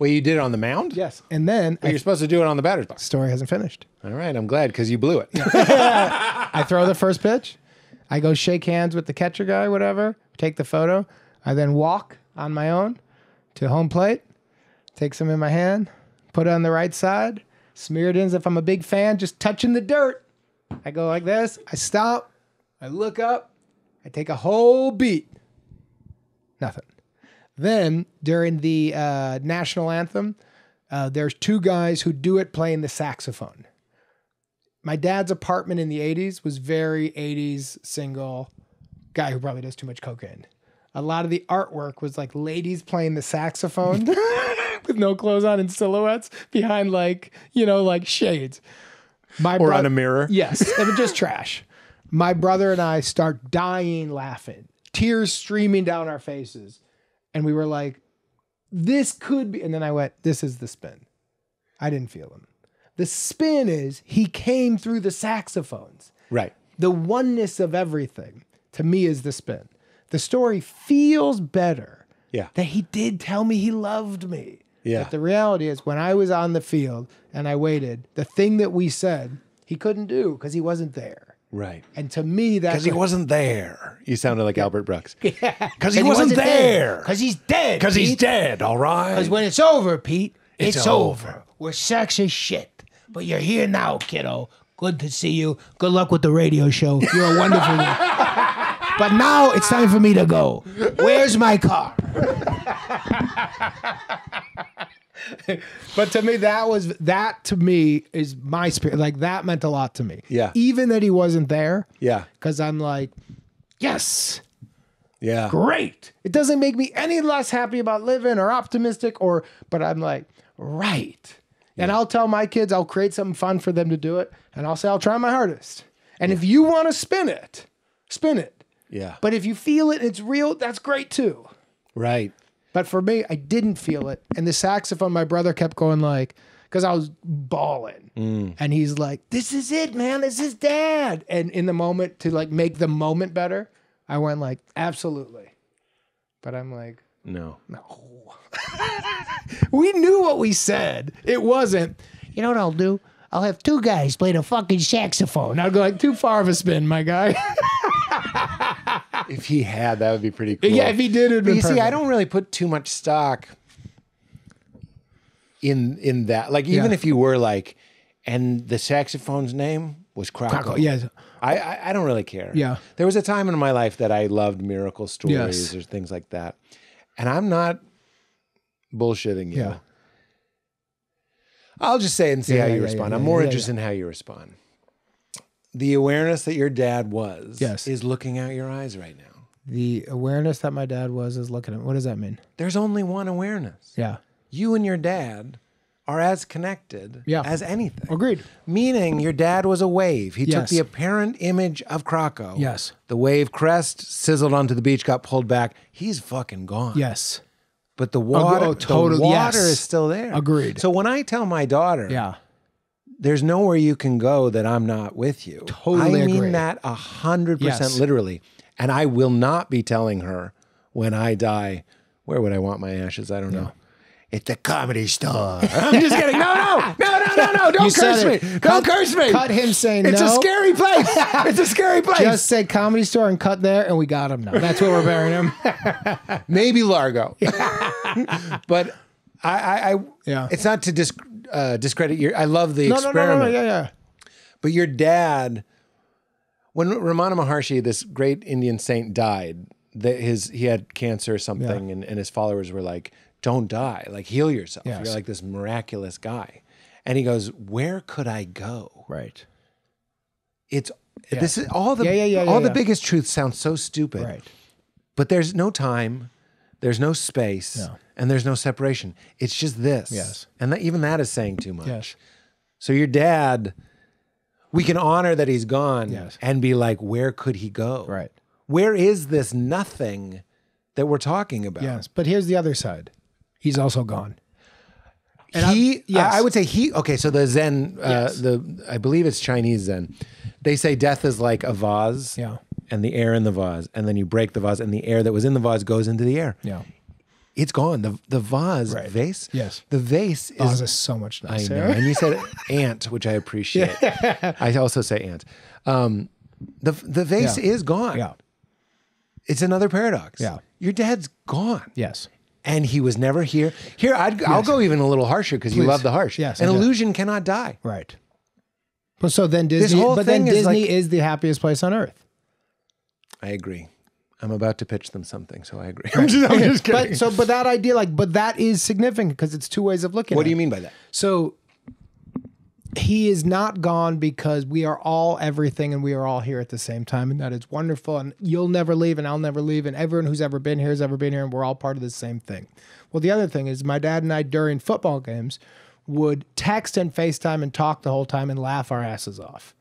Wait, you did it on the mound? Yes. And then I, you're supposed to do it on the batter's box. story hasn't finished. All right, I'm glad because you blew it. I throw the first pitch. I go shake hands with the catcher guy, whatever, take the photo. I then walk on my own to home plate, take some in my hand, put it on the right side, smear it in as if I'm a big fan, just touching the dirt. I go like this. I stop. I look up. I take a whole beat. Nothing. Then during the uh, national anthem, uh, there's two guys who do it playing the saxophone my dad's apartment in the 80s was very 80s single guy who probably does too much cocaine. A lot of the artwork was like ladies playing the saxophone with no clothes on and silhouettes behind like, you know, like shades. My Or bro- on a mirror. Yes, it was just trash. My brother and I start dying laughing, tears streaming down our faces. And we were like, this could be. And then I went, this is the spin. I didn't feel him. The spin is he came through the saxophones. Right. The oneness of everything to me is the spin. The story feels better Yeah. that he did tell me he loved me. Yeah. But the reality is, when I was on the field and I waited, the thing that we said he couldn't do because he wasn't there. Right. And to me, that's Because he wasn't there. You sounded like Albert Brooks. Because he wasn't there. Because he's dead. Because he's dead, all right? Because when it's over, Pete, it's, It's over. over. We're sexy shit. But you're here now, kiddo. Good to see you. Good luck with the radio show. You're a wonderful. But now it's time for me to go. Where's my car? but to me, that was that to me is my spirit. Like that meant a lot to me. Yeah. Even that he wasn't there. Yeah. Because I'm like, yes, Yeah. great. It doesn't make me any less happy about living or optimistic or but I'm like, right. And I'll tell my kids I'll create something fun for them to do it and I'll say I'll try my hardest. And if you want to spin it, spin it. Yeah. But if you feel it it's real, that's great too. right. But for me, I didn't feel it. And the saxophone, my brother kept going like, because I was bawling. Mm. And he's like, This is it, man. This is dad. And in the moment, to like make the moment better, I went like, absolutely. But I'm like, No. no. we knew what we said. It wasn't, you know what I'll do? I'll have two guys play the fucking saxophone. I'll go like too far of a spin, my guy. If he had, that would be pretty cool. yeah, if he did, it'd But be you see, I don't really put too much stock in in that. Like, even Yeah. if you were like, and the saxophone's name was Croco. Croco, yes. I, I I don't really care. Yeah. There was a time in my life that I loved miracle stories Yes. or things like that, and I'm not bullshitting you. Yeah. I'll just say and see Yeah, how you yeah, respond. I'm more interested in how you respond. The awareness that your dad was Yes. is looking out your eyes right now. The awareness that my dad was is looking at what does that mean? There's only one awareness. Yeah. you and your dad are as connected Yeah. as anything. Agreed. Meaning your dad was a wave. He took the apparent image of Krakow. Yes. The wave crest sizzled onto the beach, got pulled back. He's fucking gone. Yes. But the water, oh, total- the water yes. is still there. Agreed. So when I tell my daughter, Yeah. There's nowhere you can go that I'm not with you. Totally I mean agree. that a hundred percent literally. And I will not be telling her when I die, where would I want my ashes? I don't know. It's the comedy store. I'm just kidding. No, no, no, no, no, no. Don't You curse me. Don't curse me. cut him saying it's no. a scary place. it's a scary place. Just say comedy store and cut there, and we got him now. That's where we're burying him. maybe Largo. but I, I, I Yeah. It's not to disc, uh, discredit your. I love the No, no, no, experiment. no, no, yeah, yeah. But your dad, when Ramana Maharshi, this great Indian saint, died, that his he had cancer or something, and, and his followers were like, "Don't die, like heal yourself. Yes. You're like this miraculous guy." And he goes, "Where could I go?" Right. It's this is all the Yeah, yeah, yeah, all yeah, the yeah. biggest truths sound so stupid, Right. but there's no time, there's no space, No. and there's no separation. It's just this. Yes. and that, even that is saying too much. Yes. So your dad, we can honor that he's gone Yes. and be like, where could he go? Right. Where is this nothing that we're talking about? Yes. But here's the other side. He's also gone. And he, yes. I, I would say he. Okay, so the Zen, uh, Yes. the I believe it's Chinese Zen. They say death is like a vase, Yeah. And the air in the vase, and then you break the vase, and the air that was in the vase goes into the air. Yeah. It's gone. The the vase Right. vase. Yes. the vase is. Oz is so much nicer. I know, and you said ant, which I appreciate. I also say ant. Um, the the vase Yeah. is gone. Yeah. It's another paradox. Yeah. Your dad's gone. Yes. And he was never here. Here, I'd, I'll go even a little harsher because you love the harsh. Yes, An illusion cannot die. Right. Well, so then Disney, but then thing is Disney like- is the happiest place on earth. I agree. I'm about to pitch them something, so I agree. I'm just, I'm just kidding. But so, but that idea, like, but that is significant because it's two ways of looking. what at do you it. mean by that? So he is not gone because we are all everything and we are all here at the same time, and that is wonderful. And you'll never leave, and I'll never leave, and everyone who's ever been here has ever been here, and we're all part of the same thing. Well, the other thing is, my dad and I during football games would text and FaceTime and talk the whole time and laugh our asses off.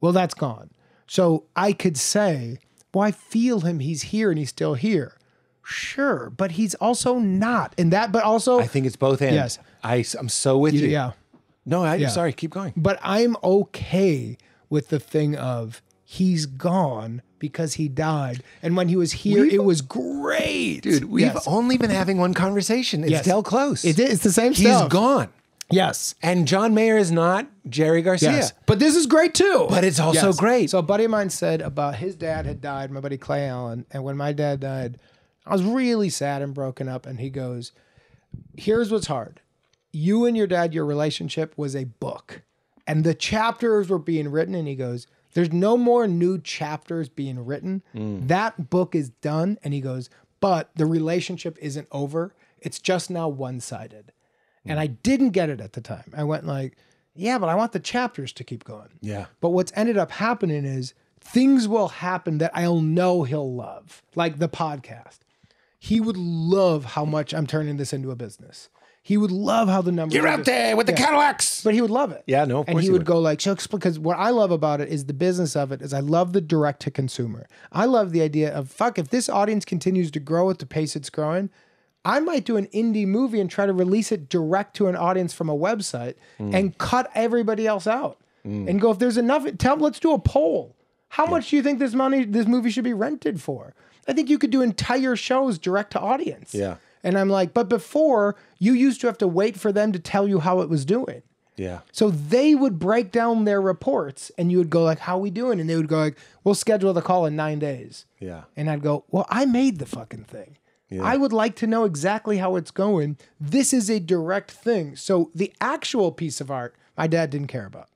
Well, that's gone. So I could say, well, I feel him. He's here and he's still here. Sure, but he's also not. And that, but also, I think it's both ends. Yes. I, am so with you. yeah. No, I'm sorry. Keep going. But I'm okay with the thing of he's gone because he died. And when he was here, We've- it was great. Dude, we've Yes. only been having one conversation. It's Yes. Del Close. It is, it's the same He's stuff. He's gone. Yes. And John Mayer is not Jerry Garcia. Yes. But this is great too. But it's also great. So a buddy of mine said about his dad had died, my buddy Clay Allen, and when my dad died, I was really sad and broken up. And he goes, Here's what's hard. You and your dad, your relationship was a book. And the chapters were being written, and he goes, There's no more new chapters being written. Mm. That book is done. And he goes, But the relationship isn't over. It's just now one-sided. And I didn't get it at the time. I went like, yeah, but I want the chapters to keep going. Yeah. But what's ended up happening is things will happen that I'll know he'll love, like the podcast. He would love how much I'm turning this into a business. He would love how the numbers You're out just- there with the Cadillacs. But he would love it. Yeah, no, of and he he would, would. go like, so because what I love about it is the business of it is I love the direct to consumer. I love the idea of fuck if this audience continues to grow at the pace it's growing, I might do an indie movie and try to release it direct to an audience from a website Mm. and cut everybody else out and go if there's enough. Tell let's do a poll. How much do you think this money this movie should be rented for? I think you could do entire shows direct to audience. Yeah. And I'm like, but before you used to have to wait for them to tell you how it was doing. Yeah. So they would break down their reports and you would go like, how we doing? And they would go like, we'll schedule the call in nine days. Yeah. And I'd go, well, I made the fucking thing. I would like to know exactly how it's going. This is a direct thing. So the actual piece of art, my dad didn't care about.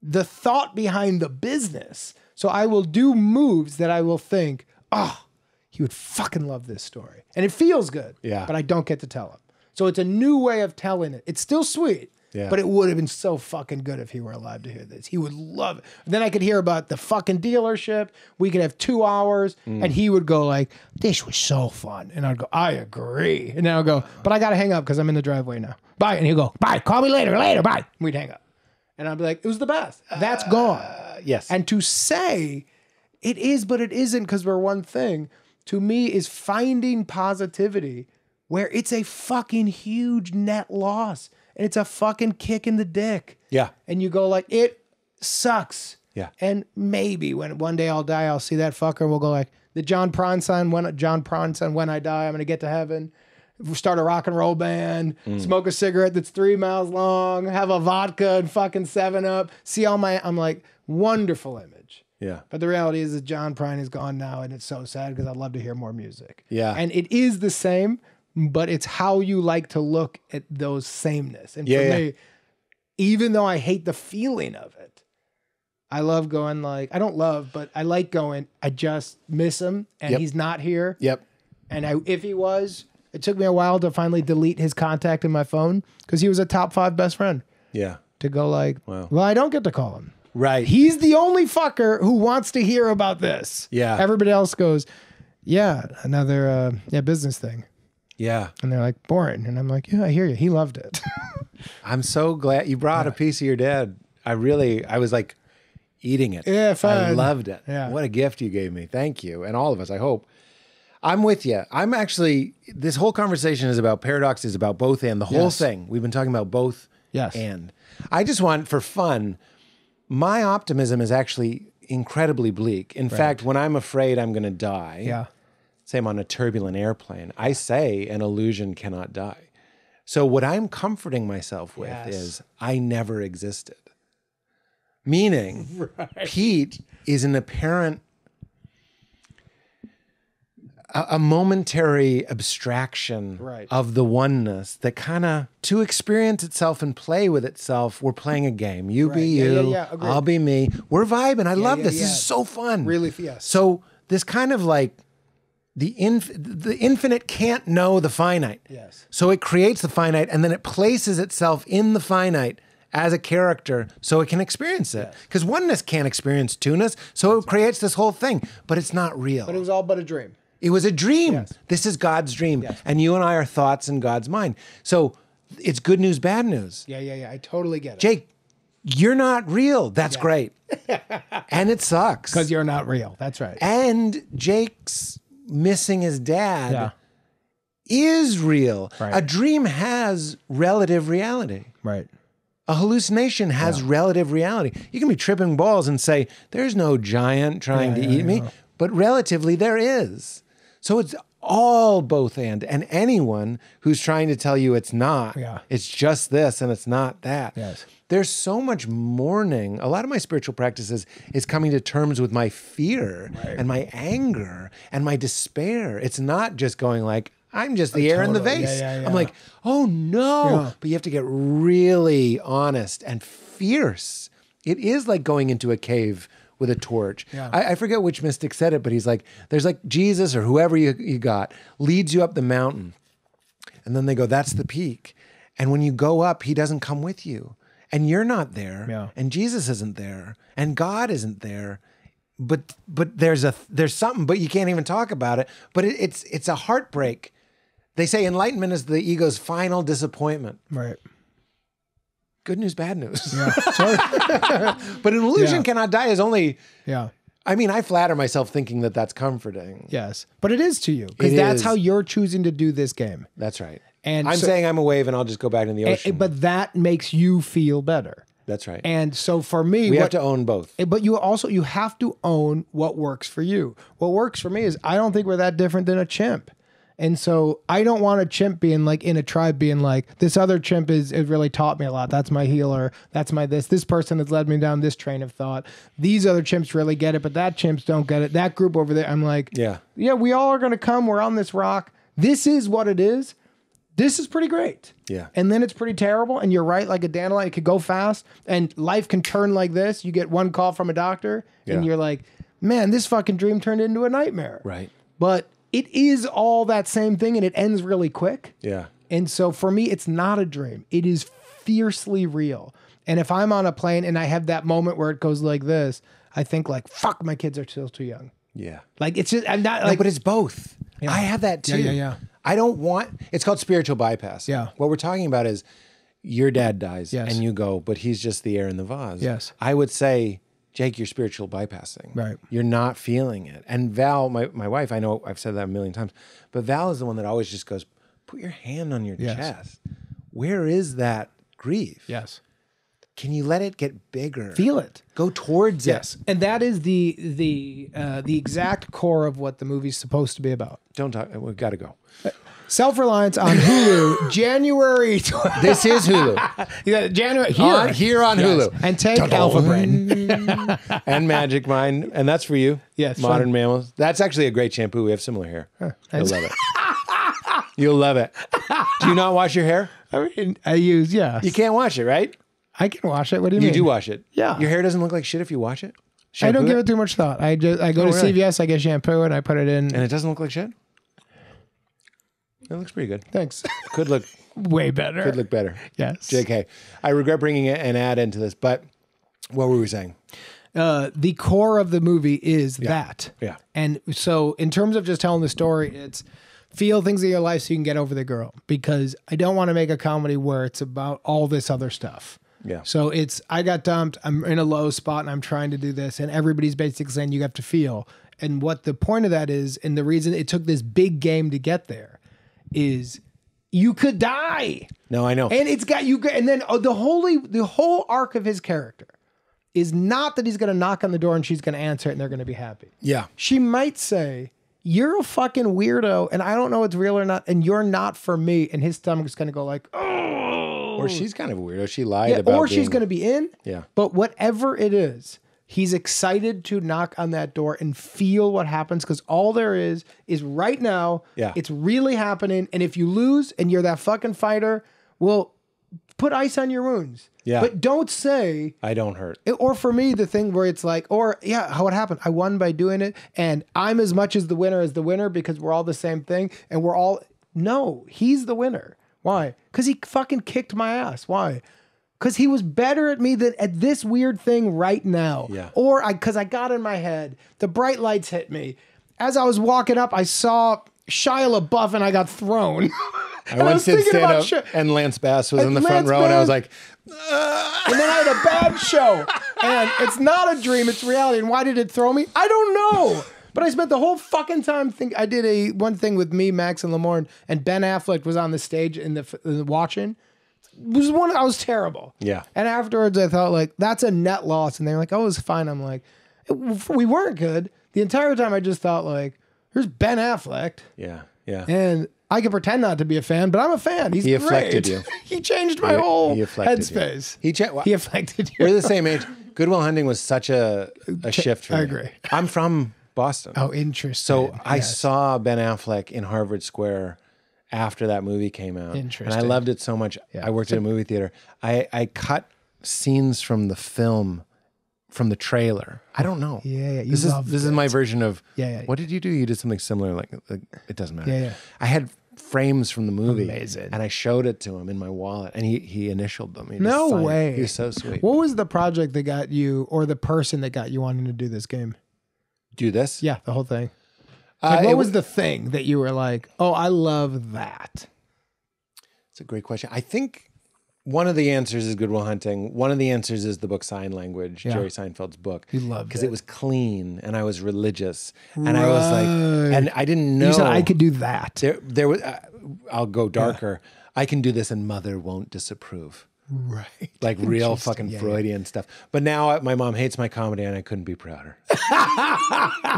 The thought behind the business. So I will do moves that I will think, oh, he would fucking love this story. And it feels good. Yeah. But I don't get to tell him. So it's a new way of telling it. It's still sweet. Yeah. But it would have been so fucking good if he were alive to hear this. He would love it. Then I could hear about the fucking dealership. We could have two hours, Mm. and he would go like, "This was so fun," and I'd go, "I agree," and then I'll go, "But I gotta hang up because I'm in the driveway now." Bye, and he'll go, "Bye, call me later, later, bye." We'd hang up, and I'd be like, "It was the best." That's gone. Yes. And to say it is, but it isn't because we're one thing, to me is finding positivity where it's a fucking huge net loss it's a fucking kick in the dick. Yeah. And you go like, it sucks. Yeah. And maybe when one day I'll die, I'll see that fucker and we'll go like, the John Prine sign, when John Prine sign, when I die, I'm gonna get to heaven. Start a rock and roll band, Mm. smoke a cigarette that's three miles long, have a vodka and fucking seven up, see all my I'm like, wonderful image. Yeah. But the reality is that John Prine is gone now, and it's so sad because I'd love to hear more music. Yeah. And it is the same, but it's how you like to look at those sameness. And Yeah, for yeah. me, even though I hate the feeling of it, I love going like I don't love, but I like going. I just miss him, and Yep. he's not here. Yep. And I, if he was, it took me a while to finally delete his contact in my phone because he was a top five best friend. Yeah. To go like, Wow. well, I don't get to call him. Right. He's the only fucker who wants to hear about this. Yeah. Everybody else goes, yeah, another uh, yeah business thing, yeah. and they're like boring, and I'm like, yeah, I hear you. He loved it. I'm so glad you brought a piece of your dad. I really, I was like eating it. Yeah, I loved it. Yeah. What a gift you gave me. Thank you. And all of us, I hope. I'm with you. I'm actually, this whole conversation is about paradox, is about both and the whole Yes. thing. We've been talking about both Yes. and. I just want, for fun, my optimism is actually incredibly bleak. In fact, when I'm afraid I'm going to die, yeah, say I'm on a turbulent airplane, I say an illusion cannot die. So what I'm comforting myself with Yes. is I never existed. Meaning Pete is an apparent a, a momentary abstraction Right. of the oneness that kind of to experience itself and play with itself. We're playing a game. You be Yeah, you, yeah, yeah. I'll be me. We're vibing. I love this. This is so fun. Really, yes. So this kind of like the inf- the infinite can't know the finite. Yes. So it creates the finite and then it places itself in the finite as a character so it can experience it. Because oneness can't experience two-ness, so it creates this whole thing, but it's not real. but it was all but a dream. It was a dream. Yes. This is God's dream. Yes. And you and I are thoughts in God's mind. So it's good news, bad news. Yeah, yeah, yeah. I totally get it. Jake, you're not real. That's great. and it sucks. because you're not real. That's right. and Jake's missing his dad Yeah. is real. Right. A dream has relative reality. Right. A hallucination has relative reality. You can be tripping balls and say, there's no giant trying to Yeah, eat yeah, me, but relatively there is. So it's all both and. And anyone who's trying to tell you it's not, Yeah. it's just this and it's not that. Yes. There's so much mourning. A lot of my spiritual practices is coming to terms with my fear and my anger and my despair. It's not just going like, I'm just the oh, air in the totally. Vase. yeah, yeah. I'm like, oh no. But you have to get really honest and fierce. It is like going into a cave with a torch. Yeah. I, I forget which mystic said it, but he's like, there's like Jesus or whoever you, you got leads you up the mountain. And then they go, that's the peak. And when you go up, he doesn't come with you. And you're not there. Yeah. And Jesus isn't there. And God isn't there. But but there's a there's something, but you can't even talk about it. But it, it's it's a heartbreak. They say enlightenment is the ego's final disappointment. Right. Good news, bad news. but an illusion Yeah. cannot die is only. Yeah. I mean, I flatter myself thinking that that's comforting. Yes. But it is to you because that's is. how you're choosing to do this game. That's right. And I'm so- saying I'm a wave and I'll just go back in the ocean. but that makes you feel better. that's right. And so for me, we what, have to own both. Eh, But you also you have to own what works for you. What works for me is I don't think we're that different than a chimp. And so I don't want a chimp being like in a tribe being like this other chimp is it really taught me a lot. That's my healer. That's my this. This person has led me down this train of thought. These other chimps really get it, but that chimps don't get it. That group over there, I'm like, Yeah. yeah, we all are going to come. We're on this rock. This is what it is. This is pretty great. Yeah. And then it's pretty terrible. And you're right, like a dandelion, it could go fast and life can turn like this. You get one call from a doctor and you're like, man, this fucking dream turned into a nightmare. Right. But it is all that same thing and it ends really quick. Yeah. And so for me, it's not a dream. It is fiercely real. And if I'm on a plane and I have that moment where it goes like this, I think like, fuck, my kids are still too young. Yeah. Like it's just I'm not No, like but it's both. I have that too. Yeah, yeah, yeah. I don't want. It's called spiritual bypass. Yeah. What we're talking about is your dad dies, Yes. and you go, but he's just the air in the vase. Yes. I would say, Jake, you're spiritual bypassing. Right. You're not feeling it. And Val, my my wife, I know I've said that a million times, but Val is the one that always just goes, put your hand on your Yes. chest. Where is that grief? yes. Can you let it get bigger? Feel it. Go towards it. Yes, and that is the the uh, the exact core of what the movie's supposed to be about. Don't talk. We've got to go. Self reliance on Hulu, January. Tw- This is Hulu. yeah, January here, On- here on Yes. Hulu. and take Alpha Brain. and Magic Mind, and that's for you. Yes, Modern fun. Mammals. That's actually a great shampoo. We have similar hair. I love it. You'll love it. Do you not wash your hair? I mean, I use yeah. You can't wash it, right? I can wash it. What do you, You mean? You do wash it. Yeah. Your hair doesn't look like shit if you wash it. I don't Shampoo give it too much thought. I just I go Oh, to really? CVS, I get shampoo, and I put it in. and it doesn't look like shit. It looks pretty good. Thanks. Could look Way better. could look better. Yes. JK. I regret bringing an ad into this, but what were we saying? uh, the core of the movie is that. Yeah. And so, in terms of just telling the story, it's feel things in your life so you can get over the girl. Because I don't want to make a comedy where it's about all this other stuff. Yeah. So it's I got dumped. I'm in a low spot and I'm trying to do this, and everybody's basically saying you have to feel. And what the point of that is, and the reason it took this big game to get there, is you could die. No, I know. And it's got you, and then oh, the holy, the whole arc of his character is not that he's going to knock on the door and she's going to answer it and they're going to be happy. yeah. She might say, "You're a fucking weirdo, and I don't know it's real or not, and you're not for me." And his stomach's going to go like, "Oh," Or she's kind of a weirdo. She lied yeah, about or she's going to be in. Yeah. But whatever it is, he's excited to knock on that door and feel what happens because all there is is right now. Yeah. It's really happening. And if you lose and you're that fucking fighter, well, put ice on your wounds. Yeah. But don't say, I don't hurt. or for me, the thing where it's like, or yeah, how it happened. I won by doing it, and I'm as much as the winner as the winner because we're all the same thing, and we're all no, he's the winner. Why? Because he fucking kicked my ass. Why? Because he was better at me than at this weird thing right now. Yeah. Or I because I got in my head, the bright lights hit me. As I was walking up, I saw Shia LaBeouf and I got thrown. I And once did stand up, Shi- and Lance Bass was in the front Lance row, and I was Bass- like, and then I had a bad show. And it's not a dream, it's reality. And why did it throw me? I don't know. But I spent the whole fucking time think I did a one thing with me, Max, and Lamorne, and Ben Affleck was on the stage in the, in the watching. Was one I was terrible. Yeah. And afterwards, I thought like that's a net loss, and they're like, "Oh, it was fine." I'm like, "We weren't good." The entire time, I just thought like, "Here's Ben Affleck." yeah, yeah. And I can pretend not to be a fan, but I'm a fan. He's He great. you. he changed my whole he afflected you. headspace. He che- He affected you. We're the same age. Good Will Hunting was such a, a shift for me. I me. agree. I'm from Boston. Oh, interesting. So I saw Ben Affleck in Harvard Square after that movie came out. Interesting. And I loved it so much. I worked at a movie theater. I, I cut scenes from the film from the trailer. I don't know. Yeah, yeah, you This is this is my version of Yeah, yeah. what did you do? You did something similar like, like it doesn't matter. Yeah, yeah. I had frames from the movie Amazing. and I showed it to him in my wallet and he he initialed them. He No way. He's so sweet. What was the project that got you, or the person that got you wanting to do this game? do this? Yeah, the whole thing. Uh, Like, it what wa- was the thing that you were like, "Oh, I love that"? It's a great question. I think one of the answers is Good Will Hunting. One of the answers is the book SeinLanguage, Yeah. Jerry Seinfeld's book. You loved because it. it was clean and I was religious and I was like, and I didn't know. You said I could do that. There, there was. Uh, I'll go darker. I can do this, and mother won't disapprove. Right. Like real fucking Yeah, yeah. Freudian stuff. But now uh, my mom hates my comedy, and I couldn't be prouder.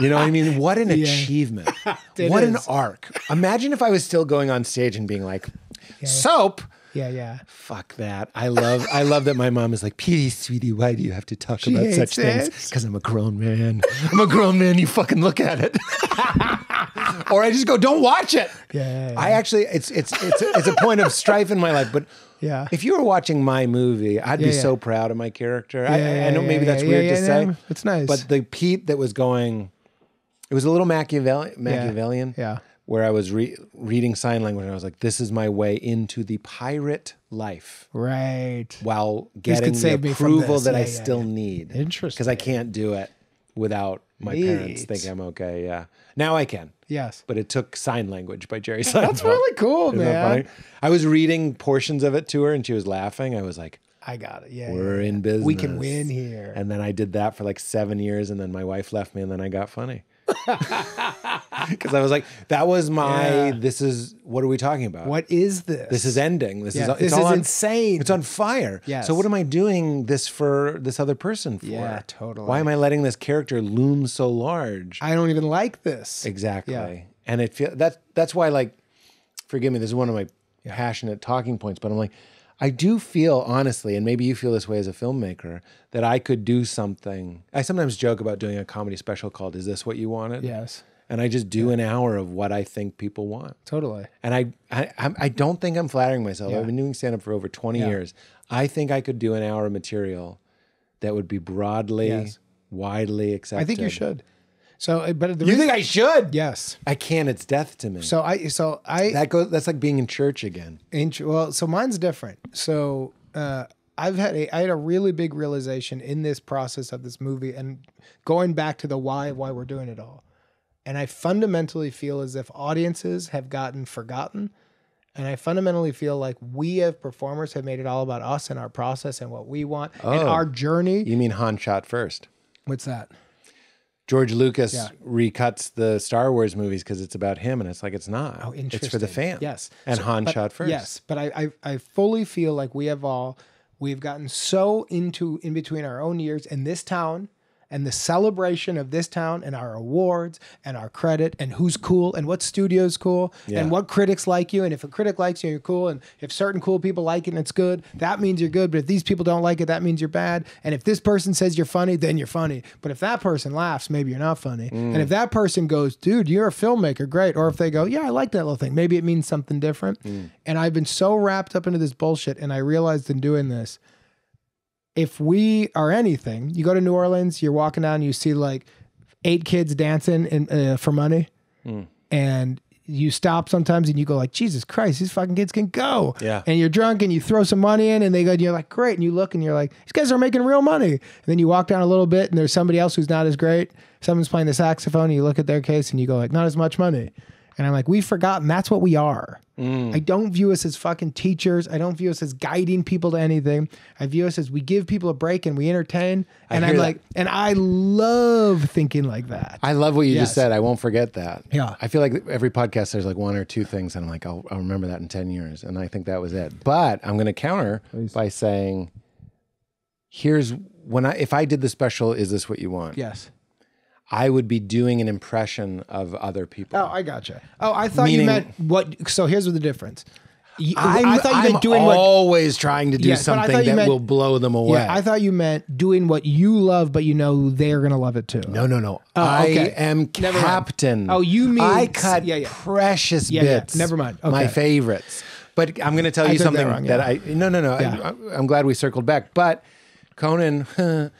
you know what I mean? What an achievement! It what an arc! Imagine if I was still going on stage and being like, soap. Yeah, yeah. Fuck that. I love I love that my mom is like, Petey, sweetie, why do you have to talk about hates such things? Because I'm a grown man. I'm a grown man. You fucking look at it. or I just go, don't watch it. Yeah, yeah, yeah. I actually it's it's it's it's a point of strife in my life. But Yeah. if you were watching my movie, I'd be Yeah, yeah. so proud of my character. I, Yeah, I know yeah, maybe yeah, that's yeah, weird yeah, to yeah, say. no, it's nice. But the Pete that was going, it was a little Machiavelli, Machiavellian yeah. where I was re- reading SeinLanguage and I was like, this is my way into the pirate life Right. while getting the approval that Yeah, I yeah, still yeah. need. Interesting. Because I can't do it without my parents think I'm okay. Yeah. Now I can. Yes. But it took SeinLanguage by Jerry Seinfeld. That's really cool, Isn't man. I was reading portions of it to her and she was laughing. I was like, I got it. Yeah. we're yeah, in business. We can win here. And then I did that for like seven years, and then my wife left me, and then I got funny. Because I was like, that was my. Yeah. This is what are we talking about? what is this? This is ending. This Yeah, is. this is on, insane. It's on fire. Yeah. So what am I doing this for this other person for? Yeah, totally. Why am I letting this character loom so large? I don't even like this. Exactly. Yeah. And it feel that that's why like forgive me, this is one of my passionate talking points, but I'm like, I do feel honestly, and maybe you feel this way as a filmmaker, that I could do something. I sometimes joke about doing a comedy special called Is This What You Wanted? Yes. and I just do an hour of what I think people want. Totally. And I, I, I don't think I'm flattering myself. Yeah. I've been doing stand up for over 20 Yeah. years. I think I could do an hour of material that would be broadly, Yes. widely accepted. I think you should. So, uh, but the You think I should? yes. I can't. It's death to me. So I, so I, that goes. That's like being in church again. Int- well, so mine's different. So uh, I've had a I had a really big realization in this process of this movie and going back to the why of why we're doing it all. And I fundamentally feel as if audiences have gotten forgotten. And I fundamentally feel like we as performers have made it all about us and our process and what we want and Oh. our journey. You mean Han shot first? What's that? George Lucas Yeah. recuts the Star Wars movies because it's about him, and it's like it's not. Oh, interesting. It's for the fans. Yes. and So- Han but- shot first. Yes, but I, I I fully feel like we have all we've gotten so into in between our own years in this town and the celebration of this town and our awards and our credit and who's cool and what studio's cool Yeah. and what critics like you. And if a critic likes you you're cool. And if certain cool people like it and it's good that means you're good. But if these people don't like it that means you're bad. And if this person says you're funny then you're funny. But if that person laughs maybe you're not funny. Mm. And if that person goes dude you're a filmmaker great. Or if they go yeah I like that little thing maybe it means something different. Mm. And I've been so wrapped up into this bullshit and I realized in doing this if we are anything, you go to New Orleans, you're walking down, you see like eight kids dancing in, uh, for money, and you stop sometimes and you go like, Jesus Christ, these fucking kids can go. Yeah. And you're drunk and you throw some money in and they go, and you're like, great. And you look and you're like, these guys are making real money. And then you walk down a little bit and there's somebody else who's not as great. Someone's playing the saxophone and you look at their case and you go like, not as much money. And I'm like, we've forgotten that's what we are. Mm. I don't view us as fucking teachers. I don't view us as guiding people to anything. I view us as we give people a break and we entertain. And I'm that. like, and I love thinking like that. I love what you Yes. just said. I won't forget that. Yeah. I feel like every podcast there's like one or two things, and I'm like, I'll, I'll remember that in ten years, and I think that was it. But I'm going to counter by saying, here's when I if I did the special, is this what you want? yes. I would be doing an impression of other people. Oh, I gotcha. Oh, I thought you meant what? So here's the difference. You- I'm, I thought you meant I'm doing what. always trying to do I something that meant- will blow them away. Yeah, I thought you meant doing what you love, but you know they're gonna love it too. no, no, no. Oh, okay. I am Never mind. captain. Oh, you mean- I cut yeah, yeah. precious Yeah, yeah. bits. Never mind. My favorites. But I'm going to tell I you that something wrong, that yeah. I no no no. Yeah. I, I'm glad we circled back. But Conan,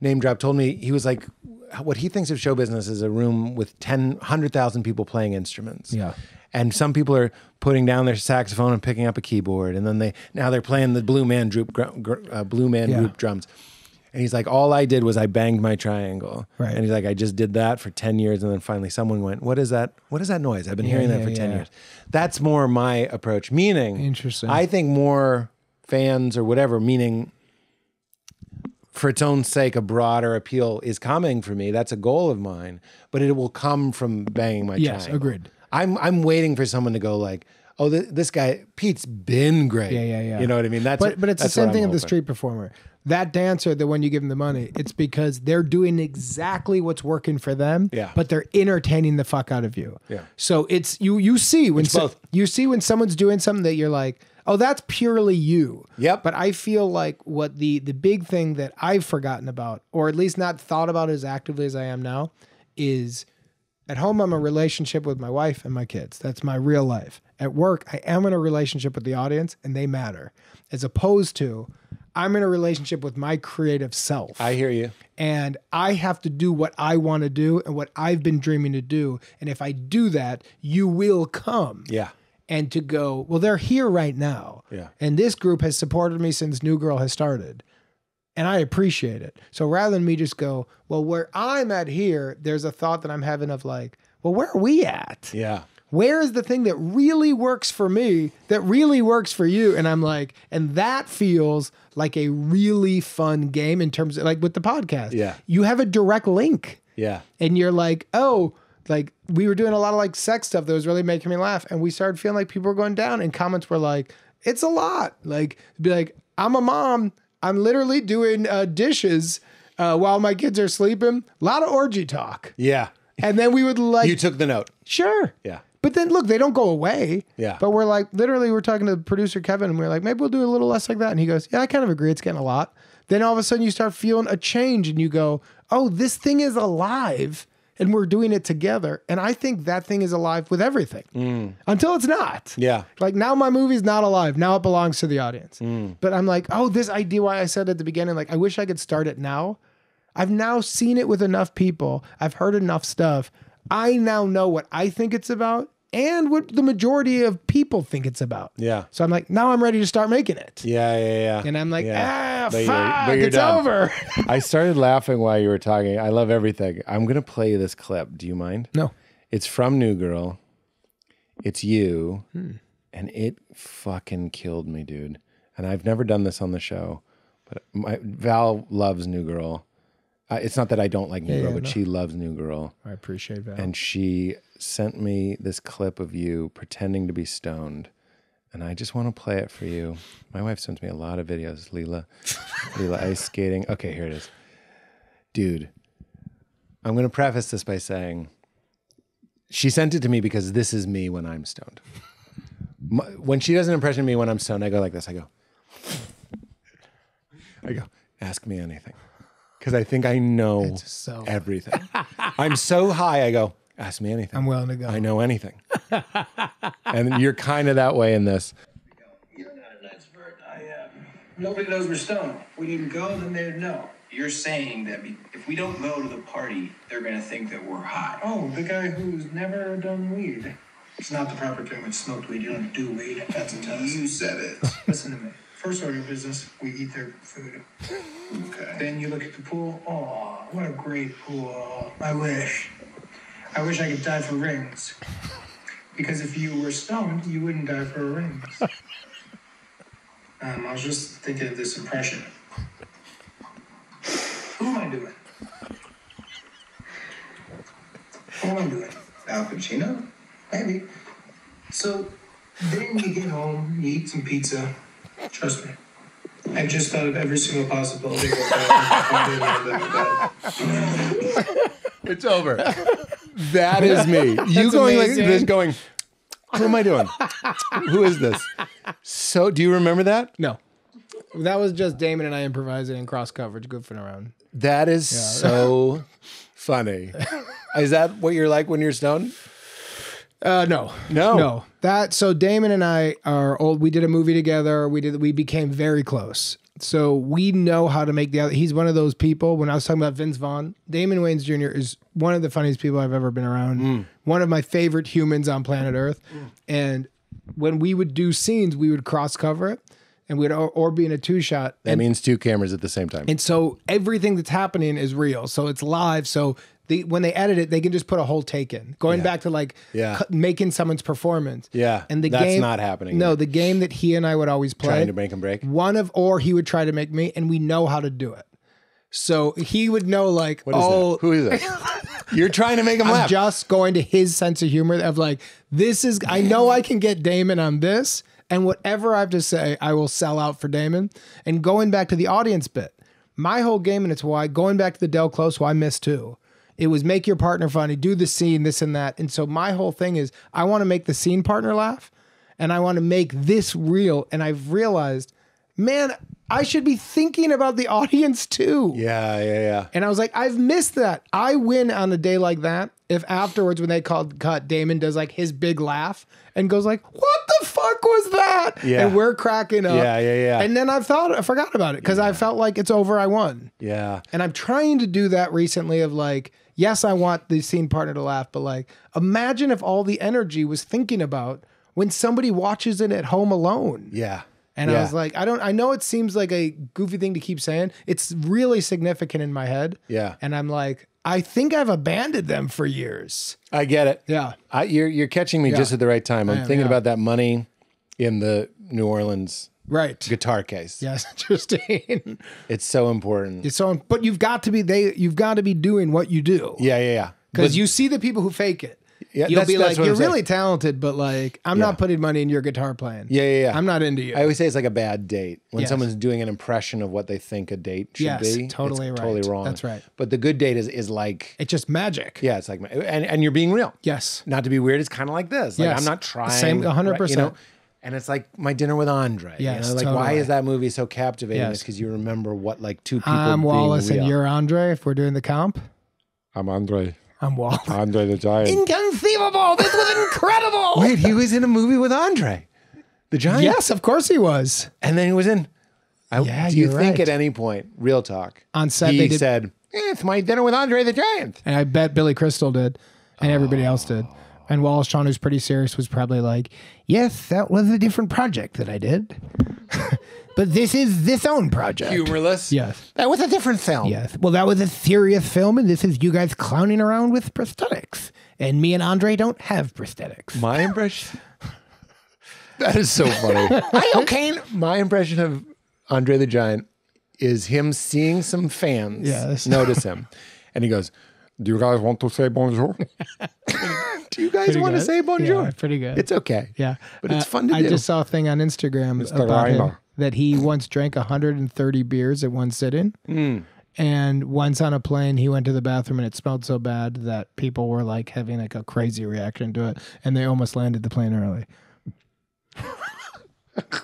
name drop, told me he was like, what he thinks of show business is a room with 10, 100,000 people playing instruments. Yeah. And some people are putting down their saxophone and picking up a keyboard, and then they now they're playing the Blue Man Droop uh, Blue Man Yeah. Group drums. And he's like, all I did was I banged my triangle. Right. And he's like, I just did that for 10 years. And then finally someone went, what is that? What is that noise? I've been hearing that yeah, for 10 yeah. years. That's more my approach. Meaning, Interesting. I think more fans or whatever, meaning for its own sake, a broader appeal is coming for me. That's a goal of mine, but it will come from banging my Yes, triangle. agreed. I'm I'm waiting for someone to go like, oh, th- this guy Pete's been great. Yeah, yeah, yeah. You know what I mean? That's but but it's the same thing of the street performer. That dancer, that when you give them the money, it's because they're doing exactly what's working for them. Yeah. But they're entertaining the fuck out of you. Yeah. So it's you you see when so- you see when someone's doing something that you're like, oh, that's purely you. Yep. But I feel like what the the big thing that I've forgotten about, or at least not thought about as actively as I am now, is at home I'm a relationship with my wife and my kids. That's my real life. At work, I am in a relationship with the audience and they matter. As opposed to I'm in a relationship with my creative self. I hear you. and I have to do what I want to do and what I've been dreaming to do. And if I do that, you will come Yeah. And to go, well, they're here right now. Yeah. And this group has supported me since New Girl has started. And I appreciate it. So rather than me just go, well, where I'm at here, there's a thought that I'm having of like, well, where are we at? Yeah. Where is the thing that really works for me, that really works for you? And I'm like, and that feels like a really fun game in terms of like with the podcast. Yeah. You have a direct link Yeah. and you're like, oh, like we were doing a lot of like sex stuff that was really making me laugh, and we started feeling like people were going down, and comments were like, it's a lot. Like, be like, I'm a mom, I'm literally doing uh, dishes uh, while my kids are sleeping. A lot of orgy talk, Yeah. and then we would like, You took the note. sure, Yeah. But then look, they don't go away. Yeah. But we're like, literally, we're talking to producer Kevin, and we're like, maybe we'll do a little less like that. And he goes, yeah, I kind of agree. It's getting a lot. Then all of a sudden, you start feeling a change, and you go, oh, this thing is alive. And we're doing it together. And I think that thing is alive with everything until it's not. Mm. Yeah. Like now my movie's not alive. Now it belongs to the audience. Mm. But I'm like, oh, this idea why I said at the beginning, like, I wish I could start it now. I've now seen it with enough people. I've heard enough stuff. I now know what I think it's about and what the majority of people think it's about. Yeah. So I'm like, now I'm ready to start making it. Yeah, yeah, yeah. And I'm like, Yeah. ah, But you're- fuck, you're it's done. over. I started laughing while you were talking. I love everything. I'm gonna play this clip. Do you mind? no. It's from New Girl. It's you, Hmm. and it fucking killed me, dude. And I've never done this on the show, but my Val loves New Girl. It's not that I don't like New Girl, but no. she loves New Girl, I appreciate that. and she sent me this clip of you pretending to be stoned. And I just want to play it for you. My wife sends me a lot of videos. Leela, Leela ice skating. Okay, here it is. Dude, I'm going to preface this by saying she sent it to me because this is me when I'm stoned. My- when she does an impression of me when I'm stoned, I go like this. I go, I go, ask me anything. Because I think I know so- everything. I'm so high, I go, ask me anything. I'm willing to go. I know anything. and you're kind of that way in this. You're not an expert. I am. Nobody knows we're stoned. We didn't go, then they'd know. You're saying that if we don't go to the party, they're gonna think that we're high. Oh, the guy who's never done weed. It's not the proper term. It's smoked weed. You don't do weed. That's a test. You said it. Listen to me. First order of business, we eat their food. Okay. Then you look at the pool. Oh, what a great pool. I wish. I wish I could die for rings. Because if you were stoned, you wouldn't die for rings. Um, I was just thinking of this impression. Who am I doing? Who am I doing? Al Pacino? Maybe. So then you get home, you eat some pizza. Trust me. I just thought of every single possibility. It's over. that is me. You going like amazing. this, going, who am I doing? who is this? So, do you remember that? no. That was just Damon and I improvising in cross coverage, goofing around. That is so funny. Is that what you're like when you're stoned? Uh, no, No. no. That so Damon and I are old. We did a movie together. We did. We became very close. So we know how to make the other. He's one of those people. When I was talking about Vince Vaughn, Damon Wayans Jr. is one of the funniest people I've ever been around. Mm. One of my favorite humans on planet Earth. And when we would do scenes, we would cross cover it, and we'd or, or be in a two shot. That means two cameras at the same time. And so everything that's happening is real. So it's live. So the, when they edit it, they can just put a whole take in. Going back to like Yeah. cu- making someone's performance. Yeah, And the that's game not happening No, the game that he and I would always play. Trying to make 'em break? One of or he would try to make me, and we know how to do it. So he would know like, What is oh, that? Who is it? You're trying to make him I'm laugh. just going to his sense of humor of like, this is, I know I can get Damon on this, and whatever I have to say, I will sell out for Damon. And going back to the audience bit, my whole game, and it's why going back to the Del Close, why I missed too. It was make your partner funny, do the scene, this and that. And so my whole thing is I want to make the scene partner laugh and I want to make this real. And I've realized, man, I should be thinking about the audience too. yeah, yeah, yeah. And I was like, I've missed that. I win on a day like that if afterwards when they called cut, Damon does like his big laugh and goes like, "What the fuck was that?" Yeah. And we're cracking up. Yeah, yeah, yeah. And then I've thought I forgot about it because I felt like it's over. I won. Yeah. And I'm trying to do that recently of like, yes, I want the scene partner to laugh, but like, imagine if all the energy was thinking about when somebody watches it at home alone. Yeah. And Yeah. I was like, I don't, I know it seems like a goofy thing to keep saying. It's really significant in my head. Yeah. And I'm like, I think I've abandoned them for years. I get it. Yeah. I, you're you're catching me just at the right time. I'm am, thinking yeah. about that money in the New Orleans Right. guitar case. Yes, interesting. It's so important. It's so, but you've got to be they. You've got to be doing what you do. yeah, yeah, yeah. Because But- you see the people who fake it. Yeah, You'll that's- be that's like, what I'm you're saying. really talented, but like, I'm Yeah. not putting money in your guitar playing. Yeah, yeah, yeah. I'm not into you. I always say it's like a bad date when Yes. someone's doing an impression of what they think a date should Yes, be. totally it's right. Totally wrong. That's right. But the good date is is like it's just magic. yeah, it's like and and you're being real. Yes. Not to be weird. It's kind of like this. Like Yes. I'm not trying. Same- 100%. right, You know. And it's like my dinner with Andre. you Yes, know? like why is that movie so captivating? Yes. It's because you remember what like two people. I'm being Wallace real. and you're Andre. If we're doing the comp, I'm Andre. I'm Wallace. Andre the Giant. Inconceivable! This was incredible. Wait, he was in a movie with Andre the Giant. yes, of course he was. and then he was in. I, Yeah, do you you're think right. at any point, real talk, On set, he they did- said, "Eh, "It's my dinner with Andre the Giant." And I bet Billy Crystal did, and everybody else did. And Wallace Shawn, who's pretty serious, was probably like, "Yes, that was a different project that I did, but this is this own project." Humorless. Yes. that was a different film. Yes. Well, that was a serious film, and this is you guys clowning around with prosthetics. And me and Andre don't have prosthetics. My impression. that is so funny. I okay. My impression of Andre the Giant is him seeing some fans Yes. notice him, and he goes, "Do you guys want to say bonjour? Do you guys want to say bonjour? Yeah, pretty good. It's okay. Yeah, But it's Uh, fun to I do. just saw a thing on Instagram Mr. about him that he once drank 130 beers at one sitting. Hmm. And once on a plane, he went to the bathroom and it smelled so bad that people were like having like a crazy reaction to it, and they almost landed the plane early.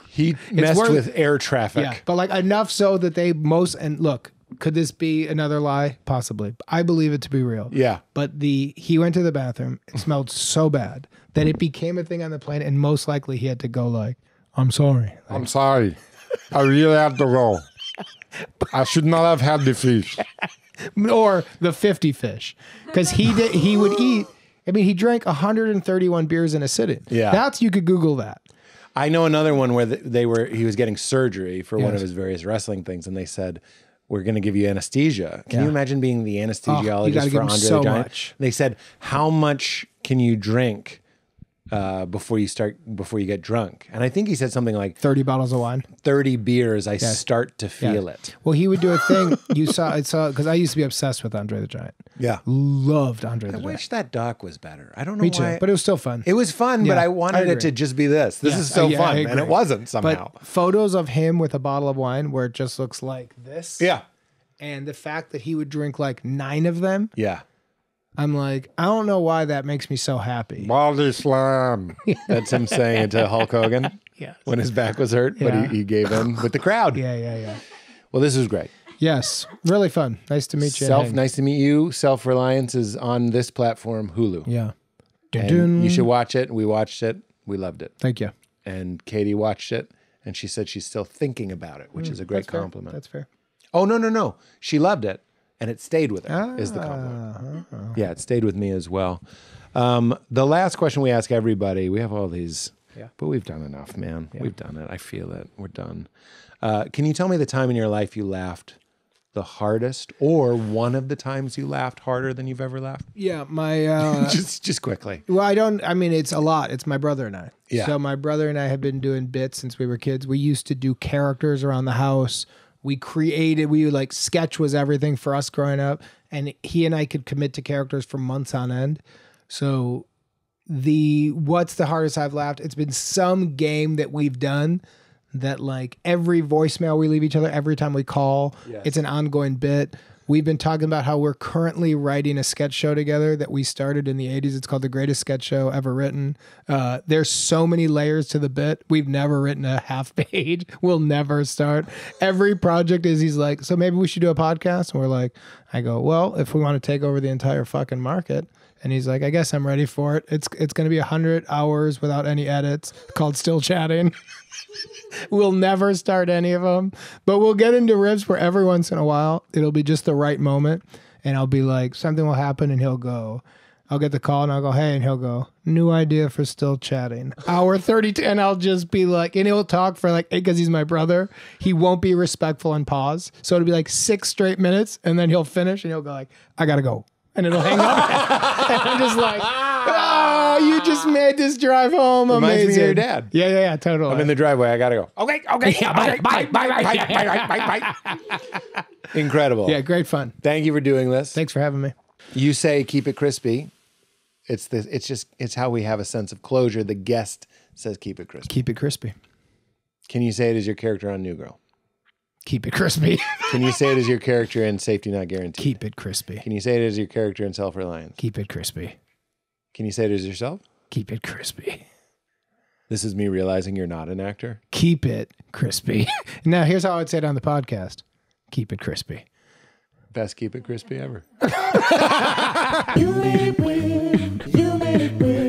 He messed worth- with air traffic. Yeah, but like enough so that they most and look. Could this be another lie? Possibly. I believe it to be real. Yeah. But the he went to the bathroom. It smelled so bad that it became a thing on the plane, and most likely he had to go like, "I'm sorry." I'm sorry. I really have to go. I should not have had the fish. or the 50 fish because he did he would eat i mean he drank 131 beers in a sitting Yeah. that's you could google that I know another one where they were he was getting surgery for one of his various wrestling things, and they said, "We're going to give you anesthesia." Can you imagine being the anesthesiologist Oh, for Andre so the Giant? much. They said, "How much can you drink uh, before you start before you get drunk?" And I think he said something like 30 bottles of wine thirty beers. I start to feel it. well he would do a thing you saw i saw because i used to be obsessed with andre the giant Yeah. loved andre the Giant. I giant wish that doc was better. I don't know me too why. but it was still fun it was fun, but I wanted I it to just be this. This Yeah. is so Uh, yeah, fun, and it wasn't somehow. but photos of him with a bottle of wine where it just looks like this yeah, and the fact that he would drink like nine of them yeah. I'm like i don't know why that makes me so happy Body slam. That's him saying it to Hulk Hogan. Yes. when his back was hurt, Yeah. but he, he gave in with the crowd. yeah yeah yeah Well, this was great. yes really fun nice to meet you Self, nice to meet you. Self Reliance is on this platform, Hulu. yeah And Dun-dun. you should watch it. We watched it. We loved it. thank you And Katie watched it, and she said she's still thinking about it, which mm, is a great Fair. compliment. That's fair. oh no, no, no! She loved it, and it stayed with her. is the Ah, compliment? Yeah, it stayed with me as well. Um, the last question we ask everybody. We have all these, Yeah. but we've done enough, man. We've done it. I feel it. We're done. Uh, can you tell me the time in your life you laughed the hardest, or one of the times you laughed harder than you've ever laughed? Yeah, my uh just, just quickly. well, I don't I mean it's a lot. It's my brother and I. Yeah. So my brother and I have been doing bits since we were kids. We used to do characters around the house. We created we like sketch was everything for us growing up and he and I could commit to characters for months on end. So the what's the hardest I've laughed? It's been some game that we've done that like every voicemail we leave each other every time we call, it's an ongoing bit. We've been talking about how we're currently writing a sketch show together that we started in the 80s. It's called The Greatest Sketch Show Ever Written. Uh, there's so many layers to the bit. We've never written a half page. We'll never start. Every project is he's like, so maybe we should do a podcast. And we're like, I go, well, if we want to take over the entire fucking market. And he's like, I guess I'm ready for it. It's it's gonna be hundred hours without any edits, called Still Chatting. we'll never start any of them, but we'll get into riffs where every once in a while it'll be just the right moment, and I'll be like, something will happen, and he'll go. I'll get the call and I'll go, hey, and he'll go, new idea for still chatting. Hour 32. And I'll just be like, and he'll talk for like, eh, because he's my brother. He won't be respectful and pause. So it'll be like six straight minutes. And then he'll finish and he'll go like, I got to go. And it'll hang up. and I'm just like, oh, you just made this drive home. Reminds me of your dad. Yeah, yeah, yeah, totally. I'm in the driveway. I gotta go. Okay, okay, yeah, bye, bye, bye, bye, bye, bye, bye, bye. Incredible. yeah, great fun. Thank you for doing this. Thanks for having me. You say keep it crispy. It's the. It's just. It's how we have a sense of closure. The guest says keep it crispy. Keep it crispy. Can you say it as your character on New Girl? Keep it crispy. Can you say it as your character in Safety Not Guaranteed? Keep it crispy. Can you say it as your character in Self Reliance? Keep it crispy. Can you say it as yourself? Keep it crispy. This is me realizing you're not an actor. Keep it crispy. now, here's how I'd say it on the podcast keep it crispy. Best keep it crispy ever. You heard it